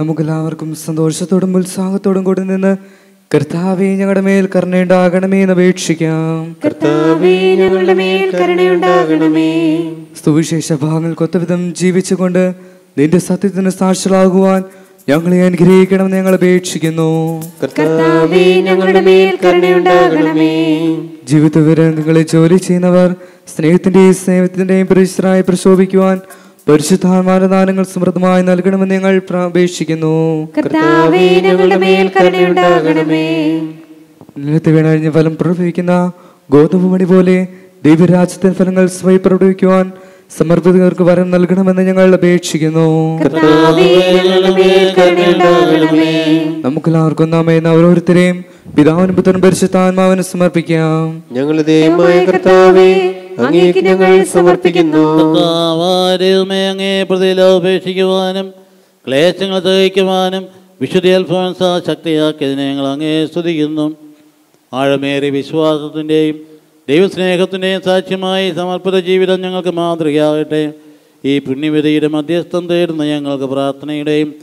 നമുക്കെല്ലാവർക്കും സന്തോഷത്തോടും ഉത്സാഹത്തോടും കൂടി നിന്ന് കർത്താവേ ഞങ്ങളുടെ മേൽ കരുണയുണ്ടാകണമേ എന്ന് അപേക്ഷിക്കാം. കർത്താവേ ഞങ്ങളുടെ മേൽ കരുണയുണ്ടാകണമേ. സുവിശേഷ ഭാഗങ്ങൾക്കൊത്തവിധം ജീവിച്ചുകൊണ്ട് നിന്റെ സത്യത്തിന് സാക്ഷികളാകുവാൻ ഞങ്ങളെ അനുഗ്രഹിക്കണമെന്ന് ഞങ്ങൾ അപേക്ഷിക്കുന്നു. കർത്താവേ ഞങ്ങളുടെ മേൽ കരുണയുണ്ടാകണമേ. ജീവിതവരെ നിങ്ങളെ ജോലി ചെയ്യുന്നവർ സ്നേഹത്തിന്റെയും സ്നേഹത്തിന്റെയും പ്രശ്നമായി പ്രശോഭിക്കുവാൻ പരിശുദ്ധാത്മാന ദാനങ്ങൾ സമൃദ്ധമായി നൽകണമെന്ന് ഞങ്ങൾ പ്രാപേക്ഷിക്കുന്നു. നിലത്ത് വീണഴിഞ്ഞ് ഫലം പ്രഭവിക്കുന്ന ഗോതമ്പ് പോലെ ദൈവരാജ്യത്തെ ഫലങ്ങൾ സ്വയം പ്രവഹിക്കുവാൻ സമർപ്പിതർക്ക് വരം നൽകണമെന്ന് ഞങ്ങൾ അപേക്ഷിക്കുന്നു. കർത്താവേ എല്ലാവർക്കും നാം എന്ന ഓരോരുത്തരെയും പിതാവിനും പുത്രനും പരിശുദ്ധാത്മാവിനും സമർപ്പിക്കാം. ഞങ്ങളുടെ ദൈവമായ കർത്താവേ അങ്ങേക്ക് ഞങ്ങൾ സമർപ്പിക്കുന്നു. അങ്ങേ പ്രതിലോപേക്ഷിക്കുവാനും ക്ലേശങ്ങൾ സഹിക്കുവാനും വിശുദ്ധ അൽഫോൻസ ശക്തിയാക്കിയതിനെ ഞങ്ങൾ അങ്ങേ സ്തുതിക്കുന്നു. ആഴമേറിയ വിശ്വാസത്തിന്റെയും ദൈവസ്നേഹത്തിന്റെയും സാക്ഷ്യമായി സമർപ്പിത ജീവിതം ഞങ്ങൾക്ക് മാതൃകയാകട്ടെ. ഈ പുണ്യവിധിയുടെ മധ്യസ്ഥം തേടുന്ന ഞങ്ങൾക്ക് പ്രാർത്ഥനയുടെയും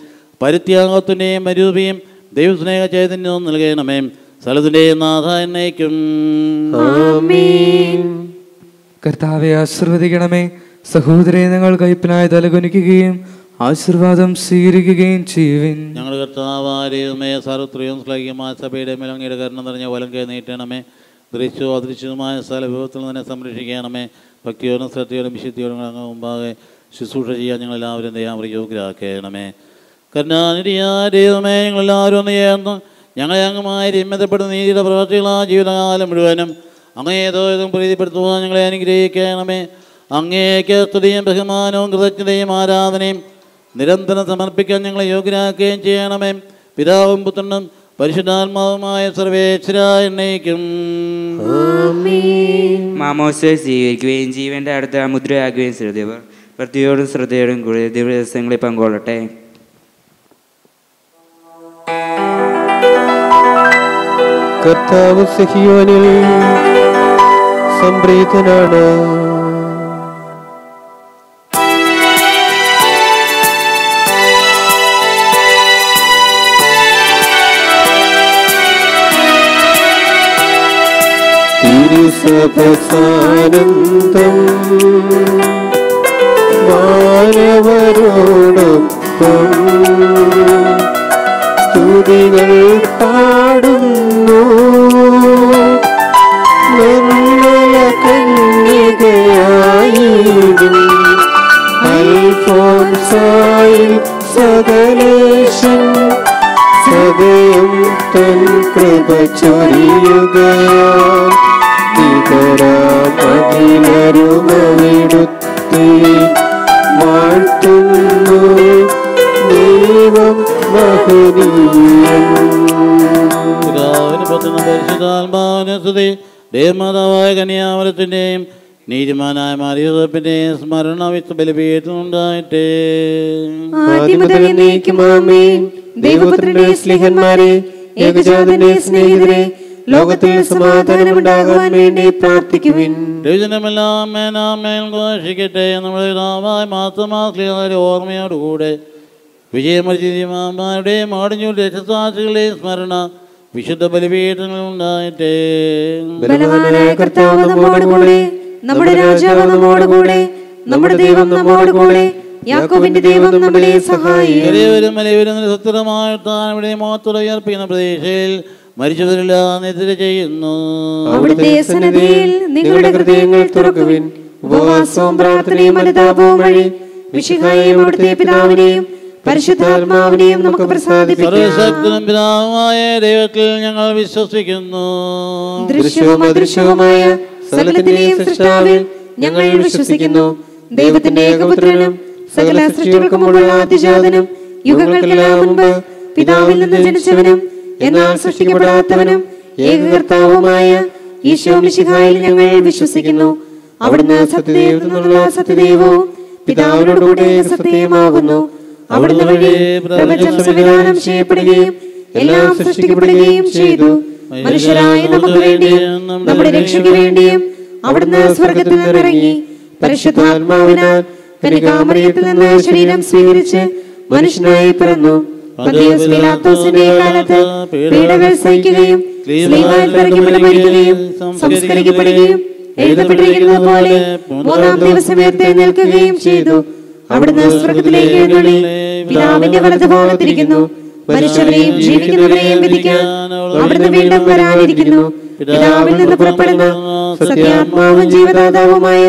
പരിത്യാഗത്തിന്റെയും മരൂപിയും ദൈവസ്നേഹ ചൈതന്യവും നൽകണമേ. സ്ഥലത്തിന്റെയും നാഥ എന്നേക്കും. കർത്താവെ ആശീർവദിക്കണമേ. സഹോദരെ ഞങ്ങൾ കയ്പിനായി തലകുനിക്കുകയും ആശീർവാദം സ്വീകരിക്കുകയും ചെയ്യുവിൻ. ഞങ്ങൾ കർത്താവാരെയുമേ സർവത്രയും ശ്ലൈകമായ സഭയുടെ മേലങ്ങയുടെ കരുണ നിറഞ്ഞ വലം കൈ നീട്ടണമേ. ദൃശ്യവും അദൃശ്യവുമായ സ്ഥല വിഭവത്തിൽ തന്നെ സംരക്ഷിക്കണമേ. ഭക്തിയോടും ശ്രദ്ധയോടും വിശുദ്ധിയോടും അങ്ങ് മുമ്പാകെ ശുശ്രൂഷ ചെയ്യാൻ ഞങ്ങളെല്ലാവരും ദയാമറി യോഗ്യരാക്കണമേ കരുണാനിധിയാരെയുമേ ഞങ്ങളെല്ലാവരും ഒന്ന് ചേർന്ന് ഞങ്ങളെ അങ്ങുമായി രമ്യതപ്പെടുന്ന നീതിയുടെ പ്രവർത്തികളാ ജീവിതകാലം മുഴുവനും അങ്ങേതോ ഇതും പ്രീതിപ്പെടുത്തുവാൻ ഞങ്ങളെ അനുഗ്രഹിക്കണമേ. അങ്ങേക്ക് സ്തുതിയും ബഹുമാനവും കൃതജ്ഞതയും ആരാധനയും നിരന്തരം സമർപ്പിക്കാൻ ഞങ്ങളെ യോഗ്യരാക്കുകയും ചെയ്യണമേ. പിതാവും പുത്രനും പരിശുദ്ധാത്മാവുമായ സർവേശ്വര മാമോസ സ്വീകരിക്കുകയും ജീവന്റെ അടുത്ത മുദ്രയാകുകയും ശ്രദ്ധയവർ പ്രതിയോടും ശ്രദ്ധയോടും കൂടി ദിവസങ്ങളിൽ പങ്കുകൊള്ളട്ടെ കർത്താവ് സഹിയോനിൽ സംപ്രീതനാണ്. തിരുസഭസാനന്ദം മാനവരോടൊപ്പം സ്തുതികൾ പാടുന്നു. കന്യകയായിടും അൽഫോൻസായിൽ സകലേശൻ സദയം തൻ കൃപ ചൊരിയുക ഇതരാമതിലരുമവിടുത്തി വാഴ്ത്തുന്നു ദൈവം മഹനീയം പിതാവിന് പുത്രനും പരിശുദ്ധാത്മാവിന് സ്തുതി. ദേവമാതാവായ കന്യാമരത്തിന്റെയും നീതിമാനായ മാറിയതപ്പിന്റെ സ്മരണ വിത്ത് ബലിപീഠമുണ്ടായിട്ടേ ആദ്യം മുതൽ എന്നേക്കും ആമേൻ. ദൈവപുത്രന്റെ സ്നേഹന്മാരെ ഏകജാതന്റെ സ്നേഹിതരെ ലോകത്തിൽ സമാധാനമുണ്ടാകുവാൻ വേണ്ടി പ്രാർത്ഥിക്കുവിൻ. രചനമെല്ലാം മേനാമേൽ ഘോഷിക്കട്ടെ നമ്മുടെ ഓർമ്മയോടുകൂടെ വിജയമർജിമാരുടെയും രക്ഷസാക്ഷികളുടെയും സ്മരണ വിശുദ്ധ ബലിപീഠങ്ങളുണ്ടായിട്ടേ ബലവാനായ കർത്താവ് നമ്മോടുകൂടെ നമ്മുടെ രാജാവ് നമ്മോടുകൂടെ നമ്മുടെ ദൈവം നമ്മോടുകൂടെ യാക്കോബിന്റെ ദൈവം നമ്മളെ സഹായിക്കും. ഇവിടെ മരിച്ചവരെല്ലാം എതിര ചെയ്യുന്നു. അവിടുത്തെ സന്നദ്ധിയിൽ നിങ്ങളുടെ ഹൃദയങ്ങൾ തുറക്കുവിൻ. ഉപവാസവും പ്രാർത്ഥനയും അനുതാപവും വഴി വിശുഹായെയും അവിടുത്തെ പിതാവിനെയും പരിശുദ്ധാത്മാവിനെയും നമുക്ക് പ്രസാദിപ്പിക്കാം. പിതാവായ ദൈവത്തിൽ ഞങ്ങൾ വിശ്വസിക്കുന്നു. ദൃശ്യവും അദൃശ്യവുമായ സകലത്തിന്റെയും സൃഷ്ടാവിൽ ഞങ്ങൾ വിശ്വസിക്കുന്നു. ദൈവത്തിന്റെ ഏകപുത്രനും സകല സൃഷ്ടികൾക്കുമുള്ള അതിജാതനും യുഗങ്ങൾക്കെല്ലാം മുൻപ് പിതാവിൽ നിന്ന് ജനിച്ചവനും എന്നാൽ സൃഷ്ടിക്കപ്പെടാത്തവനും ഏകകർത്താവുമായ ഈശോ മിശിഹായിൽ ഞങ്ങൾ വിശ്വസിക്കുന്നു. അവിടുന്ന് സത്യദൈവത്തിൽ നിന്നുള്ള സത്യദൈവവും പിതാവിനോടുകൂടെ സത്യമാകുന്നു. അവിടുന്ന് വഴി പ്രപഞ്ചം സംവിധാനം ചെയ്യപ്പെടുകയും എല്ലാം സൃഷ്ടിക്കപ്പെടുകയും ചെയ്തു. മനുഷ്യരായ നമുക്ക് വേണ്ടിയും നമ്മുടെ രക്ഷയ്ക്ക് വേണ്ടിയും അവിടുന്ന് സ്വർഗത്തിൽ നിന്നിറങ്ങി പരിശുദ്ധാത്മാവിനാൽ കനികാമറിയത്തിൽ നിന്ന് ശരീരം സ്വീകരിച്ച് മനുഷ്യനായി പിറന്നു. കാലത്ത് പീഡകൾ സഹിക്കുകയും സ്ലീഹായിൽ പിറകിൽ മരിക്കുകയും സംസ്കരിക്കപ്പെടുകയും എഴുതപ്പെട്ടിരിക്കുന്നത് പോലെ മൂന്നാം ദിവസം എഴുന്നേൽക്കുകയും ചെയ്തു. അവിടുന്ന് സ്വർഗത്തിലേക്ക് എഴുന്നള്ളി. പിതാവിന്റെ വലതുഭാഗത്തിരിക്കുന്നു. മനുഷ്യരെയും ജീവിക്കുന്നവരെയും വിധിക്കാൻ അവിടുന്ന് വീണ്ടും വരാനിരിക്കുന്നു. പിതാവിൽ നിന്ന് പുറപ്പെടുന്ന സത്യാത്മാവും ജീവദാതാവുമായ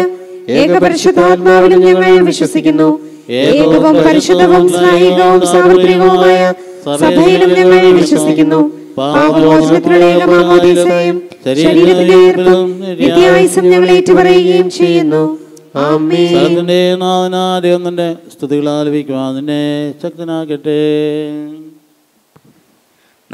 ഏകപരിശുദ്ധാത്മാവിലും ഞങ്ങൾ വിശ്വസിക്കുന്നു. ഏകവും പരിശുദ്ധവും സ്നേഹികവും സാർവത്രികവുമായ സഭയിലും ഞങ്ങൾ വിശ്വസിക്കുന്നു. ശരീരത്തിന്റെ ഞങ്ങൾ ഏറ്റുപറയുകയും ചെയ്യുന്നു. സ്തുതികൾ ആലപിക്കുവാൻ നിന്നെ ശക്തനാക്കട്ടെ.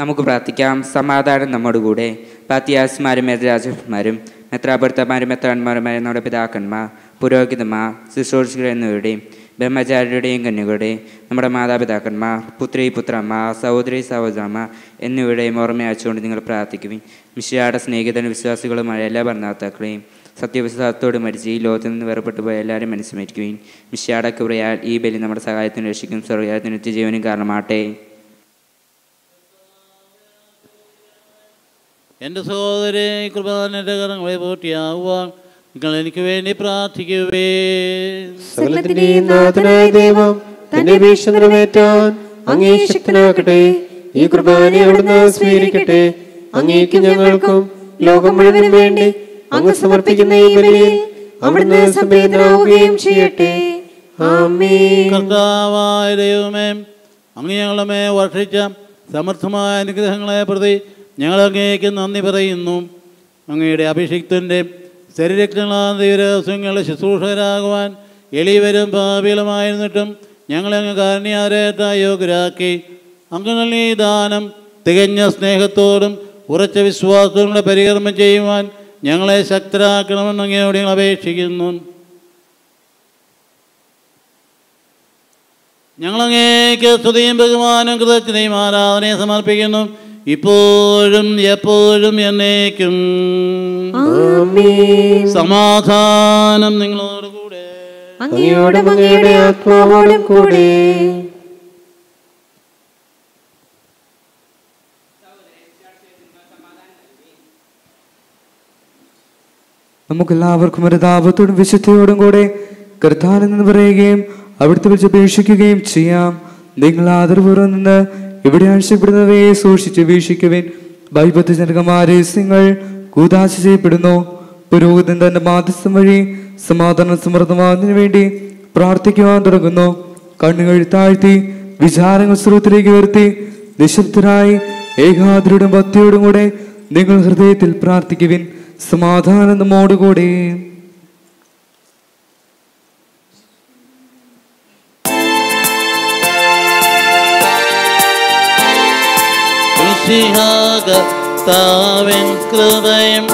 നമുക്ക് പ്രാർത്ഥിക്കാം. സമാധാനം നമ്മോട് കൂടെ. പാത്തിയാസ്മാരും മേധരാജന്മാരും മെത്രാഭർത്തമാരും മെത്രാന്മാരുമായ നമ്മുടെ പിതാക്കന്മാർ പുരോഹിതന്മാർ ശുശ്രൂഷകർ എന്നിവരുടെയും ബ്രഹ്മചാരിയുടെയും കന്യകളുടെയും നമ്മുടെ മാതാപിതാക്കന്മാർ പുത്രി പുത്രന്മാർ സഹോദരി സഹോദരന്മാർ എന്നിവരുടെയും ഓർമ്മയച്ചുകൊണ്ട് നിങ്ങൾ പ്രാർത്ഥിക്കുവിൻ. മിഷിയാടെ സ്നേഹിതനും വിശ്വാസികളുമായ എല്ലാ ഭരണാതാക്കളെയും സത്യവിശ്വാസത്തോട് മരിച്ച് ഈ ലോകത്തിൽ നിന്ന് വേർപെട്ടു പോയ എല്ലാവരും മനസ്സുമരിക്കുകയും മിഷിയാടെ ഈ ബലി നമ്മുടെ സഹായത്തിന് രക്ഷിക്കും സ്വർഗത്തിന് നിത്യജീവനും കാരണമാട്ടെ എന്റെ സഹോദരെ കൃപാനന്റെ കരങ്ങളെ പൂർത്തിയാവുവാൻ നിങ്ങൾ എനിക്ക് വേണ്ടി പ്രാർത്ഥിക്കുവേ. സകലത്തിന്റെയും നാഥനായ ദൈവം തന്റെ നിറവേറ്റാൻ അങ്ങേ ശക്തനാക്കട്ടെ ഈ കുർബാന അവിടുന്ന് സ്വീകരിക്കട്ടെ. അങ്ങേക്ക് ഞങ്ങൾക്കും ലോകം മുഴുവനും വേണ്ടി അങ്ങ് സമർപ്പിക്കുന്ന ഈ ബലിയിൽ അവിടുന്ന് സംവേദനാവുകയും ചെയ്യട്ടെ. കർത്താവായ ദൈവമേ അങ്ങ് ഞങ്ങളുമേ വർഷിച്ച സമർത്ഥമായ അനുഗ്രഹങ്ങളെ പ്രതി ഞങ്ങൾ അങ്ങേക്ക് നന്ദി പറയുന്നു. അങ്ങയുടെ അഭിഷിക്തന്റെ ശരീരങ്ങൾ ശുശ്രൂഷകരാകുവാൻ എളിവരും പാപികളുമായിരുന്നിട്ടും ഞങ്ങളെ അങ്ങ് കാരണിയാരേറ്റ യോഗ്യരാക്കി. അങ്ങനെ ഈ ദാനം തികഞ്ഞ സ്നേഹത്തോടും ഉറച്ച വിശ്വാസങ്ങളുടെ പരികർമ്മം ചെയ്യുവാൻ ഞങ്ങളെ ശക്തരാക്കണമെന്ന് അങ്ങയോട് ഞങ്ങൾ അപേക്ഷിക്കുന്നു. ഞങ്ങളങ്ങേക്ക് സ്തുതിയും ബഹുമാനം കൃതജ്ഞതയും ആരാധനയും സമർപ്പിക്കുന്നു. ഇപ്പോഴും എപ്പോഴും എന്നേക്കും. ആമേൻ. സമാധാനം നിങ്ങളോട് കൂടെ. അങ്ങയോടും അങ്ങയുടെ ആത്മാവോടും കൂടെ. നമുക്കെല്ലാവർക്കും ഒരു താപത്തോടും വിശുദ്ധിയോടും കൂടെ കർത്താൻ എന്ന് പറയുകയും അവിടുത്തെ വിളിച്ച് അപേക്ഷിക്കുകയും ചെയ്യാം. നിങ്ങൾ ആദരപൂർവം നിന്ന് ഇവിടെ ആവശ്യപ്പെടുന്നവയെ സൂക്ഷിച്ച് വീക്ഷിക്കുവിൻ. ഭയഭക്തജനകമാരെ നിങ്ങൾ കൂതാശ ചെയ്യപ്പെടുന്നു. പുരോഹിതൻ തന്റെ മാധ്യസ്ഥം വഴി സമാധാനം സമൃദ്ധമാകുന്നതിന് വേണ്ടി പ്രാർത്ഥിക്കുവാൻ തുടങ്ങുന്നു. കണ്ണുകൾ താഴ്ത്തി വിചാരങ്ങൾ സ്രോത്തിലേക്ക് വരുത്തി നിശബ്ദരായി ഏകാദ്രയുടെ ഭക്തിയോടും കൂടെ നിങ്ങൾ ഹൃദയത്തിൽ പ്രാർത്ഥിക്കുവിൻ. സമാധാനം നമ്മോടുകൂടെ. കർത്താവിൻ കൃപയും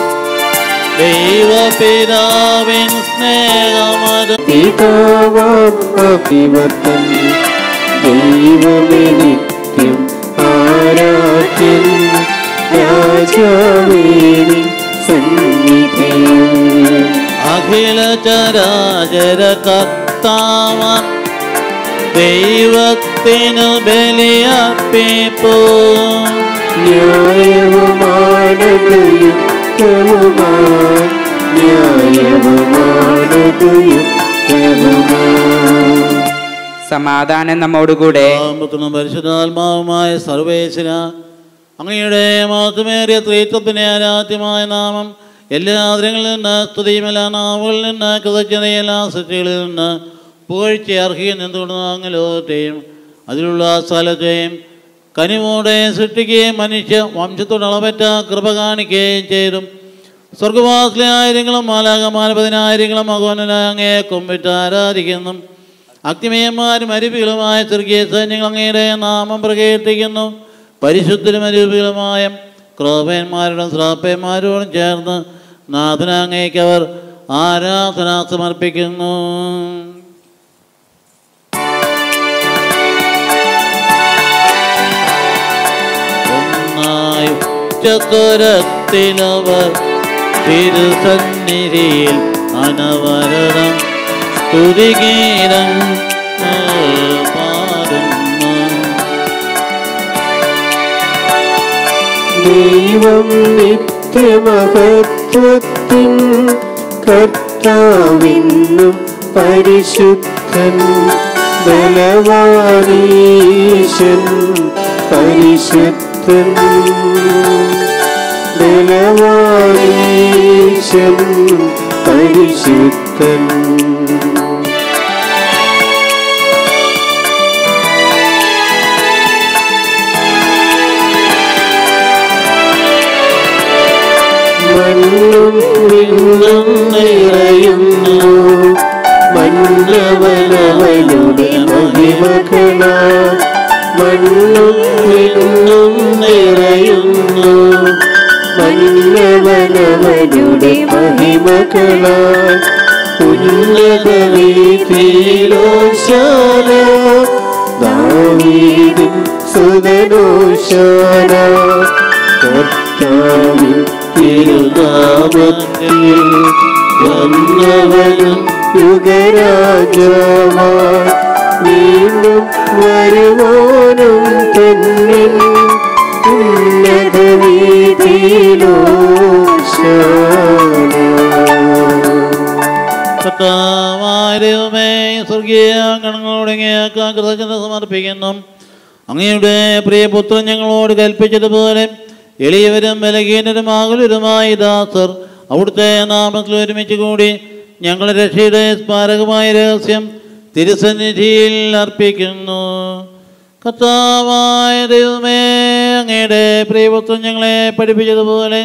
ദൈവപിതാവിൻ സ്നേഹമതും. പിതാവാം ദൈവമെനിക്കും ആരാധ്യൻ രാജാവേനി സന്നിധിയും അഖില ചരാചര കർത്താവ ദൈവത്തിനു ബലിയർപ്പിപ്പൂ. ന്യായവുമാണത് ന്യായവുമാണത് സമാധാനം നമ്മോടുകൂടെ. പരിശുദ്ധാത്മാവുമായ സർവേശ്വര അങ്ങയുടെ മാത്രമേറിയ ത്രീത്വത്തിന് ആരാധ്യമായ നാമം എല്ലാ ആദരങ്ങളിൽ നിന്ന് സ്തുതിയും എല്ലാ നാവുകളിൽ നിന്ന് കൃതജ്ഞത എല്ലാ സൃഷ്ടികളിൽ നിന്ന് പുകഴ്ച അർഹിയും നിന്നുകൊണ്ട് അങ്ങ് ലോകത്തെയും അതിലുള്ള സ്ഥലത്തെയും കനിവോടെ സൃഷ്ടിക്കുകയും മനുഷ്യ വംശത്തോട് അളവറ്റ കൃപ കാണിക്കുകയും ചെയ്തു. സ്വർഗവാസിലെ ആയിരങ്ങളും മാലാകമാല പതിനായിരങ്ങളും അങ്ങേ കൊമ്പിട്ട് ആരാധിക്കുന്നു. അഗ്നിമയന്മാരും അരുവികളുമായ സ്വർഗീയ സൈന്യങ്ങൾ അങ്ങയുടെ നാമം പ്രകീർത്തിക്കുന്നു. പരിശുദ്ധരും അരൂപികളുമായ ക്രോപയന്മാരോടും ശ്രാപ്പയന്മാരോടും ചേർന്ന് നാഥന അവർ ആരാധന സമർപ്പിക്കുന്നു. ചതുരത്തിലവർ തിരുസന്നിധിയിൽ അനവരതം സ്തുതിഗീതം പാടുന്നു. ദൈവം നിത്യമഹത്വത്തിൻ കർത്താവിന്നും പരിശുദ്ധൻ ബലവാനീശൻ പരിശുദ്ധൻ ബലവാനീശൻ പരിശുദ്ധൻ മണ്ണും വിണ്ണും നിറയുന്നു മന്നവനവനുടെ മഹിമകള മണ്ണും വിണ്ണും നിറയുന്നു. മന്നവനവനുടെ മഹിമകള ഉന്നത വീതിയിലോശാന ദാവീദിൻ സുതനോശാന. കർത്താവിൻ തിരുനാമത്തിൽ വന്നവനും യുഗരാജാവായി. വീണ്ടും വരുവാനും തന്നിൽ ഉന്നത കർത്താവായ കർത്താവാരുമേ സ്വർഗീയ ഗണങ്ങളോടങ്ങിയ കൃതജ്ഞത സമർപ്പിക്കുന്നു. അങ്ങയുടെ പ്രിയപുത്രൻ ഞങ്ങളോട് കൽപ്പിച്ചതുപോലെ എളിയവരും ബലഹീനരും ആകുലരുമായ ദാസർ അവിടുത്തെ നാമത്തിൽ ഒരുമിച്ച് കൂടി ഞങ്ങളുടെ രക്ഷയുടെ സ്മാരകമായ രഹസ്യം തിരുസന്നിധിയിൽ അർപ്പിക്കുന്നു. കർത്താവായ ദൈവമേ അങ്ങയുടെ പ്രിയപുത്രം ഞങ്ങളെ പഠിപ്പിച്ചതുപോലെ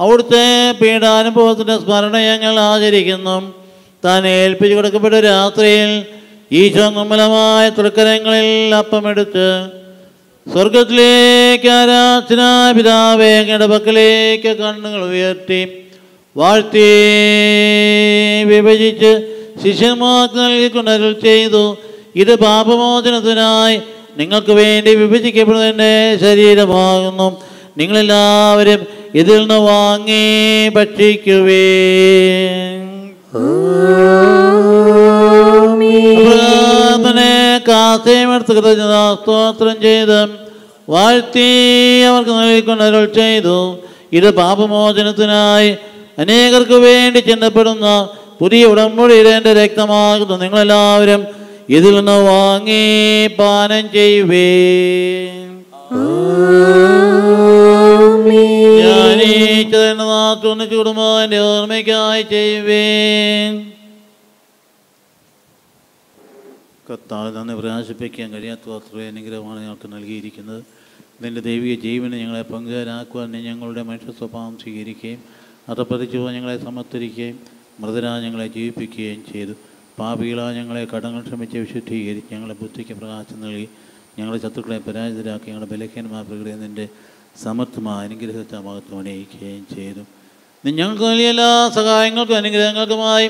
അവിടുത്തെ പീഡാനുഭവത്തിന്റെ സ്മരണ ഞങ്ങൾ ആചരിക്കുന്നു. താൻ ഏൽപ്പിച്ചു കൊടുക്കപ്പെട്ട രാത്രിയിൽ ഈശോ നിർമ്മലമായ തൃക്കരങ്ങളിൽ അപ്പമെടുത്ത് സ്വർഗത്തിലേക്ക് ആരാധന പിതാവേ അങ്ങയുടെ പക്കലേക്ക് കണ്ണുകൾ ഉയർത്തി വാഴ്ത്തി വിഭജിച്ച് ശിഷ്യന്മാർക്ക് നൽകിക്കൊണ്ട് അരുൾ ചെയ്തു. ഇത് പാപമോചനത്തിനായി നിങ്ങൾക്ക് വേണ്ടി വിഭജിക്കപ്പെടുന്നതിന്റെ ശരീരമാകുന്നു. നിങ്ങളെല്ലാവരും ഇതിൽ നിന്ന് വാങ്ങി ഭക്ഷിക്കുവേ പ്രാർത്ഥനെ കാത്തേമെടുത്ത് കൃതജ്ഞത സ്തോത്രം ചെയ്ത് വാഴ്ത്തി അവർക്ക് നൽകിക്കൊണ്ട് അരുൾ ചെയ്തു. ഇത് പാപമോചനത്തിനായി അനേകർക്ക് വേണ്ടി ചിന്തപ്പെടുന്ന പുതിയ ഉടമ്പടിയുടെ എന്റെ രക്തമാകുന്നു. നിങ്ങളെല്ലാവരും ഇതിൽ നിന്ന് വാങ്ങി പാനം ചെയ്യുവേ ചൂടുമോ എന്റെ ഓർമ്മയ്ക്കായി ചെയ്യുവേ കർത്താവ് തന്നെ പ്രകാശിപ്പിക്കാൻ കഴിയാത്ത അത്ര അനുഗ്രഹമാണ് ഞങ്ങൾക്ക് നൽകിയിരിക്കുന്നത്. നിന്റെ ദൈവിക ജീവനെ ഞങ്ങളെ പങ്കുകാരാക്കുവാൻ ഞങ്ങളുടെ മനുഷ്യ സ്വഭാവം സ്വീകരിക്കുകയും അതപ്പതിച്ചു ഞങ്ങളെ സമർത്തിരിക്കുകയും മൃതരാ ഞങ്ങളെ ജീവിപ്പിക്കുകയും ചെയ്തു. പാപികളാ ഞങ്ങളെ കടങ്ങൾ ക്ഷമിച്ച് വിശുദ്ധീകരിച്ച് ഞങ്ങളെ ബുദ്ധിക്ക് പ്രകാശം നൽകി. ഞങ്ങളെ ശത്രുക്കളെ പരാജിതരാക്കി ഞങ്ങളുടെ ബലഹീനമായ പ്രകൃതി നിന്റെ സമർത്ഥമായ അനുഗ്രഹത്തെ മഹത്വം അനയിക്കുകയും ചെയ്തു. ഞങ്ങൾക്ക് വലിയ എല്ലാ സഹായങ്ങൾക്കും അനുഗ്രഹങ്ങൾക്കുമായി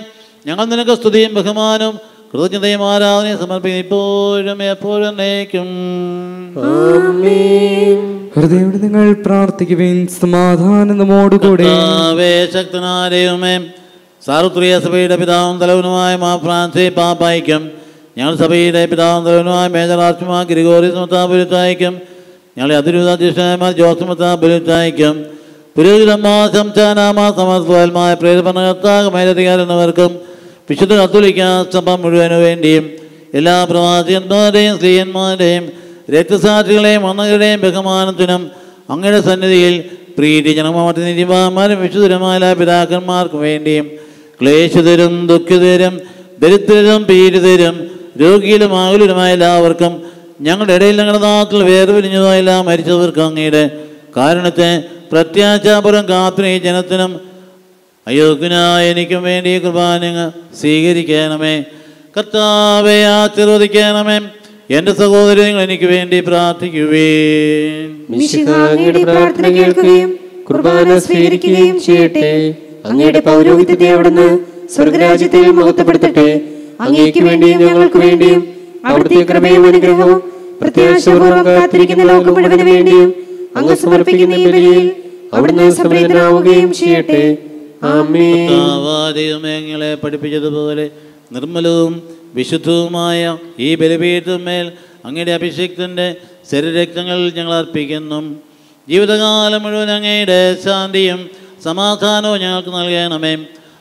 ഞങ്ങൾ നിനക്ക് സ്തുതിയും ബഹുമാനവും കൃതജ്ഞതയും ആരാധനയും സമർപ്പിക്കും ഇപ്പോഴും എപ്പോഴും നയിക്കും നിങ്ങൾ പ്രാർത്ഥിക്കുകയും സമാധാനം നമ്മോടുകൂടെ. ശക്തനാരെയുമേ സാർവത്രിയ സഭയുടെ പിതാവും തലവനുമായ മാ ഫ്രാൻസി പാപ്പായിക്കും. ഞങ്ങൾ സഭയുടെ പിതാവും തലവനുമായ മേജർ ആർച്ചുമാ സുമത്താ മത്താപുരത്തായിക്കും. ഞങ്ങളെ അതിരൂത അധ്യക്ഷനായ ജോസ് മത്താപുരത്തായിക്കും പുരോഹിതമാ സംസ്ഥാനമാ സമസ്വൽമായ പ്രേരണകർത്താകമേലധികാരെന്നവർക്കും വിശുദ്ധ കത്തോലിക്ക സഭ മുഴുവനു വേണ്ടിയും എല്ലാ പ്രവാസിയന്മാരുടെയും സ്ത്രീയന്മാരുടെയും രക്തസാക്ഷികളെയും വന്നകളുടെയും ബഹുമാനത്തിനും അങ്ങയുടെ സന്നിധിയിൽ പ്രീതി ജനമാമാരും വിശുദ്ധരമായ പിതാക്കന്മാർക്കും വേണ്ടിയും ക്ലേശിതരും ദുഃഖിതരും ദരിദ്രരും പീഡിതരും രോഗിയിലും ആകുലരുമായ എല്ലാവർക്കും ഞങ്ങളുടെ ഇടയിൽ ഞങ്ങളുടെ നാട്ടിൽ വേർപിരിഞ്ഞതായില്ല മരിച്ചവർക്ക് അങ്ങയുടെ കാരണത്തെ പ്രത്യാശാപുരം കാത്തിന് ഈ ജനത്തിനും അയോഗ്യനായ എനിക്കും വേണ്ടി ഈ കുർബാനങ്ങ് സ്വീകരിക്കണമേ. കർത്താവെ ആശീർവദിക്കണമേ. എന്റെ നിങ്ങൾ എനിക്ക് വേണ്ടി പ്രാർത്ഥിക്കുകയും പ്രാർത്ഥന കേൾക്കുകയും കുർബാന സ്വീകരിക്കുകയും ചെയ്യട്ടെ. അങ്ങയുടെ പൗരോഹിത്യത്തെ അവിടുന്ന് സ്വർഗരാജ്യത്തിൽ മഹത്വപ്പെടുത്തട്ടെ അങ്ങേക്ക് വേണ്ടിയും ഞങ്ങൾക്ക് വേണ്ടിയും അവിടുത്തെ കൃപയും അനുഗ്രഹവും പ്രത്യാശപൂർവം കാത്തിരിക്കുന്ന ലോകം മുഴുവൻ വേണ്ടിയും അങ്ങ് സമർപ്പിക്കുന്ന ബലിയിൽ അവിടുന്ന് സംപ്രീതനാവുകയും ചെയ്യട്ടെ. ആമേൻ. ദൈവമേങ്ങളെ പഠിപ്പിച്ചതുപോലെ നിർമ്മലവും വിശുദ്ധവുമായ ഈ ബലിപീഠമേൽ അങ്ങയുടെ അഭിഷേകത്തിന്റെ ശരീരരക്തങ്ങൾ ഞങ്ങൾ അർപ്പിക്കുന്നു. ജീവിതകാലം മുഴുവൻ അങ്ങയുടെ ശാന്തിയും സമാധാനവും ഞങ്ങൾക്ക് നൽകണമേ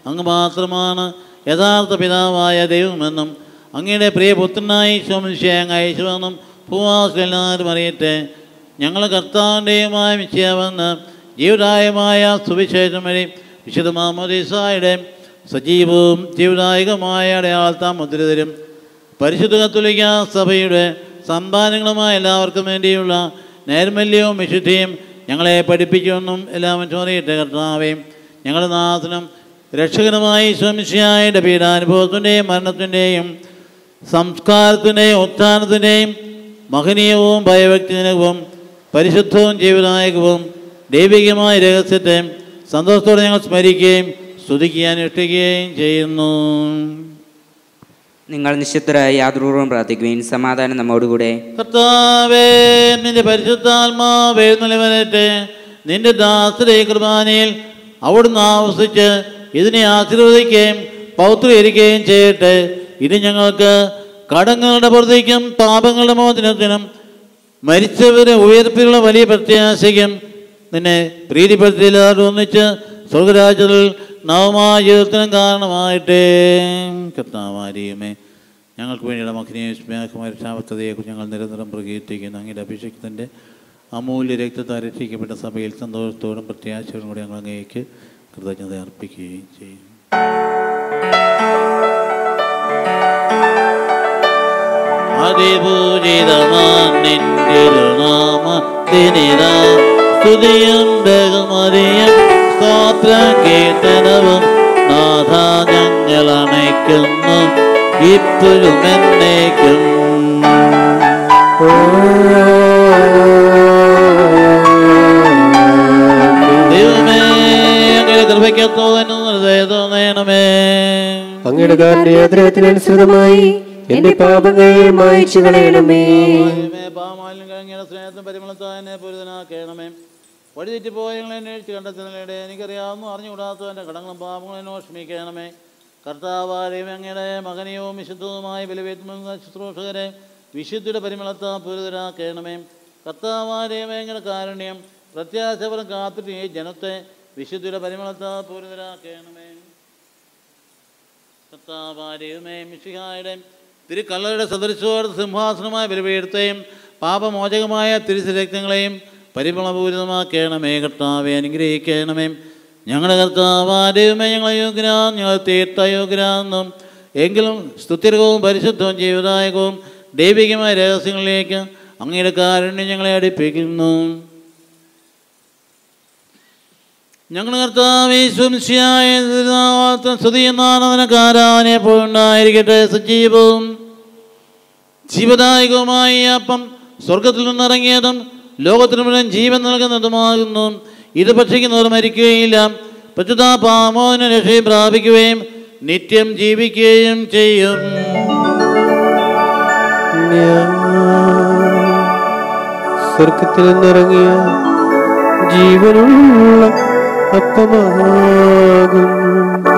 അങ്ങ് മാത്രമാണ് യഥാർത്ഥ പിതാവായ ദൈവമെന്നും അങ്ങയുടെ പ്രിയപുത്രനായി ശോമിശയം അയച്ചുവെന്നും ഭൂവാസെല്ലാവരും അറിയട്ടെ. ഞങ്ങൾ കർത്താവിന്റെയുമായ മിശ്യാവെന്ന് ജീവദായമായ സുവിശേഷം വഴി വിശുദ്ധ മാമോദീസായുടെ സജീവവും ജീവദായകമായ അടയാളത്താം മുദ്രിതരും പരിശുദ്ധ കത്തോലിക്ക സഭയുടെ സമ്പാദനങ്ങളുമായ എല്ലാവർക്കും വേണ്ടിയുള്ള നൈർമല്യവും വിശുദ്ധിയും ഞങ്ങളെ പഠിപ്പിക്കുമെന്നും എല്ലാം ചോദിയിട്ട് കർത്താവേയും ഞങ്ങളുടെ നാഥനും രക്ഷകനുമായി സ്വമിശയായുടെ പീഡാനുഭവത്തിന്റെയും മരണത്തിന്റെയും സംസ്കാരത്തിന്റെയും ഉത്ഥാനത്തിന്റെയും മഹനീയവും ഭയഭക്തിജനകവും പരിശുദ്ധവും ജീവനായകവും ദൈവികമായ രഹസ്യത്തെ സന്തോഷത്തോടെ ഞങ്ങൾ സ്മരിക്കുകയും സ്തുതിക്കുകയും അനുഷ്ഠിക്കുകയും ചെയ്യുന്നു. നിങ്ങൾ നിശ്ചിതരായി യാതൊരുപൂർവം പ്രാർത്ഥിക്കുകയും സമാധാനം നമ്മോടുകൂടെ. കർത്താവേ നിന്റെ നിന്റെ ദാസരെ കുർബാനയിൽ അവിടുന്ന് ആവശ്യിച്ച് ഇതിനെ ആശീർവദിക്കുകയും പൗത്രീകരിക്കുകയും ചെയ്യട്ടെ. ഇത് ഞങ്ങൾക്ക് കടങ്ങളുടെ പുറത്തേക്കും പാപങ്ങളുടെ മോചനത്തിനും മരിച്ചവരെ ഉയർപ്പിലുള്ള വലിയ പ്രത്യാശയ്ക്കും നിന്നെ പ്രീതിപ്പെടുത്തിയില്ലാതെ ഒന്നിച്ച് സ്വർഗരാജ്യത്തിൽ നവമായ ജീവിതത്തിനും കാരണമായിട്ടേ. കർത്താവാരിയുമേ ഞങ്ങൾക്ക് വേണ്ടിയുള്ള മഗ്നിയെ സ്നേഹമായ രക്ഷാവസ്ഥതയെക്കുറിച്ച് ഞങ്ങൾ നിരന്തരം പ്രകീർത്തിക്കുന്നു. അങ്ങയുടെ അഭിഷേകത്തിന്റെ അമൂല്യ രക്തത്തെ രക്ഷിക്കപ്പെട്ട സഭയിൽ സന്തോഷത്തോടും പ്രത്യാശയോടും കൂടി ഞങ്ങൾ അങ്ങേക്ക് കൃതജ്ഞത അർപ്പിക്കുകയും ചെയ്യും. അതിപൂജിതമാനിരുനാമത്തിനിത സ്തുതിയും ബഹുമതിയും സ്തോത്രം കീർത്തനവും നാഥ ഞങ്ങൾ അണയ്ക്കുന്നു ഇപ്പോഴും എന്നേക്കും. അങ്ങയുടെ കാരുണ്യാഗ്രഹത്തിനനുസൃതമായി എന്റെ പാപങ്ങളെ മായ്ച്ചു കളയണമേ. പാമാലിനും കഴിഞ്ഞ സ്നേഹത്തിന് പരിമളത്താനെ പൊരുതനാക്കണമേ. വഴിതെറ്റി പോയങ്ങളെ അന്വേഷിച്ച് കണ്ടെത്തുന്നതിനിടെ എനിക്കറിയാവുന്നു അറിഞ്ഞുകൂടാത്ത എന്റെ കടങ്ങളും പാപങ്ങളും എന്നോ ക്ഷമിക്കണമേ. കർത്താവാരെയും അങ്ങയുടെ മകനെയും വിശുദ്ധവുമായ ബലിവേറ്റുന്ന ശുശ്രൂഷകരെ വിശുദ്ധിയുടെ പരിമളത്ത പൂരിതരാക്കണമേ. കർത്താവാരെയും അങ്ങയുടെ കാരുണ്യം പ്രത്യാശപരം കാത്തിട്ട് ഈ ജനത്തെ വിശുദ്ധിയുടെ പരിമളത്ത പൂരിതരാക്കണമേ. കർത്താവാരെയുമേ മിശിഹായുടെ തിരുക്കള്ളരുടെ സദൃശോട് സിംഹാസനമായ ബലിപീഠത്തെയും പാപമോചകമായ തിരുസരക്തങ്ങളെയും പരിമളപൂരിതമാക്കണമേ കർത്താവെ അനുഗ്രഹിക്കണമേ. ഞങ്ങളുടെ കർത്താവാരെയുമേ ഞങ്ങളെ യോഗ്യരാ ഞങ്ങൾ തീർത്ഥയോഗ്യരാന്നും എങ്കിലും സ്തുത്യർഹവും പരിശുദ്ധവും ജീവദായകവും ദൈവികമായ രഹസ്യങ്ങളിലേക്ക് അങ്ങയുടെ കാരുണ്യം ഞങ്ങളെ അടുപ്പിക്കുന്നു. ഞങ്ങളുടെ കർത്താവേശ്വംശിയായ സ്തുതിയെന്നാനവനക്കാരാനെ പോലുണ്ടായിരിക്കട്ടെ സജീവവും ജീവദായകവുമായ അപ്പം സ്വർഗത്തിൽ നിന്നിറങ്ങിയതും ലോകത്തിന് മുഴുവൻ ജീവൻ നൽകുന്നതുമാകുന്നു. ഇത് ഭക്ഷിക്കുന്നവർ മരിക്കുകയില്ല. പ്രചുത പാമോന രക്ഷയും പ്രാപിക്കുകയും നിത്യം ജീവിക്കുകയും ചെയ്യും. സ്വർഗത്തിൽ നിന്നിറങ്ങിയ ജീവനുള്ള അപ്പമാകുന്നു.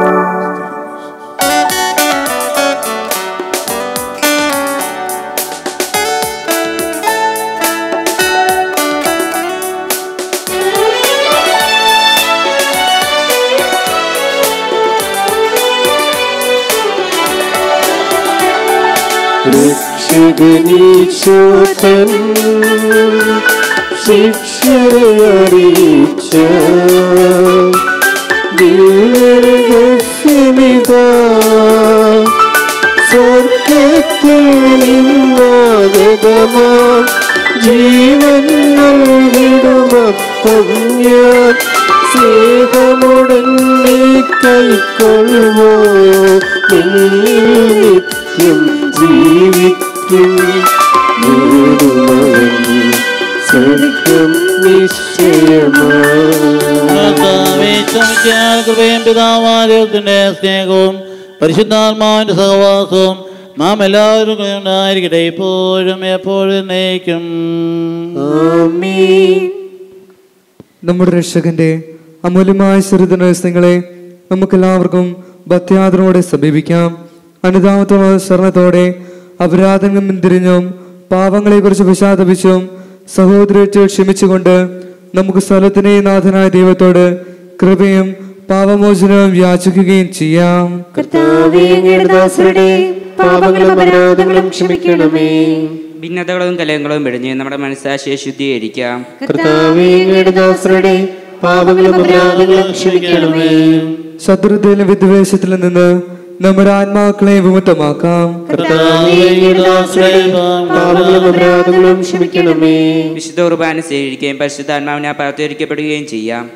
സ്വർഗത്തിൽ നിന്നാഗതമാ ജീവൻ നൽകിടുമപ്പം ഞാൻ സ്നേഹമുടനെ കൈക്കൊള്ളുവോ? നിത്യം ജീവിക്കും. നേടുമവൻ സ്വർഗം നിശ്ചയമാണ് കർത്താവേ, ക്ഷമിക്കാൻ കൃപയും സ്നേഹവും പരിശുദ്ധാത്മാവിന്റെ സഹവാസവും നാം എല്ലാവരും കൂടെ ഉണ്ടായിരിക്കട്ടെ. ഇപ്പോഴും എപ്പോഴും നയിക്കും ആമീൻ. നമ്മുടെ രക്ഷകന്റെ അമൂല്യമായ ചരിത്രങ്ങളെ നമുക്കെല്ലാവർക്കും ഭക്തിയാദരവോടെ സമീപിക്കാം. അനുതാപത്തോടെ ശരണത്തോടെ അപരാധങ്ങൾ തിരിഞ്ഞും പാവങ്ങളെക്കുറിച്ച് വിഷാദപിച്ചും സഹോദരത്തെ ക്ഷമിച്ചുകൊണ്ട് നമുക്ക് സ്ഥലത്തിനെ നാഥനായ ദൈവത്തോട് കൃപയും പാപമോചനവും യാചിക്കുകയും ചെയ്യാം. പാപങ്ങളും ക്ഷമിക്കണമേ. ഭിന്നതകളും കലഹങ്ങളും വെടിഞ്ഞ് നമ്മുടെ മനസ്സാശയ ശുദ്ധീകരിക്കാം പാപങ്ങളും ക്ഷമിക്കണമേ. ശത്രുതയിലും വിദ്വേഷത്തിൽ നിന്ന് നമ്മുടെ ആത്മാക്കളെ വിമുക്തമാക്കാം വിശുദ്ധ കുർബാന സ്വീകരിക്കുകയും പരിശുദ്ധാത്മാവിനെ പ്രാർത്ഥിക്കപ്പെടുകയും ചെയ്യാം.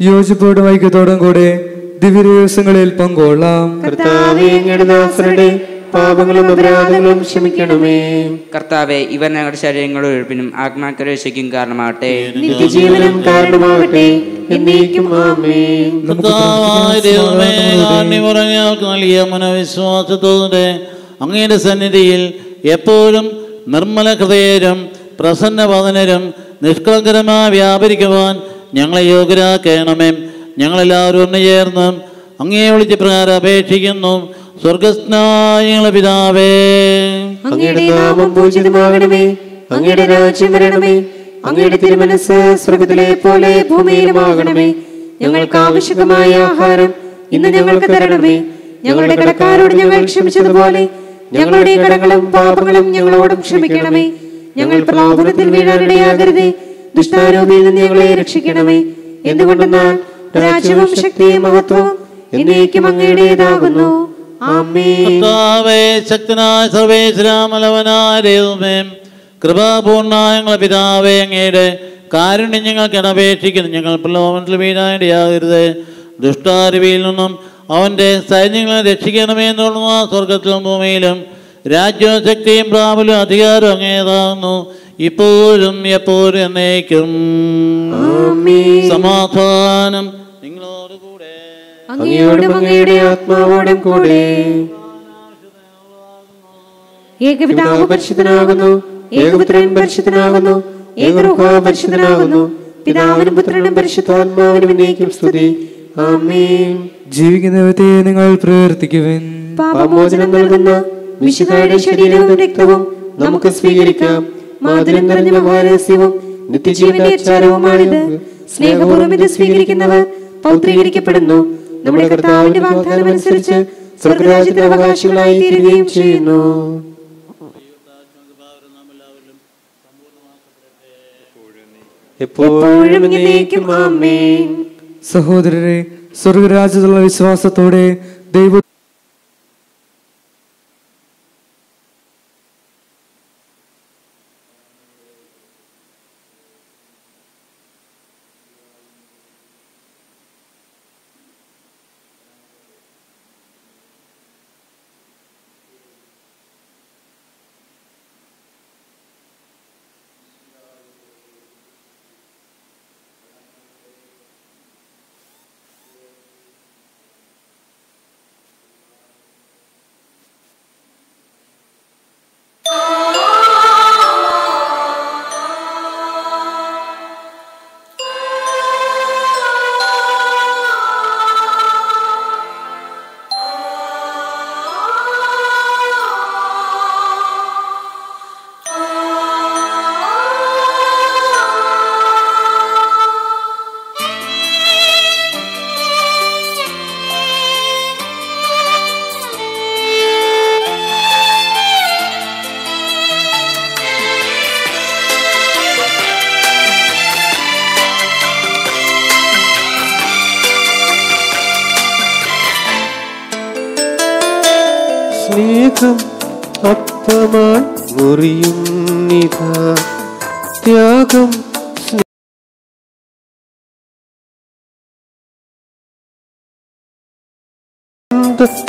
യോജിപ്പോടും ഐക്യത്തോടും കൂടെ ദിവ്യദിവസങ്ങളിൽ പങ്കുകൊള്ളാം. കർത്താവേ പാപങ്ങളും അപരാധങ്ങളും ക്ഷമിക്കണമേ. കർത്താവെ ഇവർ ഞങ്ങളുടെ ശരീരങ്ങളുടെ ഒഴുപ്പിനും ആത്മാക്കളുടെ രക്ഷയ്ക്കും കാരണമാകട്ടെ. നിത്യജീവനം കാരണമാകട്ടെ. നൽകിയ മനോവിശ്വാസത്തോടെ അങ്ങയുടെ സന്നിധിയിൽ എപ്പോഴും നിർമ്മല ഹൃദയരും പ്രസന്നവദനരും നിഷ്കളങ്കരമായി വ്യാപരിക്കുവാൻ ഞങ്ങളെ യോഗ്യരാക്കണമേ. ഞങ്ങളെല്ലാവരും ഒന്ന് ചേർന്ന് അങ്ങേ വിളിച്ച് പ്രകാരം അപേക്ഷിക്കുന്നു. സ്വർഗസ്നായ പിതാവേ. അങ്ങയുടെ നാമം പൂജിതമാകണമേ. അങ്ങയുടെ രാജ്യം വരണമേ. അങ്ങയുടെ തിരുമനസ് സ്വർഗത്തിലെ പോലെ ഭൂമിയിലുമാകണമേ. ഞങ്ങൾക്ക് ആവശ്യമായ ആഹാരം ഇന്ന് ഞങ്ങൾക്ക് തരണമേ. ഞങ്ങളുടെ കടക്കാരോട് ഞങ്ങൾ ക്ഷമിച്ചതുപോലെ ഞങ്ങളുടെ കടങ്ങളും പാപങ്ങളും ഞങ്ങളോടും ക്ഷമിക്കണമേ. ഞങ്ങൾ പ്രലോഭനത്തിൽ വീഴാനിടയാകരുതേ ദുഷ്ടാരൂപിയിൽ നിന്ന് ഞങ്ങളെ രക്ഷിക്കണമേ. എന്തുകൊണ്ടെന്നാൽ രാജ്യവും ശക്തിയും മഹത്വവും എന്നേക്കും അങ്ങയുടേതാകുന്നു. കർത്താവേ ശക്തനായ സർവേശ്വരാമലവനായ ദൈവമേ കൃപാപൂർണായ പിതാവേ അങ്ങയുടെ കാരുണ്യം ഞങ്ങൾക്ക് അപേക്ഷിക്കുന്നു ഞങ്ങൾ പ്രലോഭനത്തിൽ വീഴാനിടയാകരുത്. ദുഷ്ടാരുവിയിൽ നിന്നും അവന്റെ സൈന്യങ്ങളെ രക്ഷിക്കണമേ എന്നുള്ള സ്വർഗത്തിലും ഭൂമിയിലും. രാജ്യവും ശക്തിയും പ്രാബല്യവും അധികാരവും അങ്ങേതാകുന്നു. ഇപ്പോഴും എപ്പോഴും എന്നേക്കും. സമാധാനം നിങ്ങളോടുകൂടെ അങ്ങയോടും അങ്ങയുടെ ആത്മാവോടും കൂടെ. ഏകപിതാവ് പരിശുദ്ധനാകുന്നു ഏകപുത്രൻ പരിശുദ്ധനാകുന്നു ഏകരൂഹ പരിശുദ്ധനാകുന്നു പിതാവിനും പുത്രനും പരിശുദ്ധാത്മാവിനും എന്നേക്കും സ്തുതി. ആമേൻ. ജീവിക്കുന്ന ദൈവത്തെ നിങ്ങൾ പ്രവർത്തിക്കുവൻ. പാപമോചനം നൽകുന്ന വിശുദ്ധയുടെ ശരീരവും രക്തവും നമുക്ക് സ്വീകരിക്കാം. മാധുരം നിറഞ്ഞ മഹാരഹസ്യവും നിത്യജീവന്റെ അച്ചാരവുമാണിത് സ്നേഹപൂർവം ഇത് സ്വീകരിക്കുന്നവർ പൗത്രീകരിക്കപ്പെടുന്നു. നമ്മുടെ കർത്താവിന്റെ വാഗ്ദാനം അനുസരിച്ച് സ്വർഗരാജ്യത്തിന് അവകാശികളായി തീരുകയും ചെയ്യുന്നു. എപ്പോഴും സഹോദരരെ സ്വർഗരാജ്യത്തുള്ള വിശ്വാസത്തോടെ ദൈവ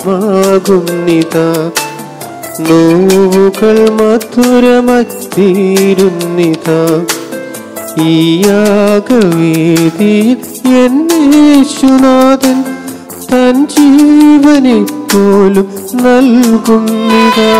സ്നേഹമാകുന്നിതാ നോവുകൾ മധുരമത്തിരുന്നിത. ഈ യാഗവേദിയിൽ എന്നേശുനാഥൻ തൻ ജീവനെ പോലും നൽകുന്നിതാ.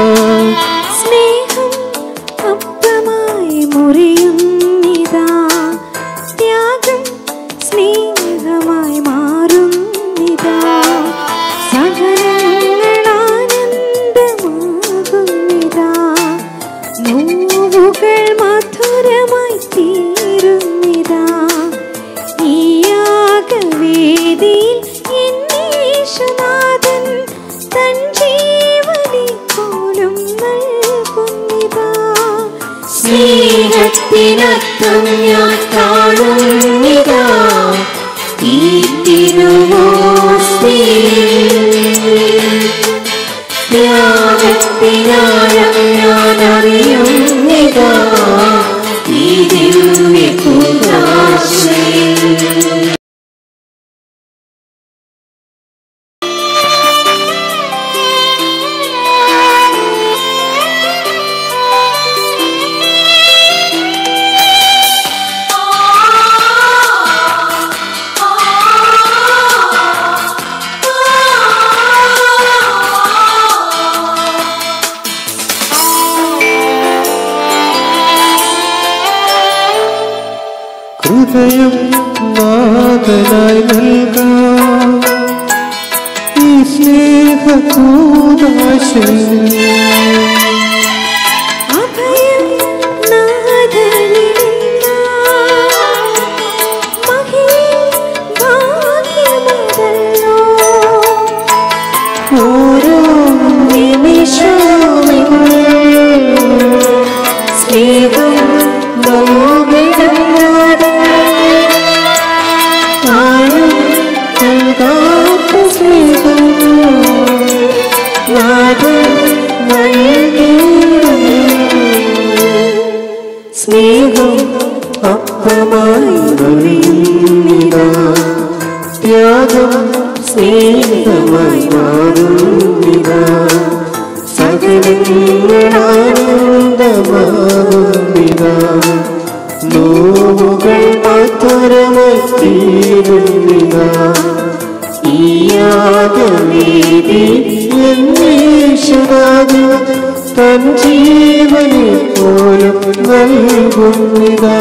സകലങ്ങളാനന്ദമാകുന്നിതാ നോവുകൾ മധുരമത്തീരുന്നിതാ ഈ യാഗവേദി എന്നീശ്വരാജു തൻ ജീവനെ പോലും നൽകുന്നിതാ.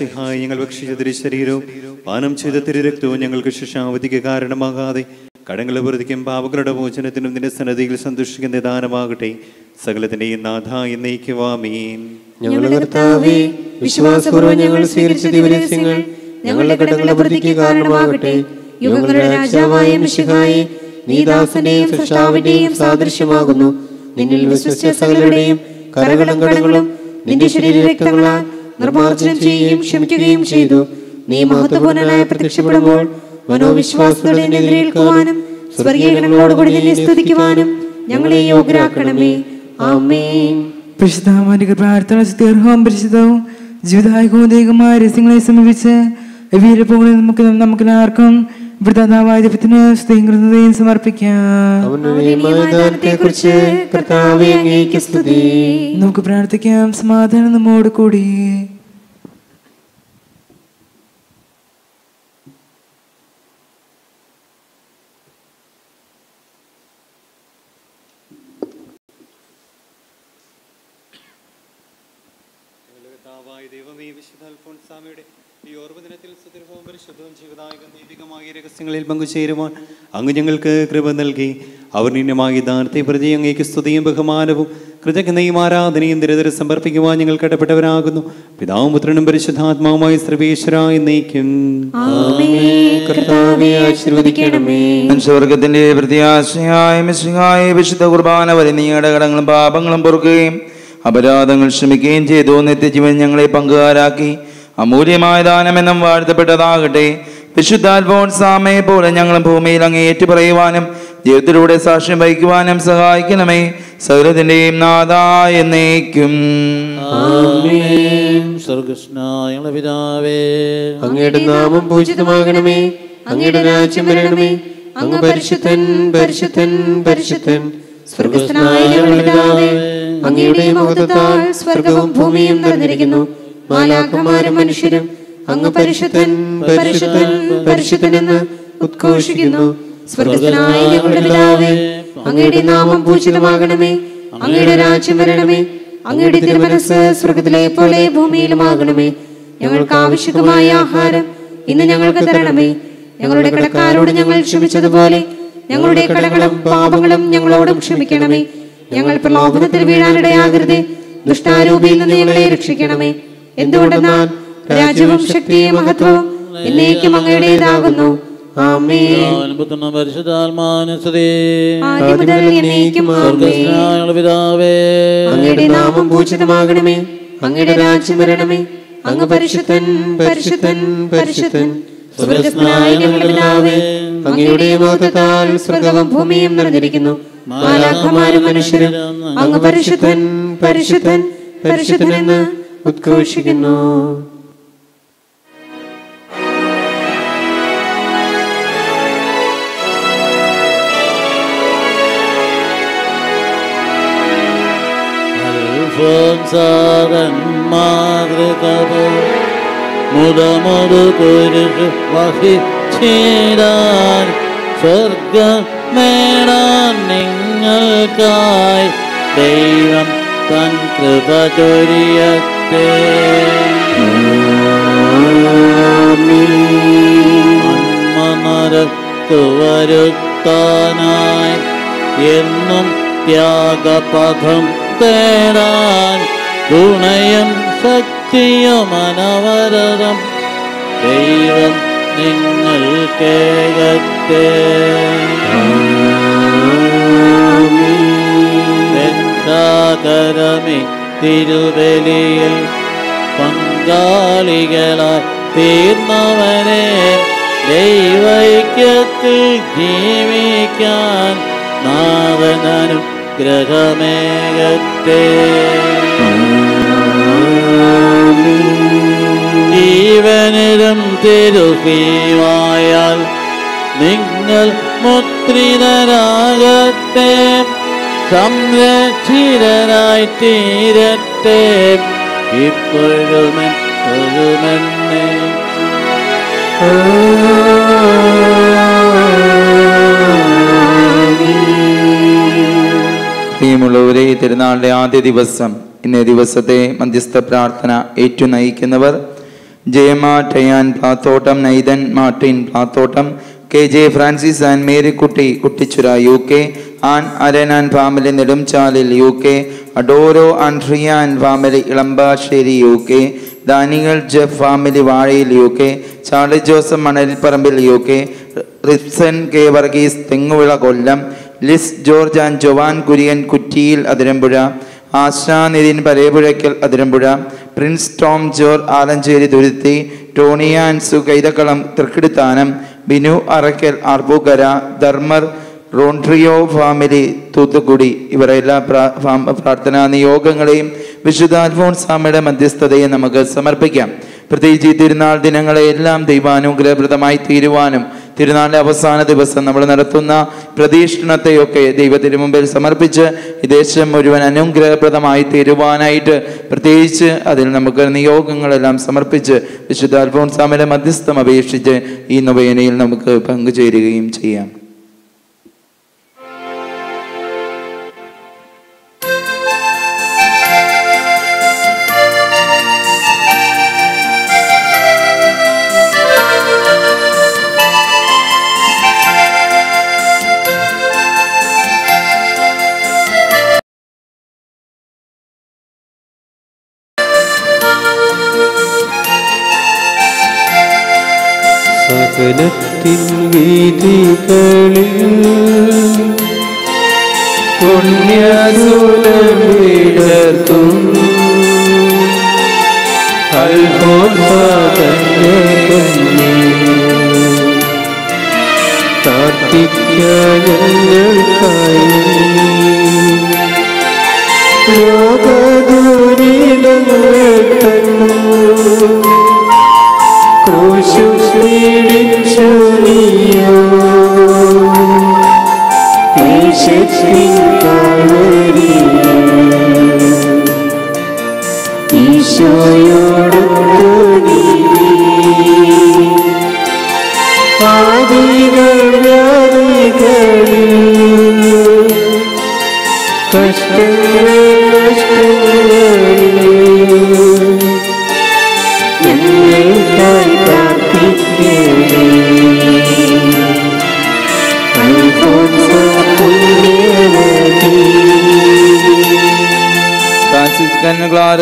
വിശിഹായി ഞങ്ങൾ ഭക്ഷിച്ച തിരു ശരീരവും പാനം ചെയ്ത തിരു രക്തവും ഞങ്ങൾക്ക് ശിക്ഷാവധിക്ക് കാരണമാകാതെ കടങ്ങളെ വെറുതിക്കും പാപങ്ങളുടെ മോചനത്തിനും നിന്റെ സന്നദ്ധിയിൽ സന്തോഷിക്കുന്ന ദാനമാകട്ടെ. സകലത്തിന്റെയും നാഥ എന്നേക്കുവാമീൻ. ഞങ്ങളുടെ ഞങ്ങളുടെ കടങ്ങളെ രാജാവായ മിശിഹായി സൃഷ്ടാവിന്റെയും സാദൃശ്യമാകുന്നു. നിന്നിൽ സകലരുടെയും നിന്റെ ശരീര രക്തങ്ങളാൽ നിർമ്മാർജനം ചെയ്യുകയും ക്ഷമിക്കുകയും ചെയ്തു. നീ മഹത്വപൂർണനായി പ്രത്യക്ഷപ്പെടുമ്പോൾ മനോവിശ്വാസത്തോടെ നിന്നെ എതിരേൽക്കുവാനും സ്വർഗീയങ്ങളോടുകൂടി നിന്നെ സ്തുതിക്കുവാനും ഞങ്ങളെ യോഗ്യരാക്കണമേ. ആമേൻ. പരിശുദ്ധമാനിക പ്രാർത്ഥന സ്തുത്യർഹവും പരിശുദ്ധവും ജീവിതായകവും ദൈവമായ രസ്യങ്ങളെ സമീപിച്ച് വീരപ്പോകളിൽ നമുക്ക് നമുക്ക് വൃതാവായ ദൈവത്തിന് സ്ത്രീകൃതയും സമർപ്പിക്കാം. നമുക്ക് പ്രാർത്ഥിക്കാം സമാധാനം നമ്മോട് കൂടി കർത്താവായ ദൈവമേ വിശുദ്ധ അൽഫോൻസാമയുടെ ഈ ഓർമ്മദിനത്തിൽ സുദീർഘവും ജീവദായക നീതികമായ രഹസ്യങ്ങളിൽ പങ്കുചേരുവാൻ അങ്ങ് ഞങ്ങൾക്ക് കൃപ നൽകി. അവർ നിന്നമായി ദാനത്തെ പ്രതി അങ്ങേക്ക് സ്തുതിയും ബഹുമാനവും കൃതജ്ഞതയും ആരാധനയും നിരന്തരം സമർപ്പിക്കുവാൻ ഞങ്ങൾ കടപ്പെട്ടവരാകുന്നു. പിതാവും പുത്രനും പരിശുദ്ധാത്മാവുമായി സർവേശ്വര എന്നേക്കും സ്വർഗത്തിന്റെ പ്രതിയാശയായ മനുഷ്യവർഗത്തിന്റെ പ്രത്യാശയായ മിശിഹായ വിശുദ്ധ കുർബാന വരെ നീയുടെ കടങ്ങളും പാപങ്ങളും പൊറുക്കുകയും അപരാധങ്ങൾ ക്ഷമിക്കുകയും ചെയ്തു. നിത്യജീവൻ ഞങ്ങളെ പങ്കുകാരാക്കി. അമൂല്യമായ ദാനമെന്നും വാഴ്ത്തപ്പെട്ടതാകട്ടെ. വിശുദ്ധാത്മോത്സാമയെ പോലെ ഞങ്ങളും ഭൂമിയിൽ അങ്ങ് ഏറ്റുപറയുവാനും ജീവിതത്തിലൂടെ സാക്ഷ്യം വഹിക്കുവാനും സഹായിക്കണമേ. സകലത്തിന്റെയും നാഥായ എന്നേക്കും. സ്വർഗസ്നായ ഞങ്ങളുടെ പിതാവേ. അങ്ങയുടെ നാമം പൂജിതമാകണമേ. അങ്ങയുടെ രാജ്യം വരണമേ. അങ്ങ് പരിശുദ്ധൻ പരിശുദ്ധൻ പരിശുദ്ധൻ. സ്വർഗസ്ഥനായ ഞങ്ങളുടെ പിതാവേ അങ്ങയുടെ മഹത്വത്താൽ സ്വർഗവും ഭൂമിയും നിറഞ്ഞിരിക്കുന്നു. മാലാഖമാരും മനുഷ്യരും അങ്ങ് പരിശുദ്ധൻ പരിശുദ്ധൻ പരിശുദ്ധൻ എന്ന് ഉദ്ഘോഷിക്കുന്നു. സ്വർഗസ്ഥനായ ഞങ്ങളുടെ പിതാവേ അങ്ങയുടെ നാമം പൂജിതമാകണമേ. അങ്ങയുടെ രാജ്യം വരണമേ. അങ്ങയുടെ തിരുമനസ് സ്വർഗത്തിലെ പോലെ ഭൂമിയിലുമാകണമേ. ഞങ്ങൾക്ക് ആവശ്യമായ ആഹാരം ഇന്ന് ഞങ്ങൾക്ക് തരണമേ. ഞങ്ങളുടെ കടക്കാരോട് ഞങ്ങൾ ക്ഷമിച്ചതുപോലെ ഞങ്ങളുടെ കടകളും പാപങ്ങളും ഞങ്ങളോടും ക്ഷമിക്കണമേ. ഞങ്ങൾ പ്രലോഭനത്തിൽ വീഴാനിടയാകരുതേ. ദുഷ്ടാരൂപിയിൽ നിന്ന് ഞങ്ങളെ രക്ഷിക്കണമേ. എന്തുകൊണ്ടെന്നാൽ രാജ്യവും ശക്തിയും മഹത്വവും എന്നേക്കും അങ്ങയുടേതാകുന്നു. അങ്ങയുടെ നാമം പൂജിതമാകണമേ. അങ്ങയുടെ രാജ്യം വരണമേ. അങ്ങ് പരിശുദ്ധൻ പരിശുദ്ധൻ പരിശുദ്ധൻ. സ്വർഗസ്നായ ഞങ്ങളുടെ പിതാവേ അങ്ങയുടെ ബോധത്താൽ സ്വർഗവും ഭൂമിയും നിറഞ്ഞിരിക്കുന്നു. മാലാഖമാരും മനുഷ്യരും അങ്ങ് പരിശുദ്ധൻ പരിശുദ്ധൻ പരിശുദ്ധൻ എന്ന് ഉദ്ഘോഷിക്കുന്നു. അൽഫോൻസാരൻ മാതൃകവ് മുതമുതു കുരിശ് വഹിച്ചിടാൻ സ്വർഗം നേടാൻ നിങ്ങൾക്കായി ദൈവം തൻ കൃപ ചൊരിയത്തെ വരുത്താനായി എന്നും ത്യാഗപഥം തേടാൻ ഗുണയും ശക്തിയും അനവരതം ദൈവം നിങ്ങൾ കേകത്തെ രക്ഷാകരമി തിരുവലിയിൽ പങ്കാളികളായി തീർന്നവനെ ദൈവൈക്യത്തിൽ ജീവിക്കാൻ നാഥനും ഗ്രഹമേകത്തെ ജീവനിലും തിരുകീവായാൽ നിങ്ങൾ മുദ്രിതരാകട്ടെ സംരക്ഷിതരായി തീരട്ടെ ഇപ്പോഴും ഒരുമെന്നെ തിരുനാളിന്റെ ആദ്യ ദിവസം ഇന്നേ ദിവസത്തെ മധ്യസ്ഥ പ്രാർത്ഥന ഏറ്റു നയിക്കുന്നവർ ജയമാ ടയാൻ Plathottam Nathan Martin Plathottam K J Francis and Marykutty Kuttichira U K Ann Aran and family Nedumchalil U K Adoro and Riya and family Elampassery U K ദാനികൾ Jeff family Vazhayil U K Charlie Joseph Manalparambil U K Ripson K Varghese Thenguvila Kollam Liz George and Joan Kurian Kuttiyil Athirampuzha Asha Nithin Parepuzhakkal Athirampuzha. Prince Tom ജോർ ആലഞ്ചേരി തുരുത്തി ടോണിയ ആൻസു കൈതക്കളം തൃക്കിടിത്താനം. ബിനു അറക്കൽ ആർപ്പൂക്കര ധർമ്മർ റോൺട്രിയോ family Thoothukudi. ഇവരെല്ലാ പ്രാ- പ്രാർത്ഥനാ നിയോഗങ്ങളെയും വിശുദ്ധ അൽഫോൺസാമയുടെ മധ്യസ്ഥതയെ നമുക്ക് സമർപ്പിക്കാം. പ്രത്യേകിച്ച് തിരുനാൾ ദിനങ്ങളെ എല്ലാം ദൈവാനുഗ്രഹപ്രദമായി തീരുവാനും തിരുനാളിന്റെ അവസാന ദിവസം നമ്മൾ നടത്തുന്ന പ്രതീക്ഷണത്തെയൊക്കെ ദൈവത്തിന് മുമ്പിൽ സമർപ്പിച്ച് ഈ ദേശം മുഴുവൻ അനുഗ്രഹപ്രദമായി തീരുവാനായിട്ട് പ്രത്യേകിച്ച് അതിൽ നമുക്ക് നിയോഗങ്ങളെല്ലാം സമർപ്പിച്ച് വിശുദ്ധ അൽഫോൺസാമയുടെ മധ്യസ്ഥം അപേക്ഷിച്ച് ഈ നൊവേനയിൽ നമുക്ക് പങ്കുചേരുകയും ചെയ്യാം.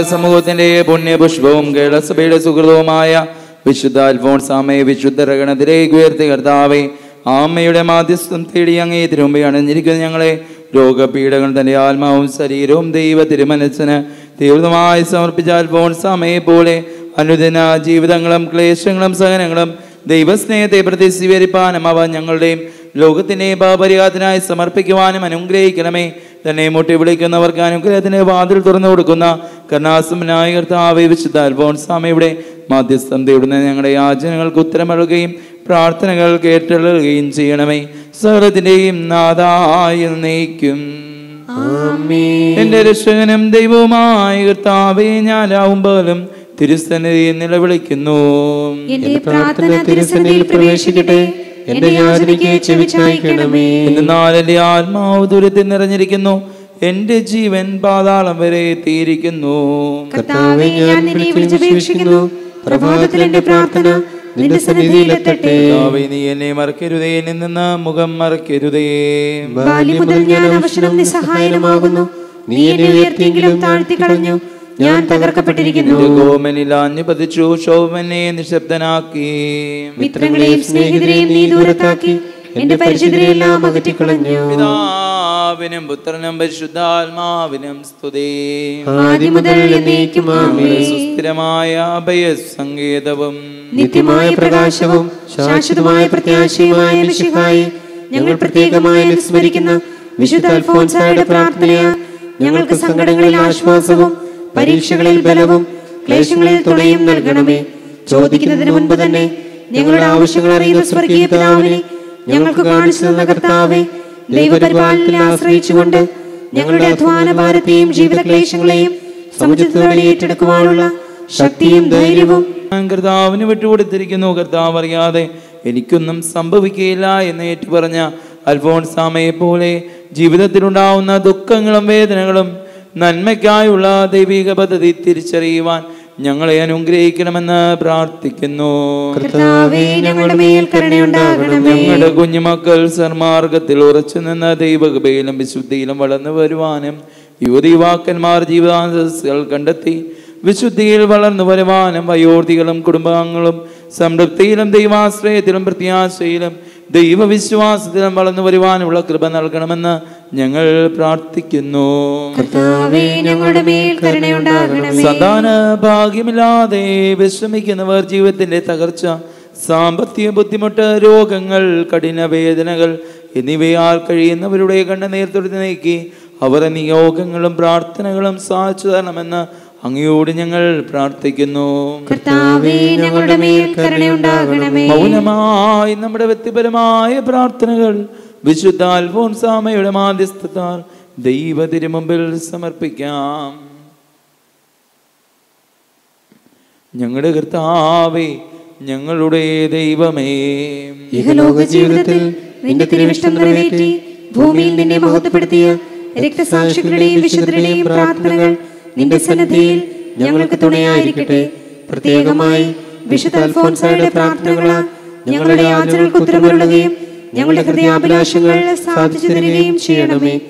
സമൂഹത്തിന്റെ പുണ്യപുഷ്പവും കേരളസഭയുടെ സുഹൃതവുമായ വിശുദ്ധ അൽഫോൺസാമയെ വിശുദ്ധ രഗണത്തിലേക്ക് ഉയർത്തി കർത്താവെ ആമ്മയുടെ മാധ്യസ്ഥം തേടി അങ്ങേ തിരുമ്പി അണഞ്ഞിരിക്കുന്ന ഞങ്ങളെ രോഗപീഠകൾ തന്റെ ആത്മാവും ശരീരവും ദൈവ തിരുമനസ്സിന് തീവ്രമായി സമർപ്പിച്ച അൽഫോൺസാമയെ പോലെ അനുദിന ജീവിതങ്ങളും ക്ലേശങ്ങളും സഹനങ്ങളും ദൈവസ്നേഹത്തെ പ്രതി സ്വീകരിപ്പാനും അവ ഞങ്ങളുടെയും ലോകത്തിന്റെ പാപരിഹാരത്തിനായി സമർപ്പിക്കുവാനും അനുഗ്രഹിക്കണമേ. തന്നെ മുട്ടി വിളിക്കുന്നവർക്ക് അനുഗ്രഹത്തിന് വാതിൽ തുറന്നു കൊടുക്കുന്ന കർണാസമനായ കർത്താവെ വിശുദ്ധ അൽഫോൺസാമയുടെ മാധ്യസ്ഥം തേടുന്ന ഞങ്ങളുടെ യാചനകൾക്ക് ഉത്തരമറുകയും പ്രാർത്ഥനകൾ കേട്ടളുകയും ചെയ്യണമേ. സകലത്തിന്റെയും നാഥായി നയിക്കും എന്റെ രക്ഷകനും ദൈവവുമായ കർത്താവെ ഞാനാവുമ്പോഴും തിരുസന്നിധിയിൽ നിലവിളിക്കുന്നു. എന്റെ പ്രാർത്ഥന തിരുസന്നിധിയിൽ പ്രവേശിക്കട്ടെ. എന്റെ യാചനയ്ക്ക് ചെവിച്ചായിക്കണമേ. ആത്മാവ് ദുരിതത്തിൽ നിറഞ്ഞിരിക്കുന്നു. എന്റെ ജീവൻ പാതാളം വരെ എത്തിയിരിക്കുന്നു. കർത്താവെ ഞാൻ നിന്നെ വിളിച്ചപേക്ഷിക്കുന്നു പ്രഭാതത്തിൽ എന്റെ പ്രാർത്ഥന നിന്റെ സന്നിധിയിലെത്തട്ടെ നീ എന്നെ മറക്കരുതേ. എന്നിൽ നിന്ന് മുഖം മറക്കരുതേ. ബാല്യം മുതൽ ഞാൻ അവശനം നിസ്സഹായനമാകുന്നു. നീ എന്നെ ഉയർത്തിയെങ്കിലും താഴ്ത്തി കളഞ്ഞു. ഞാൻ തകർക്കപ്പെട്ടിരിക്കുന്നു. ആഞ്ഞു പതിച്ചു ശോഭനെ നിശബ്ദനാക്കി. മിത്രങ്ങളെയും സ്നേഹിതരെയും നീ ദൂരത്താക്കി. എന്റെ പരിചിതരെയെല്ലാം അകറ്റിക്കളഞ്ഞു. പിതാവിനും പുത്രനും പരിശുദ്ധാത്മാവിനും സ്തുതി. ആദ്യം മുതൽ. സുസ്ഥിരമായ അഭയസങ്കേതവും നിത്യമായ പ്രകാശവും ശാശ്വതമായ പ്രത്യാശയുമായ മിശിഹായി ഞങ്ങൾ പ്രത്യേകമായി അനുസ്മരിക്കുന്ന വിശുദ്ധ അൽഫോൻസായുടെ പ്രാർത്ഥനയാ ഞങ്ങൾക്ക് സങ്കടങ്ങളിൽ ആശ്വാസവും പരീക്ഷകളിൽ ബലവും ക്ലേശങ്ങളിൽ തുണയും നൽകണമേ. ചോദിക്കുന്നതിന് മുൻപ് തന്നെ ഞങ്ങളുടെ ആവശ്യങ്ങൾ അറിയുന്ന സ്വർഗീയ പിതാവിനെ ഞങ്ങൾക്ക് കാണിച്ചു തന്ന കർത്താവെ ദൈവപരിപാലനത്തിൽ ആശ്രയിച്ചുകൊണ്ട് ഞങ്ങളുടെ അധ്വാന ഭാരത്തെയും ജീവിത ക്ലേശങ്ങളെയും സമുചിതത്തോടെ ഏറ്റെടുക്കുവാനുള്ള ശക്തിയും ധൈര്യവും കർത്താവിന് വിട്ടുകൊടുത്തിരിക്കുന്നു. കർത്താവ് അറിയാതെ എനിക്കൊന്നും സംഭവിക്കുകയില്ല എന്ന് ഏറ്റുപറഞ്ഞ അൽഫോൺസാമയെ പോലെ ജീവിതത്തിലുണ്ടാവുന്ന ദുഃഖങ്ങളും വേദനകളും നന്മയ്ക്കായുള്ള ദൈവിക പദ്ധതി തിരിച്ചറിയുവാൻ ഞങ്ങളെ അനുഗ്രഹിക്കണമെന്ന് പ്രാർത്ഥിക്കുന്നു. ഞങ്ങളുടെ കുഞ്ഞുമക്കൾ സന്മാർഗത്തിൽ ഉറച്ചു നിന്ന് ദൈവകൃപയിലും വിശുദ്ധിയിലും വളർന്നു വരുവാനും യുവതി യുവാക്കന്മാർ ജീവിതാന്തസ്സുകൾ കണ്ടെത്തി വിശുദ്ധിയിൽ വളർന്നു വരുവാനും വയോധികളും കുടുംബാംഗങ്ങളും സംതൃപ്തിയിലും ദൈവാശ്രയത്തിലും പ്രത്യാശയിലും ദൈവവിശ്വാസത്തിലും വളർന്നു വരുവാനുള്ള കൃപ നൽകണമെന്ന് ഞങ്ങൾ പ്രാർത്ഥിക്കുന്നു. സദാന ഭാഗ്യമില്ലാതെ വിശ്രമിക്കുന്നവർ ജീവിതത്തിന്റെ തകർച്ച സാമ്പത്തിക ബുദ്ധിമുട്ട് രോഗങ്ങൾ കഠിന വേദനകൾ എന്നിവയാൽ കഴിയുന്നവരുടെ കണ്ണുനീർ തുറന്നു നീക്കി അവരുടെ നിയോഗങ്ങളും പ്രാർത്ഥനകളും സാധിച്ചു തരണമെന്ന് അങ്ങയോട് ഞങ്ങൾ പ്രാർത്ഥിക്കുന്നു. കർത്താവേ ഞങ്ങളുടെ മേൽ കരുണയുണ്ടാകണമേ. മൗനമായി നമ്മുടെ വ്യക്തിപരമായ പ്രാർത്ഥനകൾ വിശുദ്ധ അൽഫോൻസാമയുടെ മാധ്യസ്ഥത്താൽ ദൈവത്തിനു മുമ്പിൽ സമർപ്പിക്കാം. ഞങ്ങളുടെ കർത്താവേ ഞങ്ങളുടെ ദൈവമേ. ഇഹലോക ജീവിതത്തിൽ നിന്റെ തിരുവിഷ്ടം നിറവേറ്റി ഭൂമിയിൽ നിന്നെ മഹത്വപ്പെടുത്തിയ രക്തസാക്ഷികളുടെയും വിശുദ്ധരുടെയും പ്രാർത്ഥനകൾ നിന്റെ സന്നിധിയിൽ ഞങ്ങൾക്ക് തുണയായിരിക്കട്ടെ. പ്രത്യേകമായി വിശുദ്ധ അൽഫോൻസായുടെ പ്രാർത്ഥനകളാൽ ഞങ്ങളുടെ യാചനകൾക്ക് ഉത്തരമരുളുകയും ഞങ്ങളുടെ ഹൃദയാഭിലാഷങ്ങൾ സാധിച്ചു തരികയും ചെയ്യണമേ.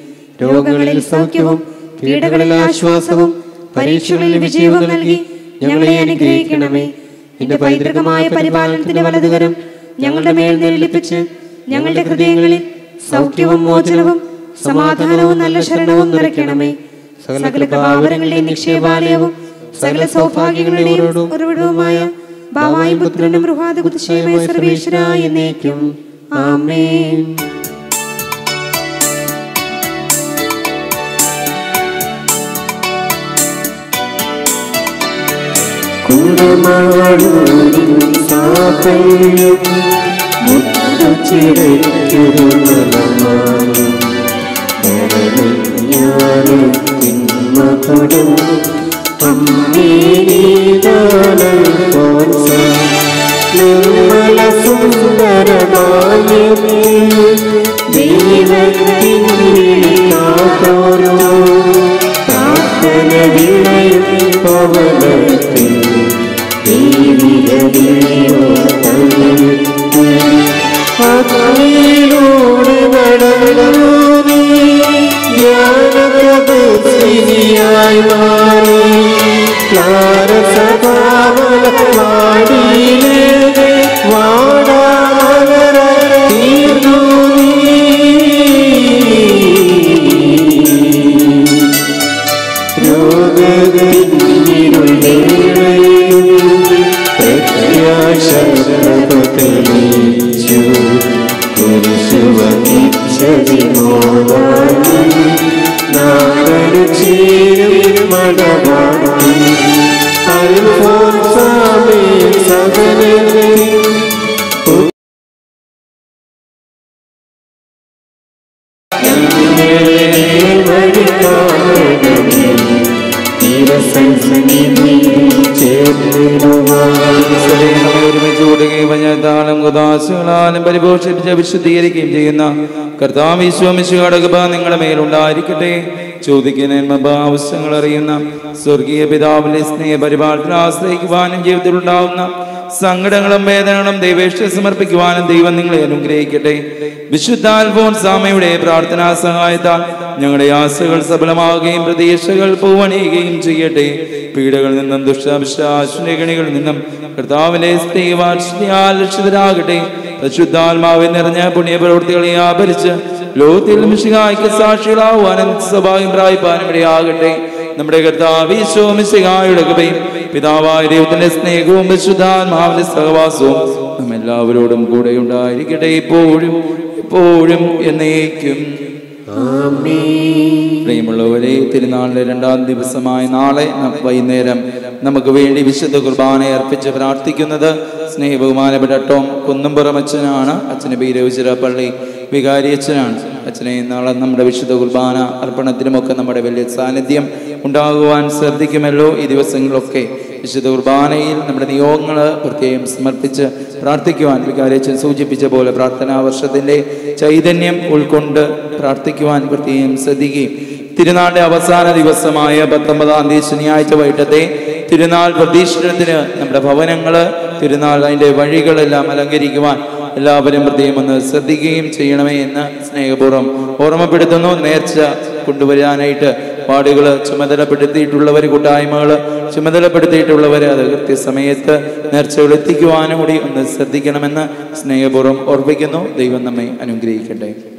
രോഗങ്ങളിൽ സൗഖ്യവും പീഡകളിൽ ആശ്വാസവും പരീക്ഷകളിൽ വിജയവും നൽകി ഞങ്ങളെ അനുഗ്രഹിക്കണമേ. നിന്റെ പൈതൃകമായ പരിപാലനത്തിന്റെ വലതുകരം ഞങ്ങളുടെ മേൽ നിരളിപ്പിച്ച് ഞങ്ങളുടെ ഹൃദയങ്ങളിൽ സൗഖ്യവും മോചനവും സമാധാനവും നല്ല ശരണവും നിറയ്ക്കണമേ. സകല കൃപാവരങ്ങളുടെയും നിക്ഷേപാലയവും സകല സൗഭാഗ്യങ്ങളുടെയും ഉറവിടവുമായ ഭാവായും പുത്രനും റുഹാദ കുതിശയമായ സർവേശ്വര എന്നേക്കും. ആമേൻ. കുടമാടൂരിൻ സാഫല്യം മുത്തുചിരയ്ക്കൊരു ഞാനും നിർമ്മല സുന്ദരമായമേ ദൈവത്തിൻ പ്രാർത്ഥന വിളയും പവനത്തിൽ അതിലൂടെ നടന്നു നീ ജ്ഞാനപ്രഭുയായി മാറി ക്ലാരസഭാവനവാടിയിലെ കുദാശകളാലും പരിപോഷിപ്പിച്ച് വിശുദ്ധീകരിക്കുകയും ചെയ്യുന്ന കർത്താവ് വിശ്വമിശുകളുടെ കൃപ നിങ്ങളുടെ മേലുണ്ടായിരിക്കട്ടെ. ചോദിക്കുന്ന ആവശ്യങ്ങൾ അറിയുന്ന സ്വർഗീയ പിതാവിന്റെ സ്നേഹ പരിപാലനത്തിൽ ആശ്രയിക്കുവാനും ജീവിതത്തിലുണ്ടാവുന്ന സങ്കടങ്ങളും വേദനകളും ദൈവേഷ്ട സമർപ്പിക്കുവാനും ദൈവം നിങ്ങളെ അനുഗ്രഹിക്കട്ടെ. വിശുദ്ധ അൽഫോൻ സാമയുടെ പ്രാർത്ഥനാ സഹായത്താൽ ഞങ്ങളുടെ ആശകൾ സഫലമാവുകയും പ്രതീക്ഷകൾ പൂവണിയുകയും ചെയ്യട്ടെ. പീഡകളിൽ നിന്നും ദുഷ്ടാഭിഷാശുനികളിൽ നിന്നും കർത്താവിന്റെ സ്ത്രീവാക്ഷിയാലക്ഷിതരാകട്ടെ പരിശുദ്ധാത്മാവിൽ നിറഞ്ഞ പുണ്യപ്രവൃത്തികളെ ആഭരിച്ച് ലോകത്തിൽ മിശികായ്ക്ക് സാക്ഷികളാവാനും സ്വഭാവം പ്രായിപ്പാനും ഇടയാകട്ടെ നമ്മുടെ കർത്താവീശോ മിശിഹായുടെ കൃപയും പിതാവായ ദൈവത്തിന്റെ സ്നേഹവും വിശുദ്ധാത്മാവിന്റെ സഹവാസവും നാം എല്ലാവരോടും കൂടെ ഉണ്ടായിരിക്കട്ടെ ഇപ്പോഴും ഇപ്പോഴും എന്നേക്കും. പ്രിയമുള്ളവരെ തിരുനാളിലെ രണ്ടാം ദിവസമായ നാളെ വൈകുന്നേരം നമുക്ക് വേണ്ടി വിശുദ്ധ കുർബാന അർപ്പിച്ച് പ്രാർത്ഥിക്കുന്നത് സ്നേഹബഹുമാനപ്പെട്ട ടോം കുന്നംപുറം അച്ഛനാണ്. അച്ഛന് ബീരവിചിറ പള്ളി വികാരി അച്ഛനാണ്. അച്ഛനെ നാളെ നമ്മുടെ വിശുദ്ധ കുർബാന അർപ്പണത്തിനുമൊക്കെ നമ്മുടെ വലിയ സാന്നിധ്യം ഉണ്ടാകുവാൻ ശ്രദ്ധിക്കുമല്ലോ ഈ ദിവസങ്ങളൊക്കെ. വിശുദ്ധ കുർബാനയിൽ നമ്മുടെ നിയോഗങ്ങൾ പ്രത്യേകം സമർപ്പിച്ച് പ്രാർത്ഥിക്കുവാൻ വികാരി അച്ഛൻ സൂചിപ്പിച്ച പോലെ പ്രാർത്ഥനാ വർഷത്തിന്റെ ചൈതന്യം ഉൾക്കൊണ്ട് പ്രാർത്ഥിക്കുവാൻ പ്രത്യേകം ശ്രദ്ധിക്കുകയും തിരുനാളിന്റെ അവസാന ദിവസമായ പത്തൊമ്പതാം തീയതി ശനിയാഴ്ച വൈകിട്ടത്തെ തിരുനാൾ പ്രതീക്ഷണത്തിന് നമ്മുടെ ഭവനങ്ങൾ തിരുനാൾ അതിന്റെ വഴികളെല്ലാം അലങ്കരിക്കുവാൻ എല്ലാവരും പ്രത്യേകം ഒന്ന് ശ്രദ്ധിക്കുകയും ചെയ്യണമേ എന്ന് സ്നേഹപൂർവം ഓർമ്മപ്പെടുത്തുന്നു. നേർച്ച കൊണ്ടുവരാനായിട്ട് വാർഡുകൾ ചുമതലപ്പെടുത്തിയിട്ടുള്ളവർ കൂട്ടായ്മകൾ ചുമതലപ്പെടുത്തിയിട്ടുള്ളവർ അത് കൃത്യസമയത്ത് നേർച്ചകൾ എത്തിക്കുവാനും കൂടി ഒന്ന് ശ്രദ്ധിക്കണമെന്ന് സ്നേഹപൂർവം ഓർപ്പിക്കുന്നു. ദൈവം നമ്മെ അനുഗ്രഹിക്കട്ടെ.